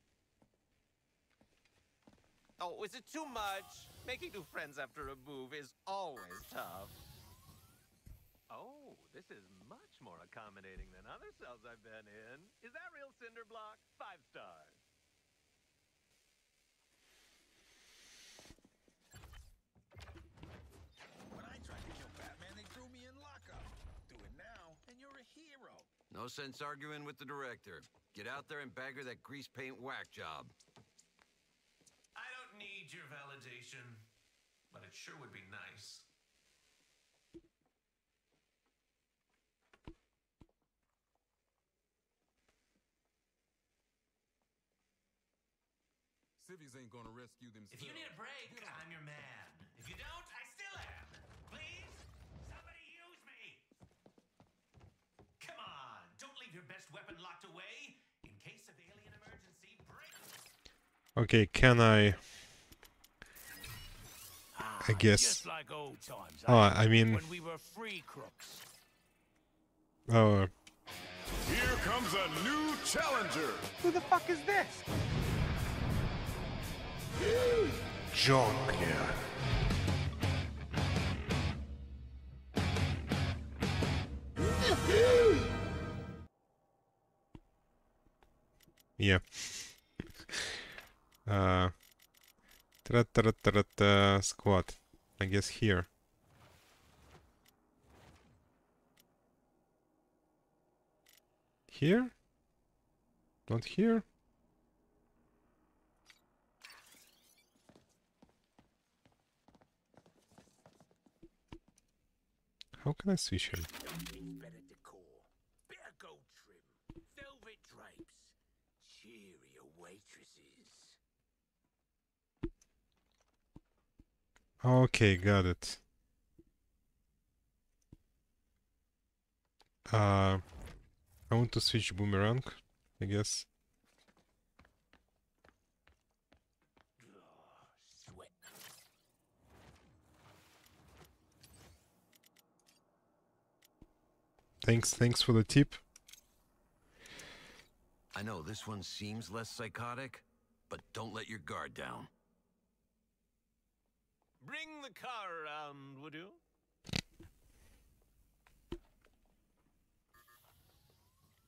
Oh, is it too much? Making new friends after a move is always tough. This is much more accommodating than other cells I've been in. Is that real cinder block? Five stars. When I tried to kill Batman, they threw me in lockup. Do it now, and you're a hero. No sense arguing with the Director. Get out there and bag her that grease paint whack job. I don't need your validation, but it sure would be nice. Civvies ain't gonna rescue themselves. If you need a break, I'm your man. If you don't, I still am. Please? Somebody use me! Come on, don't leave your best weapon locked away. In case of alien emergency, break. Okay, can I? I guess. Just like old times. Oh, eh? I mean- when we were free crooks. Oh, Here comes a new challenger. Who the fuck is this? John Clare. Yeah. Uh, tra-tra-tra-tra, squad. I guess here. Here? Not here? How can I switch him? Okay, got it. Uh, I want to switch boomerang, I guess. Thanks, thanks for the tip. I know this one seems less psychotic, but don't let your guard down. Bring the car around, would you?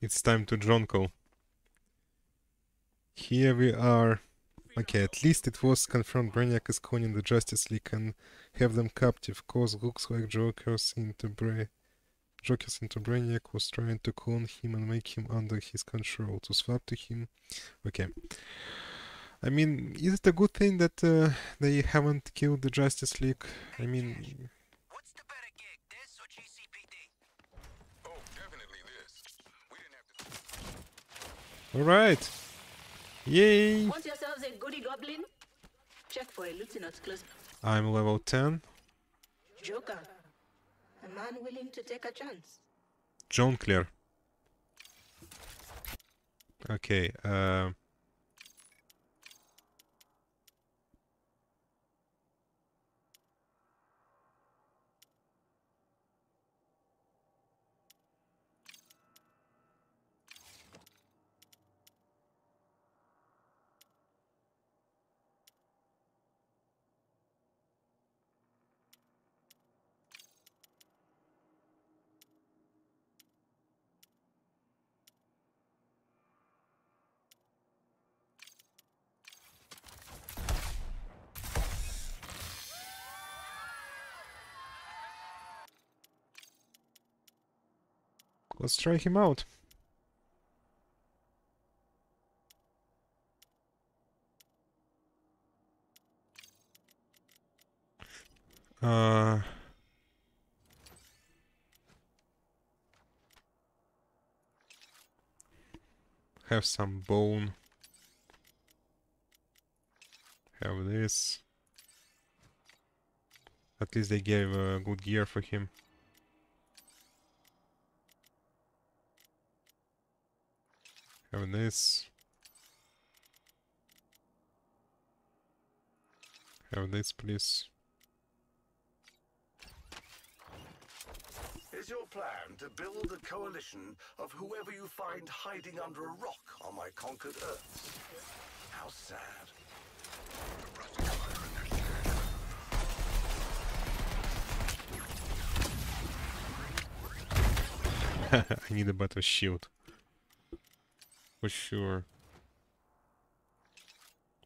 It's time to Jonko. Here we are. Okay, at least it was confirmed Brainiac is conning the Justice League and have them captive, cause looks like Joker's into Bra Joker's into Brainiac was trying to clone him and make him under his control, to swap to him. Okay. I mean, is it a good thing that uh, they haven't killed the Justice League? I mean, Alright. Yay! Want yourselves a goody goblin? Check for a lieutenant close. I'm level 10. Joker. A man willing to take a chance. Jonkler. Okay, uh... Let's try him out. Uh... Have some bone. Have this. At least they gave a good gear for him. Have this. Have this, please. Is your plan to build a coalition of whoever you find hiding under a rock on my conquered Earths? How sad. I need a better shield. For sure.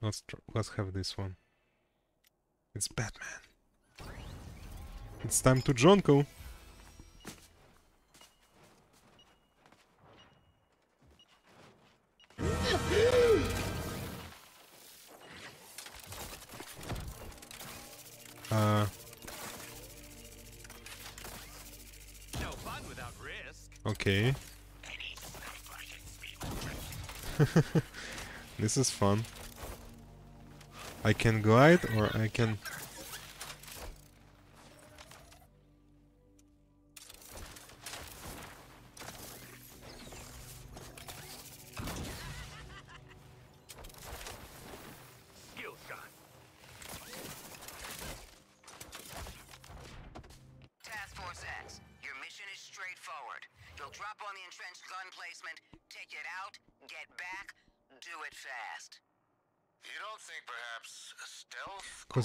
Let's tr let's have this one. It's Batman. It's time to Jonko. Uh, No fun without risk. okay. this is fun. I can glide or I can...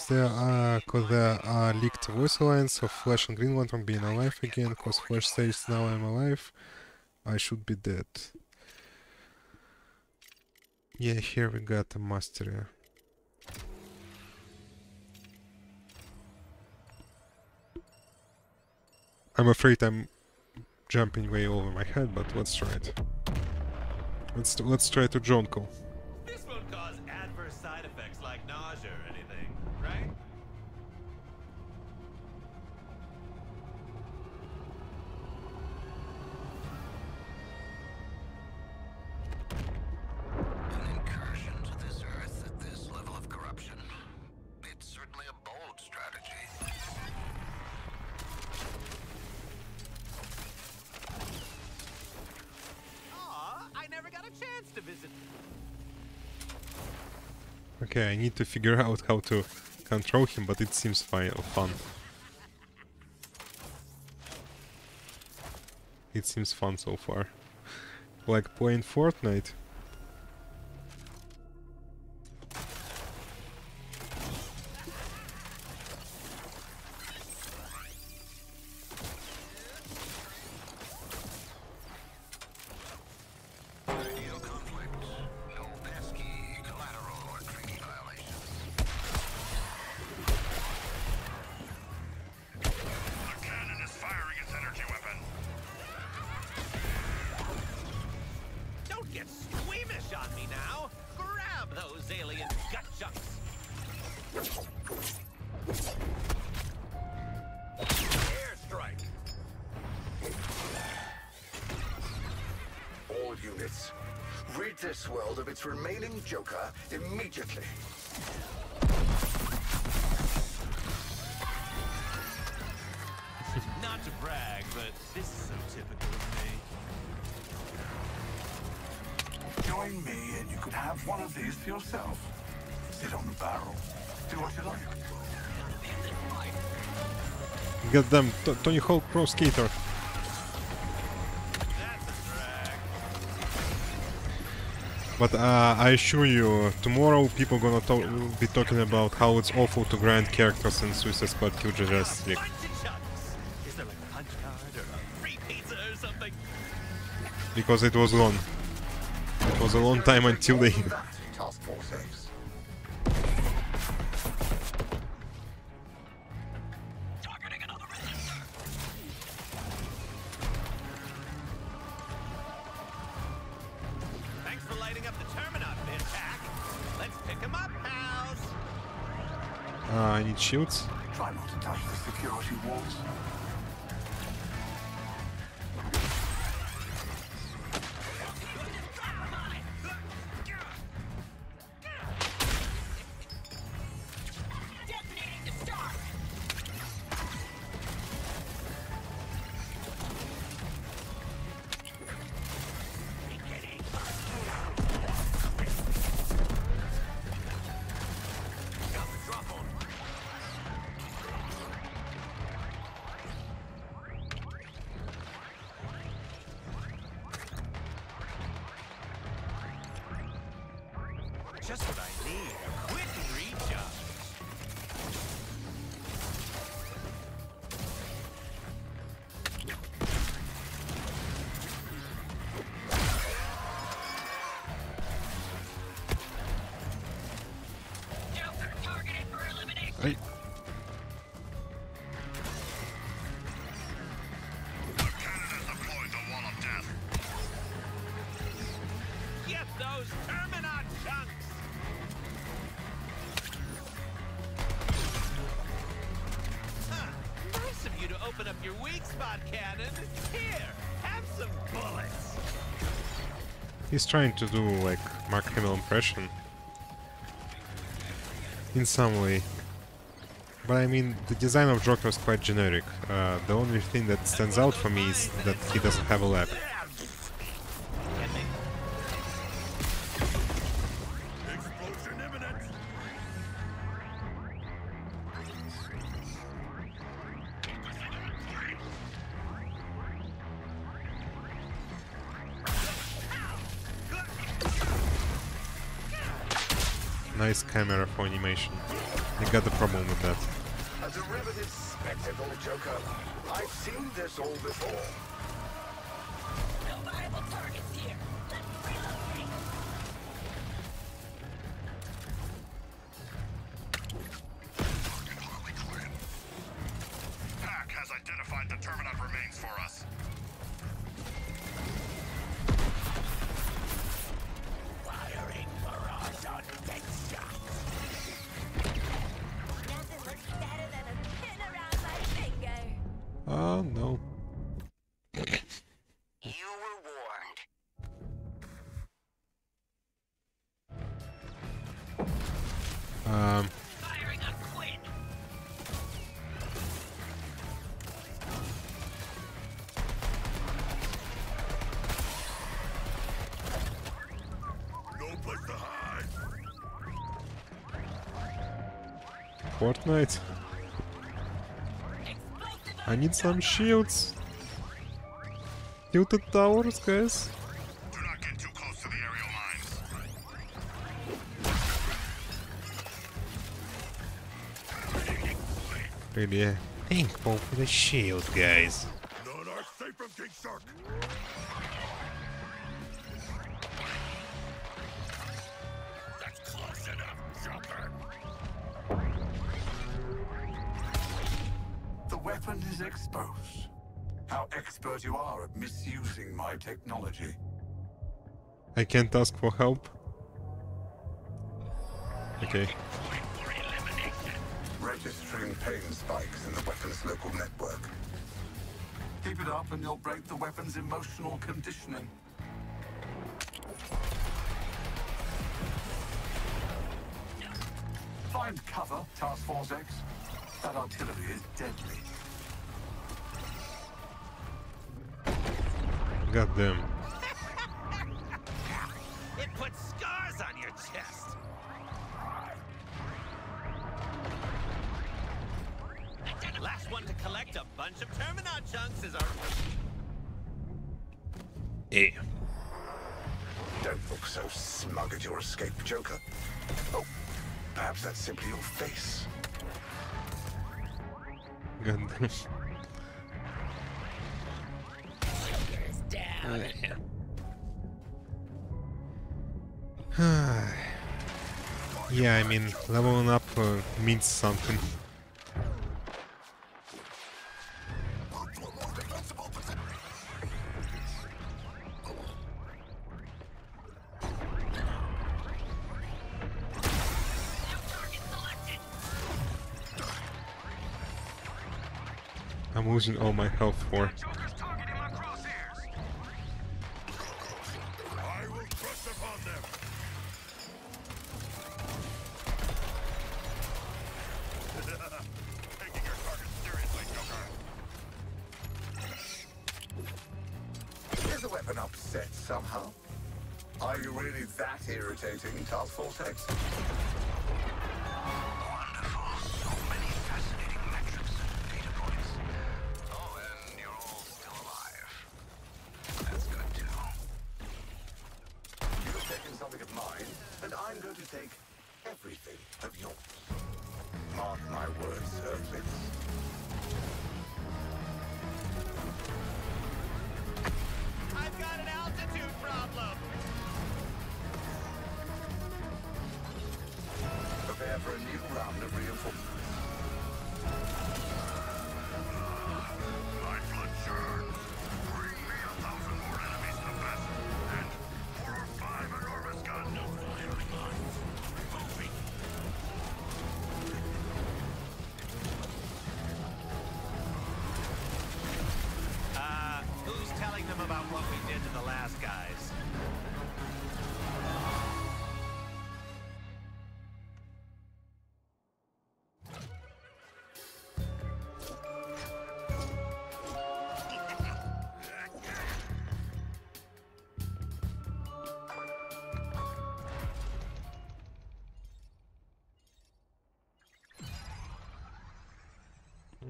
Cause there are, cause there are leaked voice lines of Flash and Green Lantern being alive again. Cause Flash says now I'm alive. I should be dead. Yeah, here we got a mastery. I'm afraid I'm jumping way over my head, but let's try it. Let's let's try to Jonko. Okay, I need to figure out how to control him, but it seems fine, fun. It seems fun so far. Like playing Fortnite. Goddamn, T Tony Hawk Pro Skater. But uh, I assure you, tomorrow people gonna to be talking about how it's awful to grind characters in Suicide Squad Kill Justice League. Because it was long. It was a long time until they... Uh, He's trying to do like Mark Hamill impression. In some way. But I mean, the design of Joker is quite generic. Uh, the only thing that stands out for me is that he doesn't have a leg. Camera for animation. I got the problem with that. A derivative spectacle, Joker. I've seen this all before. Fortnite? I need some shields. Tilted towers, guys. Do not get too close to the aerial mines. Really, thankful for the shield, guys. can't ask for help? Okay. Something. I'm losing all my health for.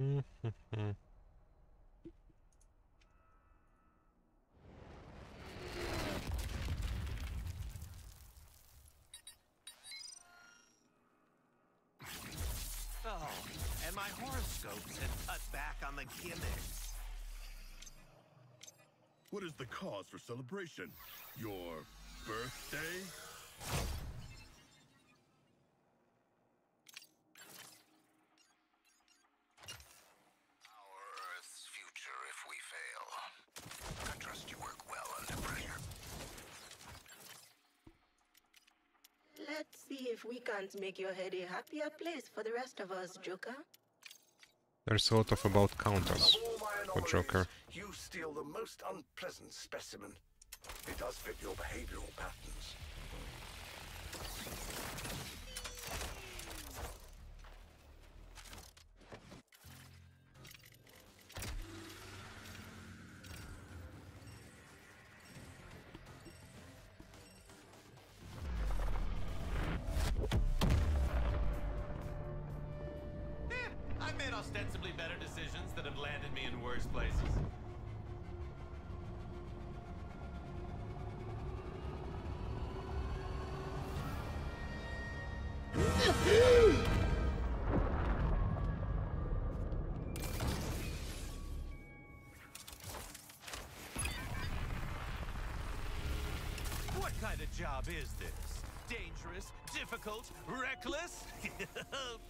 oh, and my horoscopes have cut back on the gimmicks. What is the cause for celebration? Your birthday? can't make your head a happier place for the rest of us, Joker. There's a lot of about counters for Joker. You steal the most unpleasant specimen. It does fit your behavioral patterns. Job is this? Dangerous, difficult, reckless?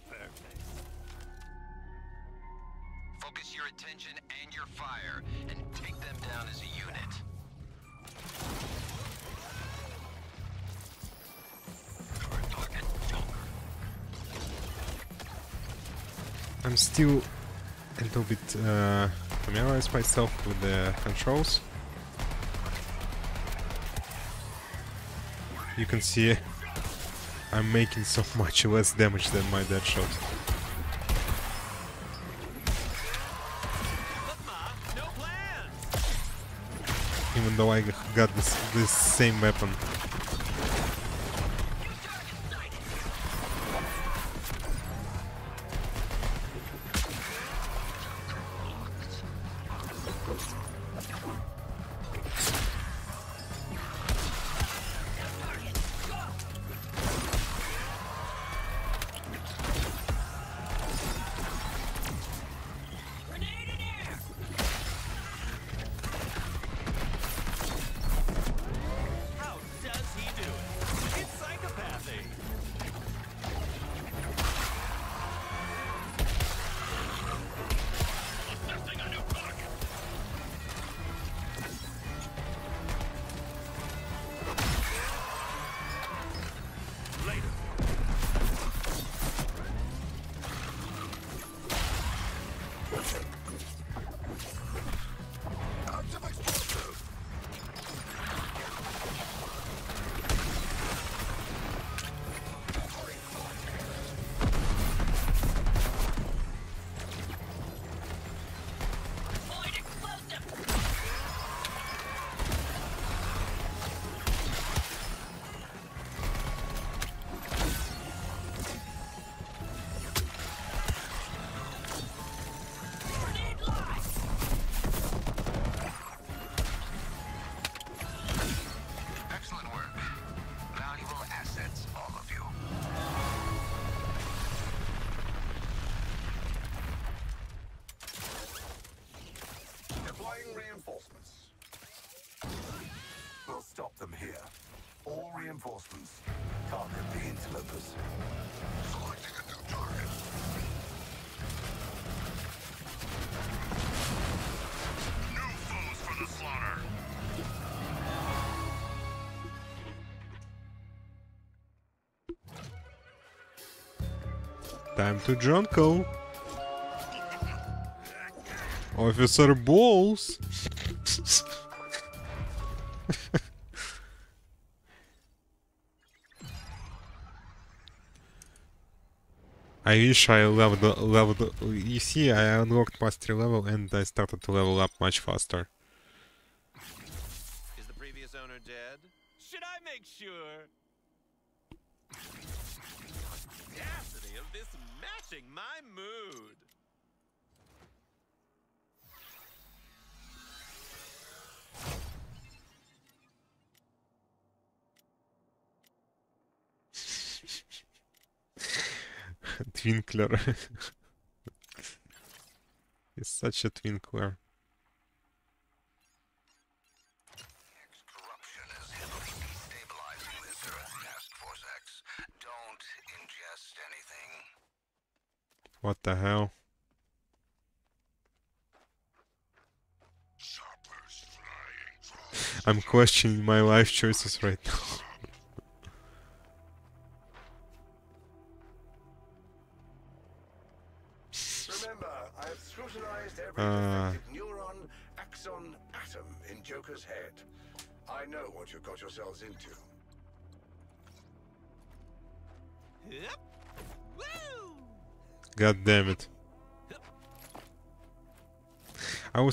Perfect. Focus your attention and your fire, and take them down as a unit. Current target, Joker. I'm still a little bit uh, familiarized myself with the controls. You can see I'm making so much less damage than my Deadshot. Even though I got this this same weapon. To Jonko. Officer Balls. I wish I leveled, leveled. You see, I unlocked mastery level and I started to level up much faster. Is the previous owner dead? Should I make sure? Audacity of this matching my mood. Twinkler. He's such a twinkler. Corruption is heavily destabilizing this Earth Task Force X. Don't ingest anything. What the hell? I'm questioning my life choices right now.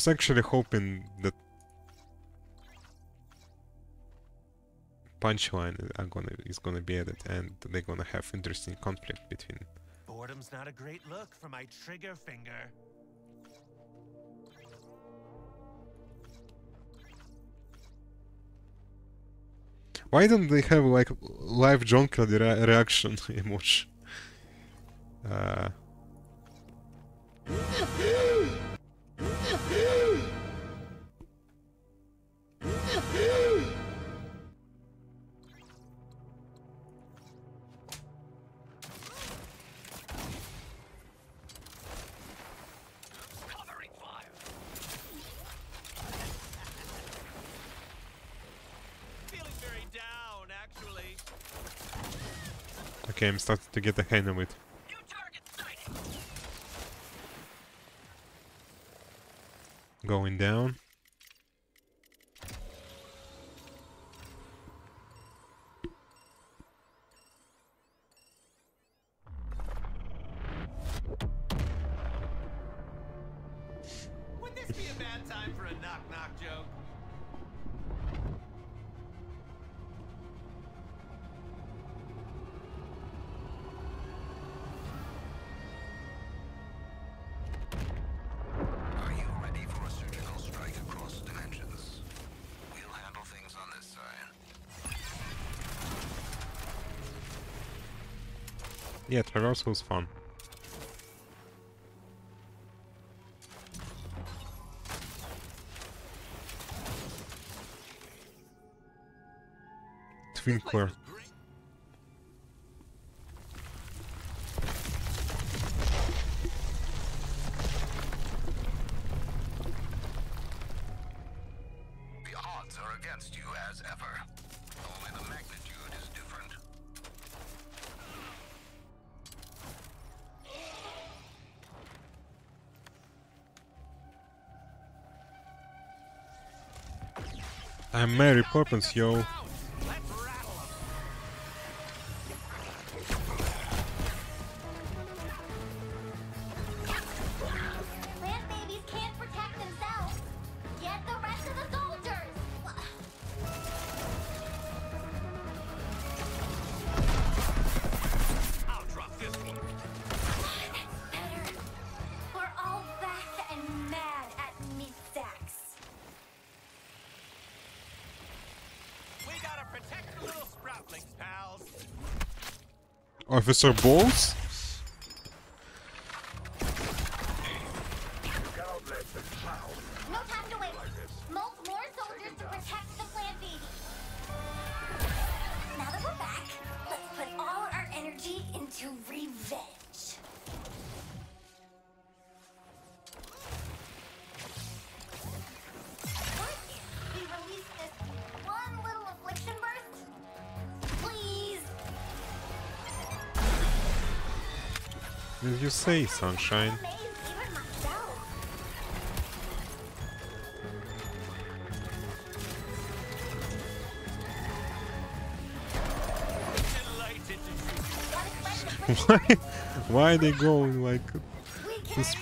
Was actually hoping that punchline are gonna is gonna be added and they're gonna have interesting conflict between Boredom's not a great look for my trigger finger. Why don't they have like live Jonkler rea- reaction emoji? Uh, okay, I'm starting to get the hang of it. Going down. Yeah, traversal's fun. Twinkler. I'm Mary Poppins, yo. Officer Balls? Say, sunshine. Why? Why they going like this?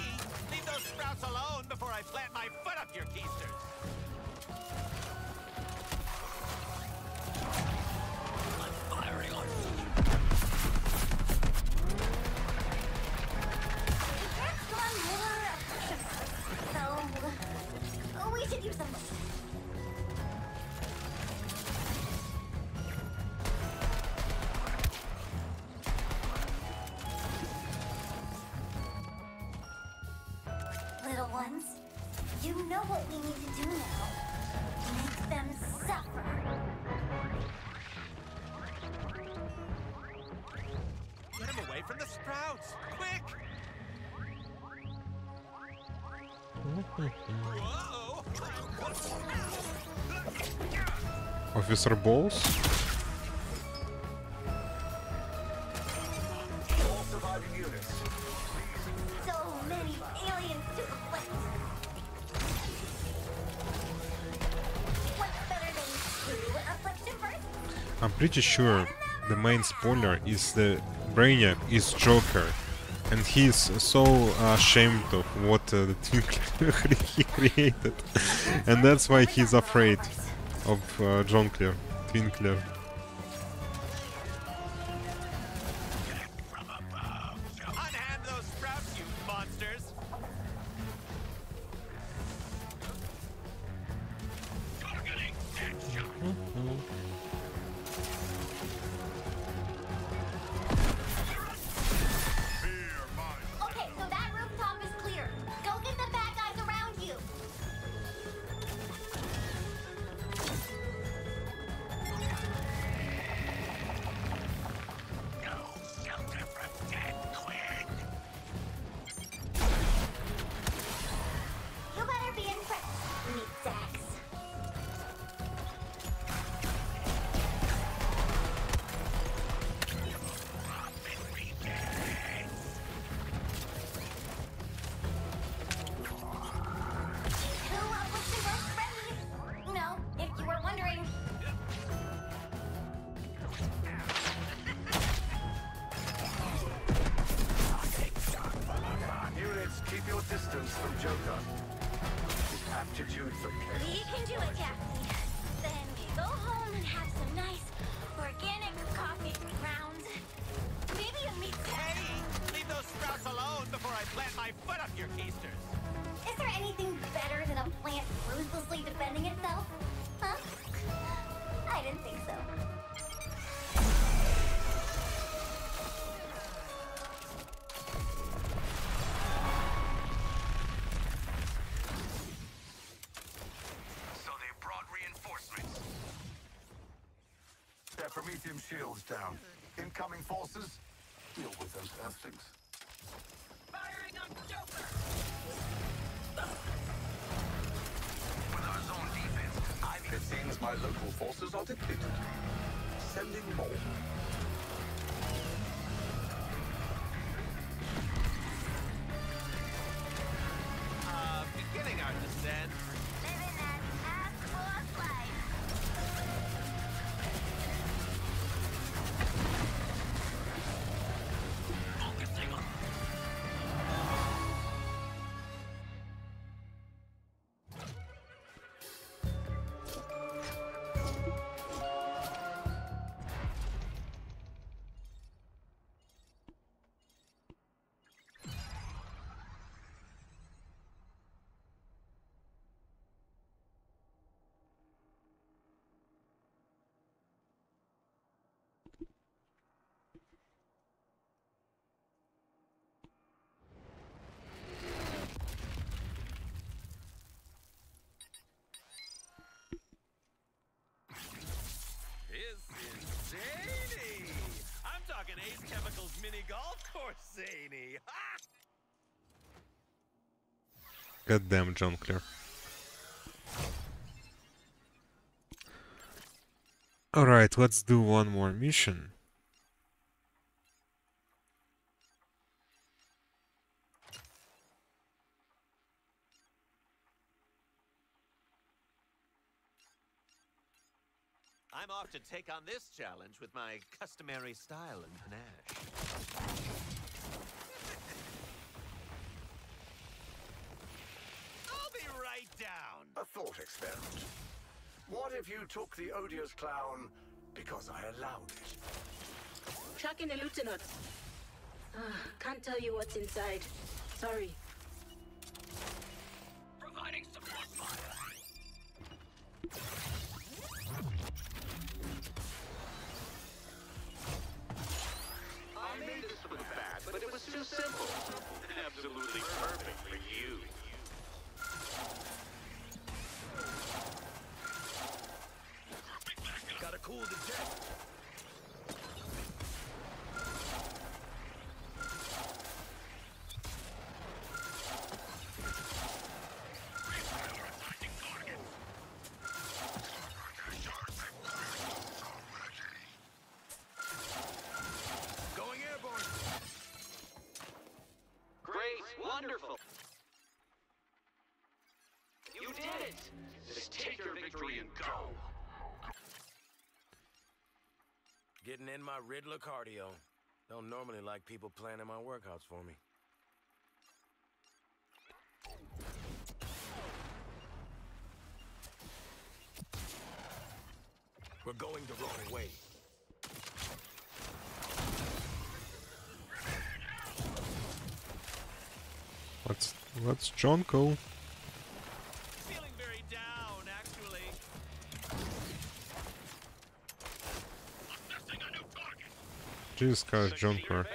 Bursts? I'm pretty sure the main spoiler is the Brainiac is Joker. And he's so ashamed of what uh, the Twinkler he created. and that's why he's afraid of uh, Jonkler, Twinkler. On Goddamn Jonkler. Alright, let's do one more mission. I'm off to take on this challenge with my customary style and panache. down. A thought experiment. What if you took the odious clown because I allowed it? Chuck in the lieutenant. Ah, can't tell you what's inside. Sorry. Providing support fire. I made this look bad, but it was too simple. Absolutely perfect. getting in my Riddler cardio. Don't normally like people planning my workouts for me. We're going the wrong way. What's what's Jonko? Jesus Christ, Jumper.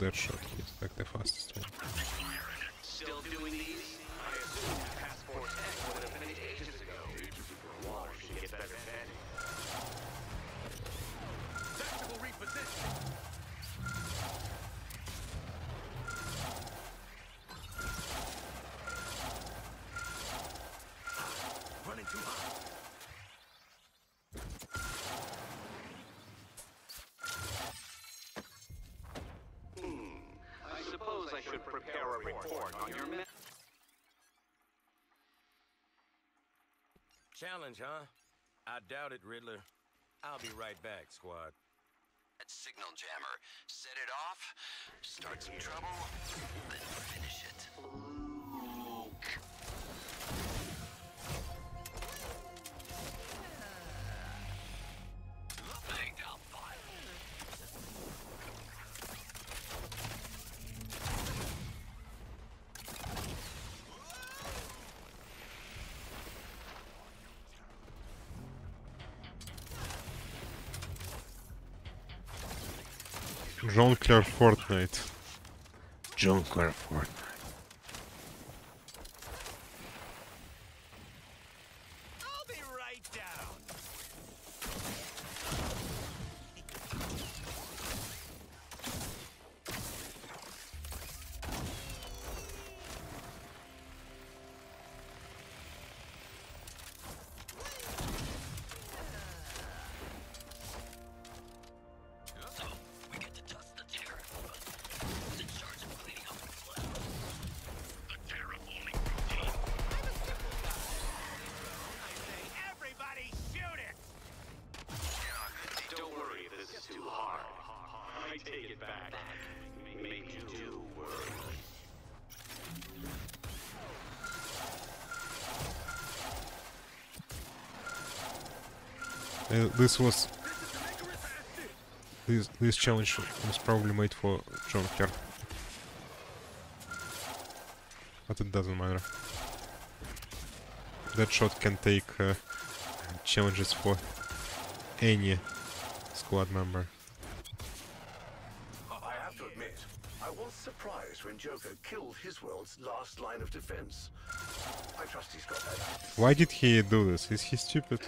that shot. Challenge, huh? I doubt it, Riddler. I'll be right back, squad. That signal jammer. Set it off, start some trouble, Jean-Claire Fortnite. Jean-Claire Fortnite. This was this this challenge was probably made for John Clare. But it doesn't matter. That shot can take uh, challenges for any squad member. I have to admit, I was surprised when Joker killed his world's last line of defense. I trust he's got that. Why did he do this? Is he stupid?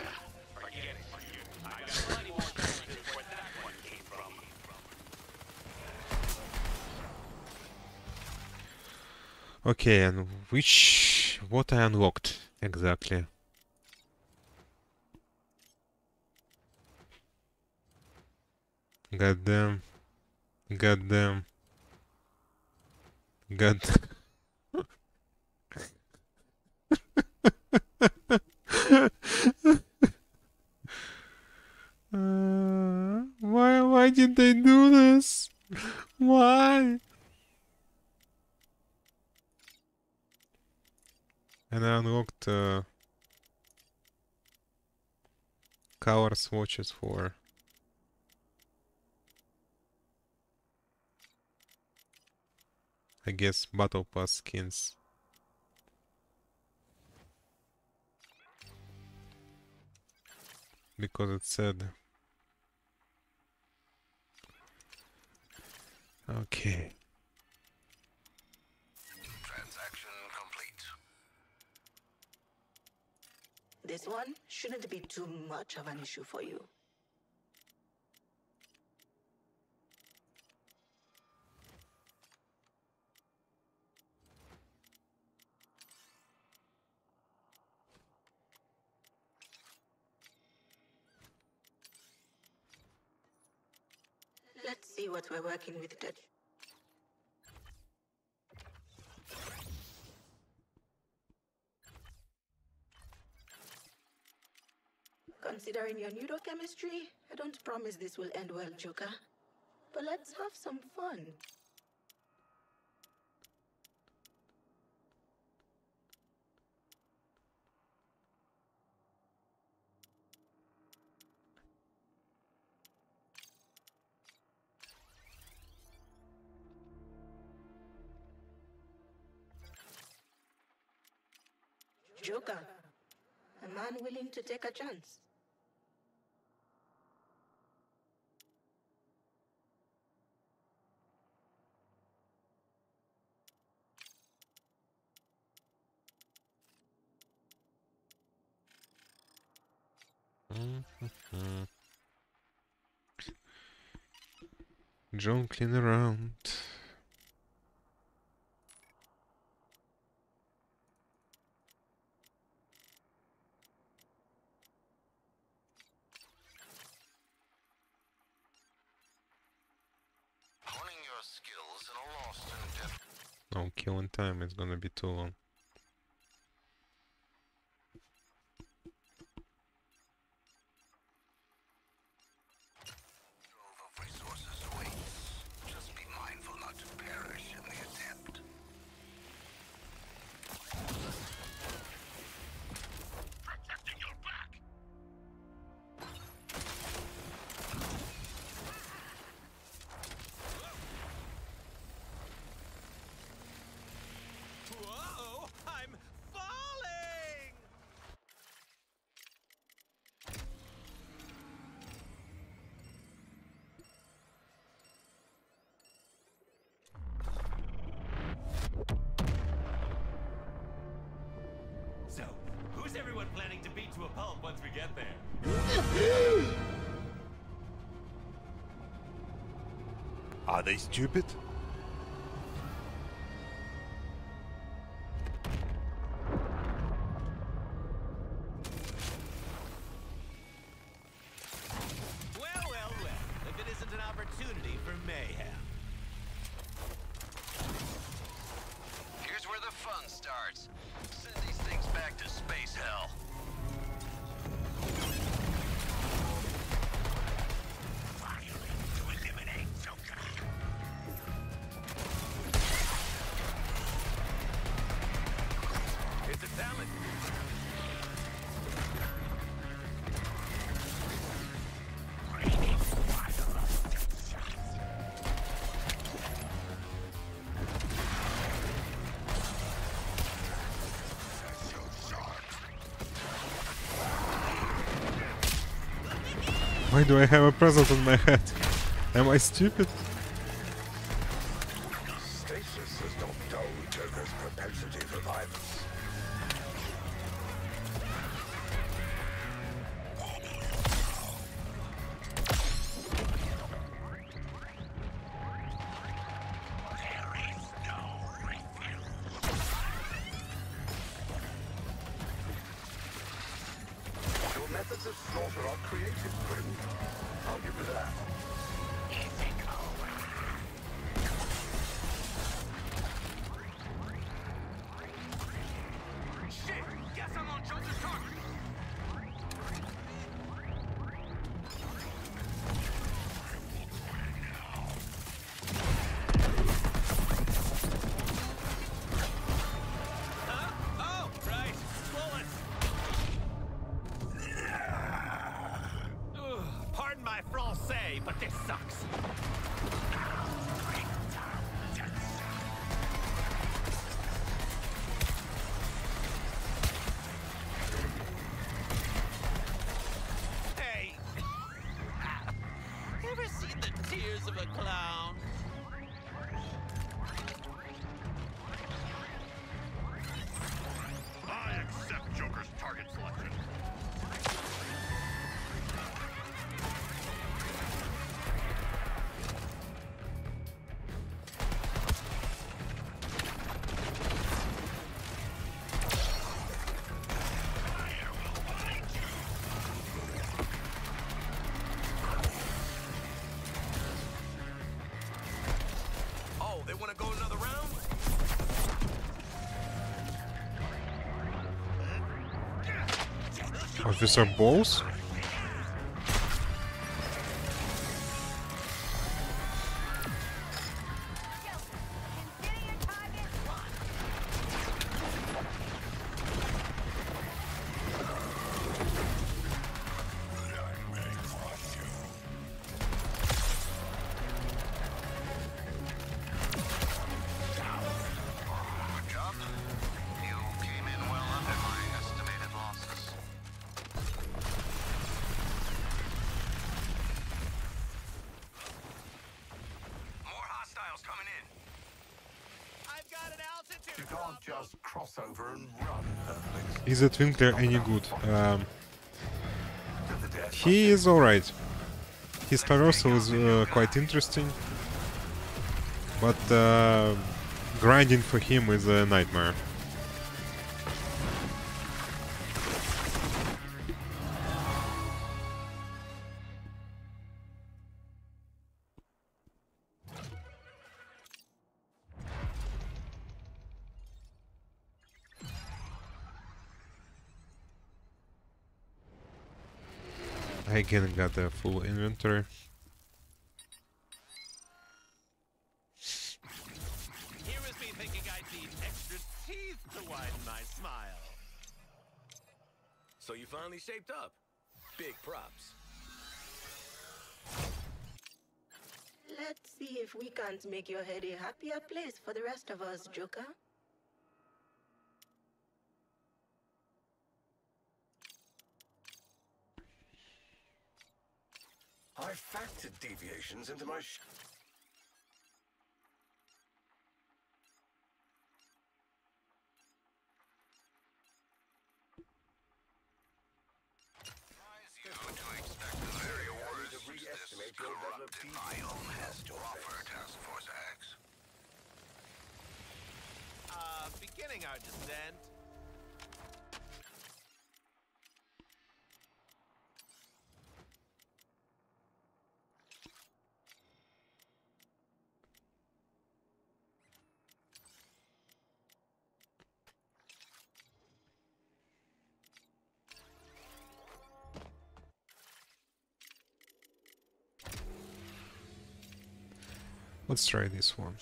Okay, and which... what I unlocked exactly? God damn. God damn. God Uh, why why did they do this? Why? And I unlocked uh, color swatches for I guess battle pass skins. Because it said Okay. This one shouldn't be too much of an issue for you. Let's see what we're working with, Dutch. Considering your neurochemistry, I don't promise this will end well, Joker. But let's have some fun. Joker, a man willing to take a chance. Junkling around. No, killing time It's gonna be too long. they stupid? Why do I have a present on my head? Am I stupid? São Bons, Is that Winkler any good? Um, he is alright. His Carousel is uh, quite interesting. But uh, grinding for him is a nightmare. I again got the full inventory. Here is me thinking I'd need extra teeth to widen my smile. So you finally shaped up. Big props. Let's see if we can't make your head a happier place for the rest of us, Joker. I deviations into my Let's try this one.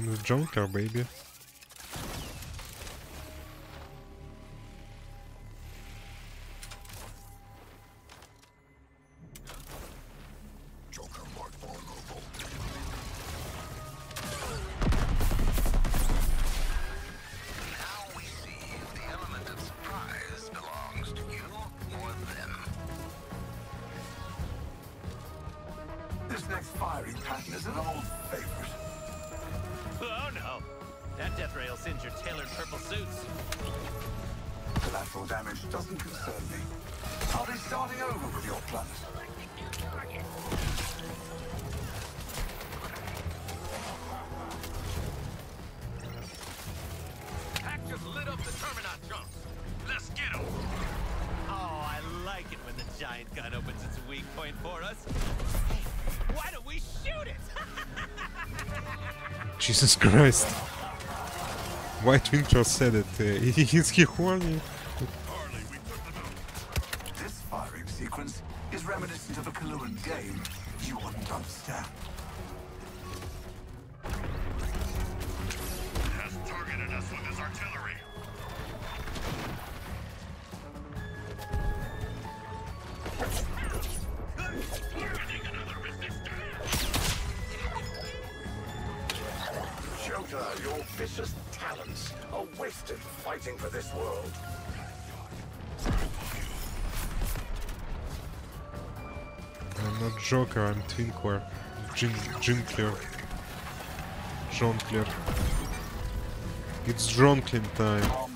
I'm the Joker, baby. That death rail sends your tailored purple suits. Collateral damage doesn't concern me. I'll be starting over with your planet. Pack just lit up the Terminaut chunks. Let's get them. Oh, I like it when the giant gun opens its weak point for us. Why don't we shoot it? Jesus Christ. White Winter said it. Uh, is he horny? Jin Jinkler. Jonkler. It's Dronklin time.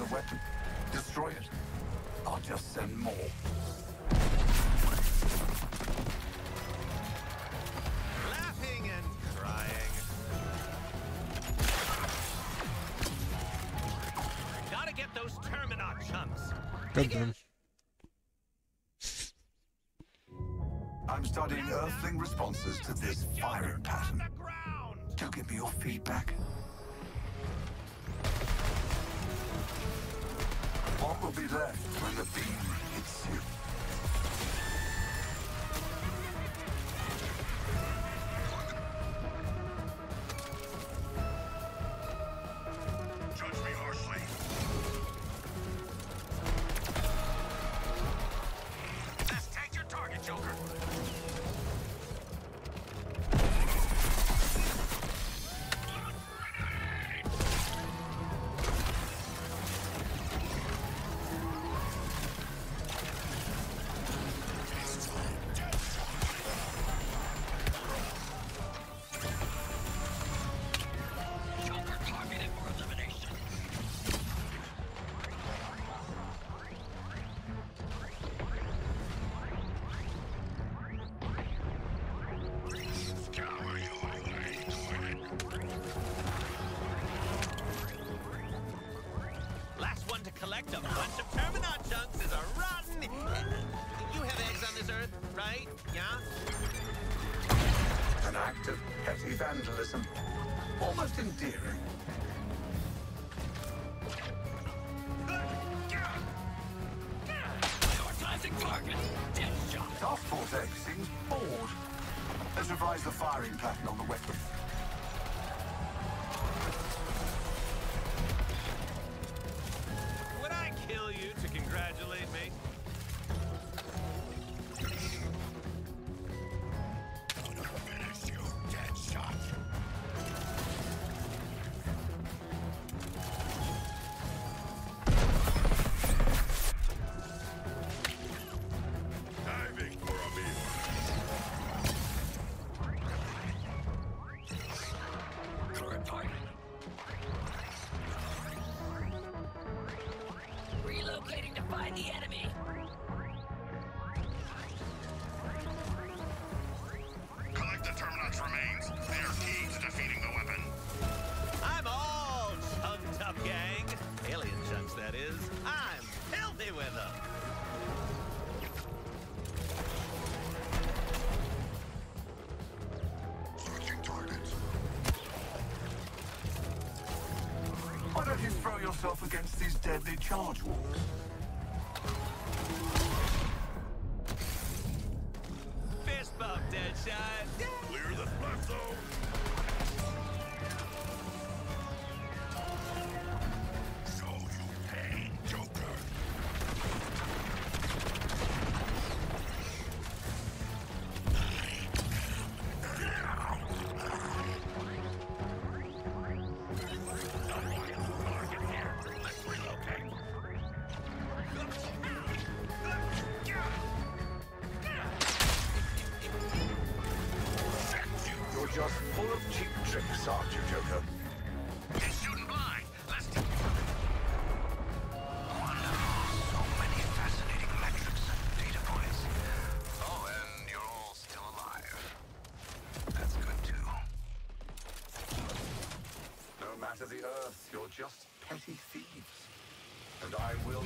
Deadly charge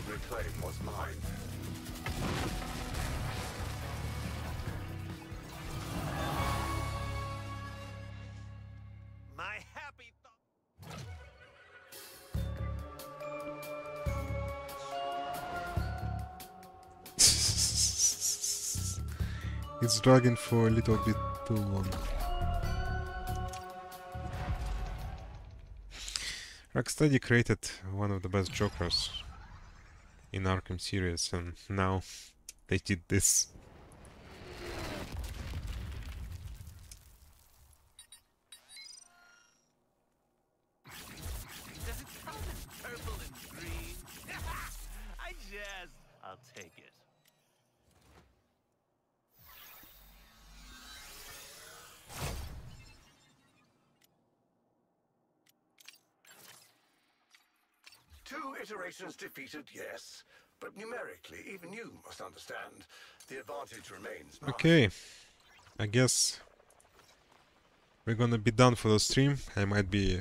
I will reclaim what's mine. My happy thought. it's dragging for a little bit too long. Rocksteady created one of the best Jokers in Arkham series, and now they did this. Does it come in purple and green? I just, I'll take it. Two iterations defeated, yes. Numerically, even you must understand, the advantage remains mine. Okay, I guess we're gonna be done for the stream. I might be.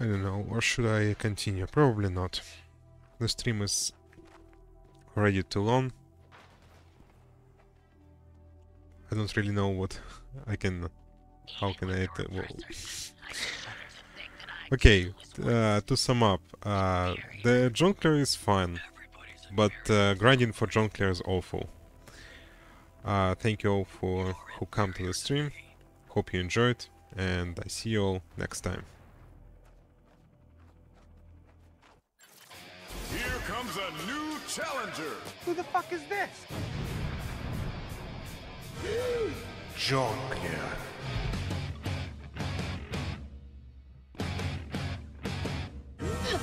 I don't know, or should I continue? Probably not. The stream is already too long. I don't really know what I can. How can I... well, Okay, uh, to sum up, uh, the Jonkler is fine, but uh, grinding for Jonkler is awful. Uh, thank you all for who come to the stream. Hope you enjoyed, and I see you all next time. Here comes a new challenger. Who the fuck is this? Jonkler.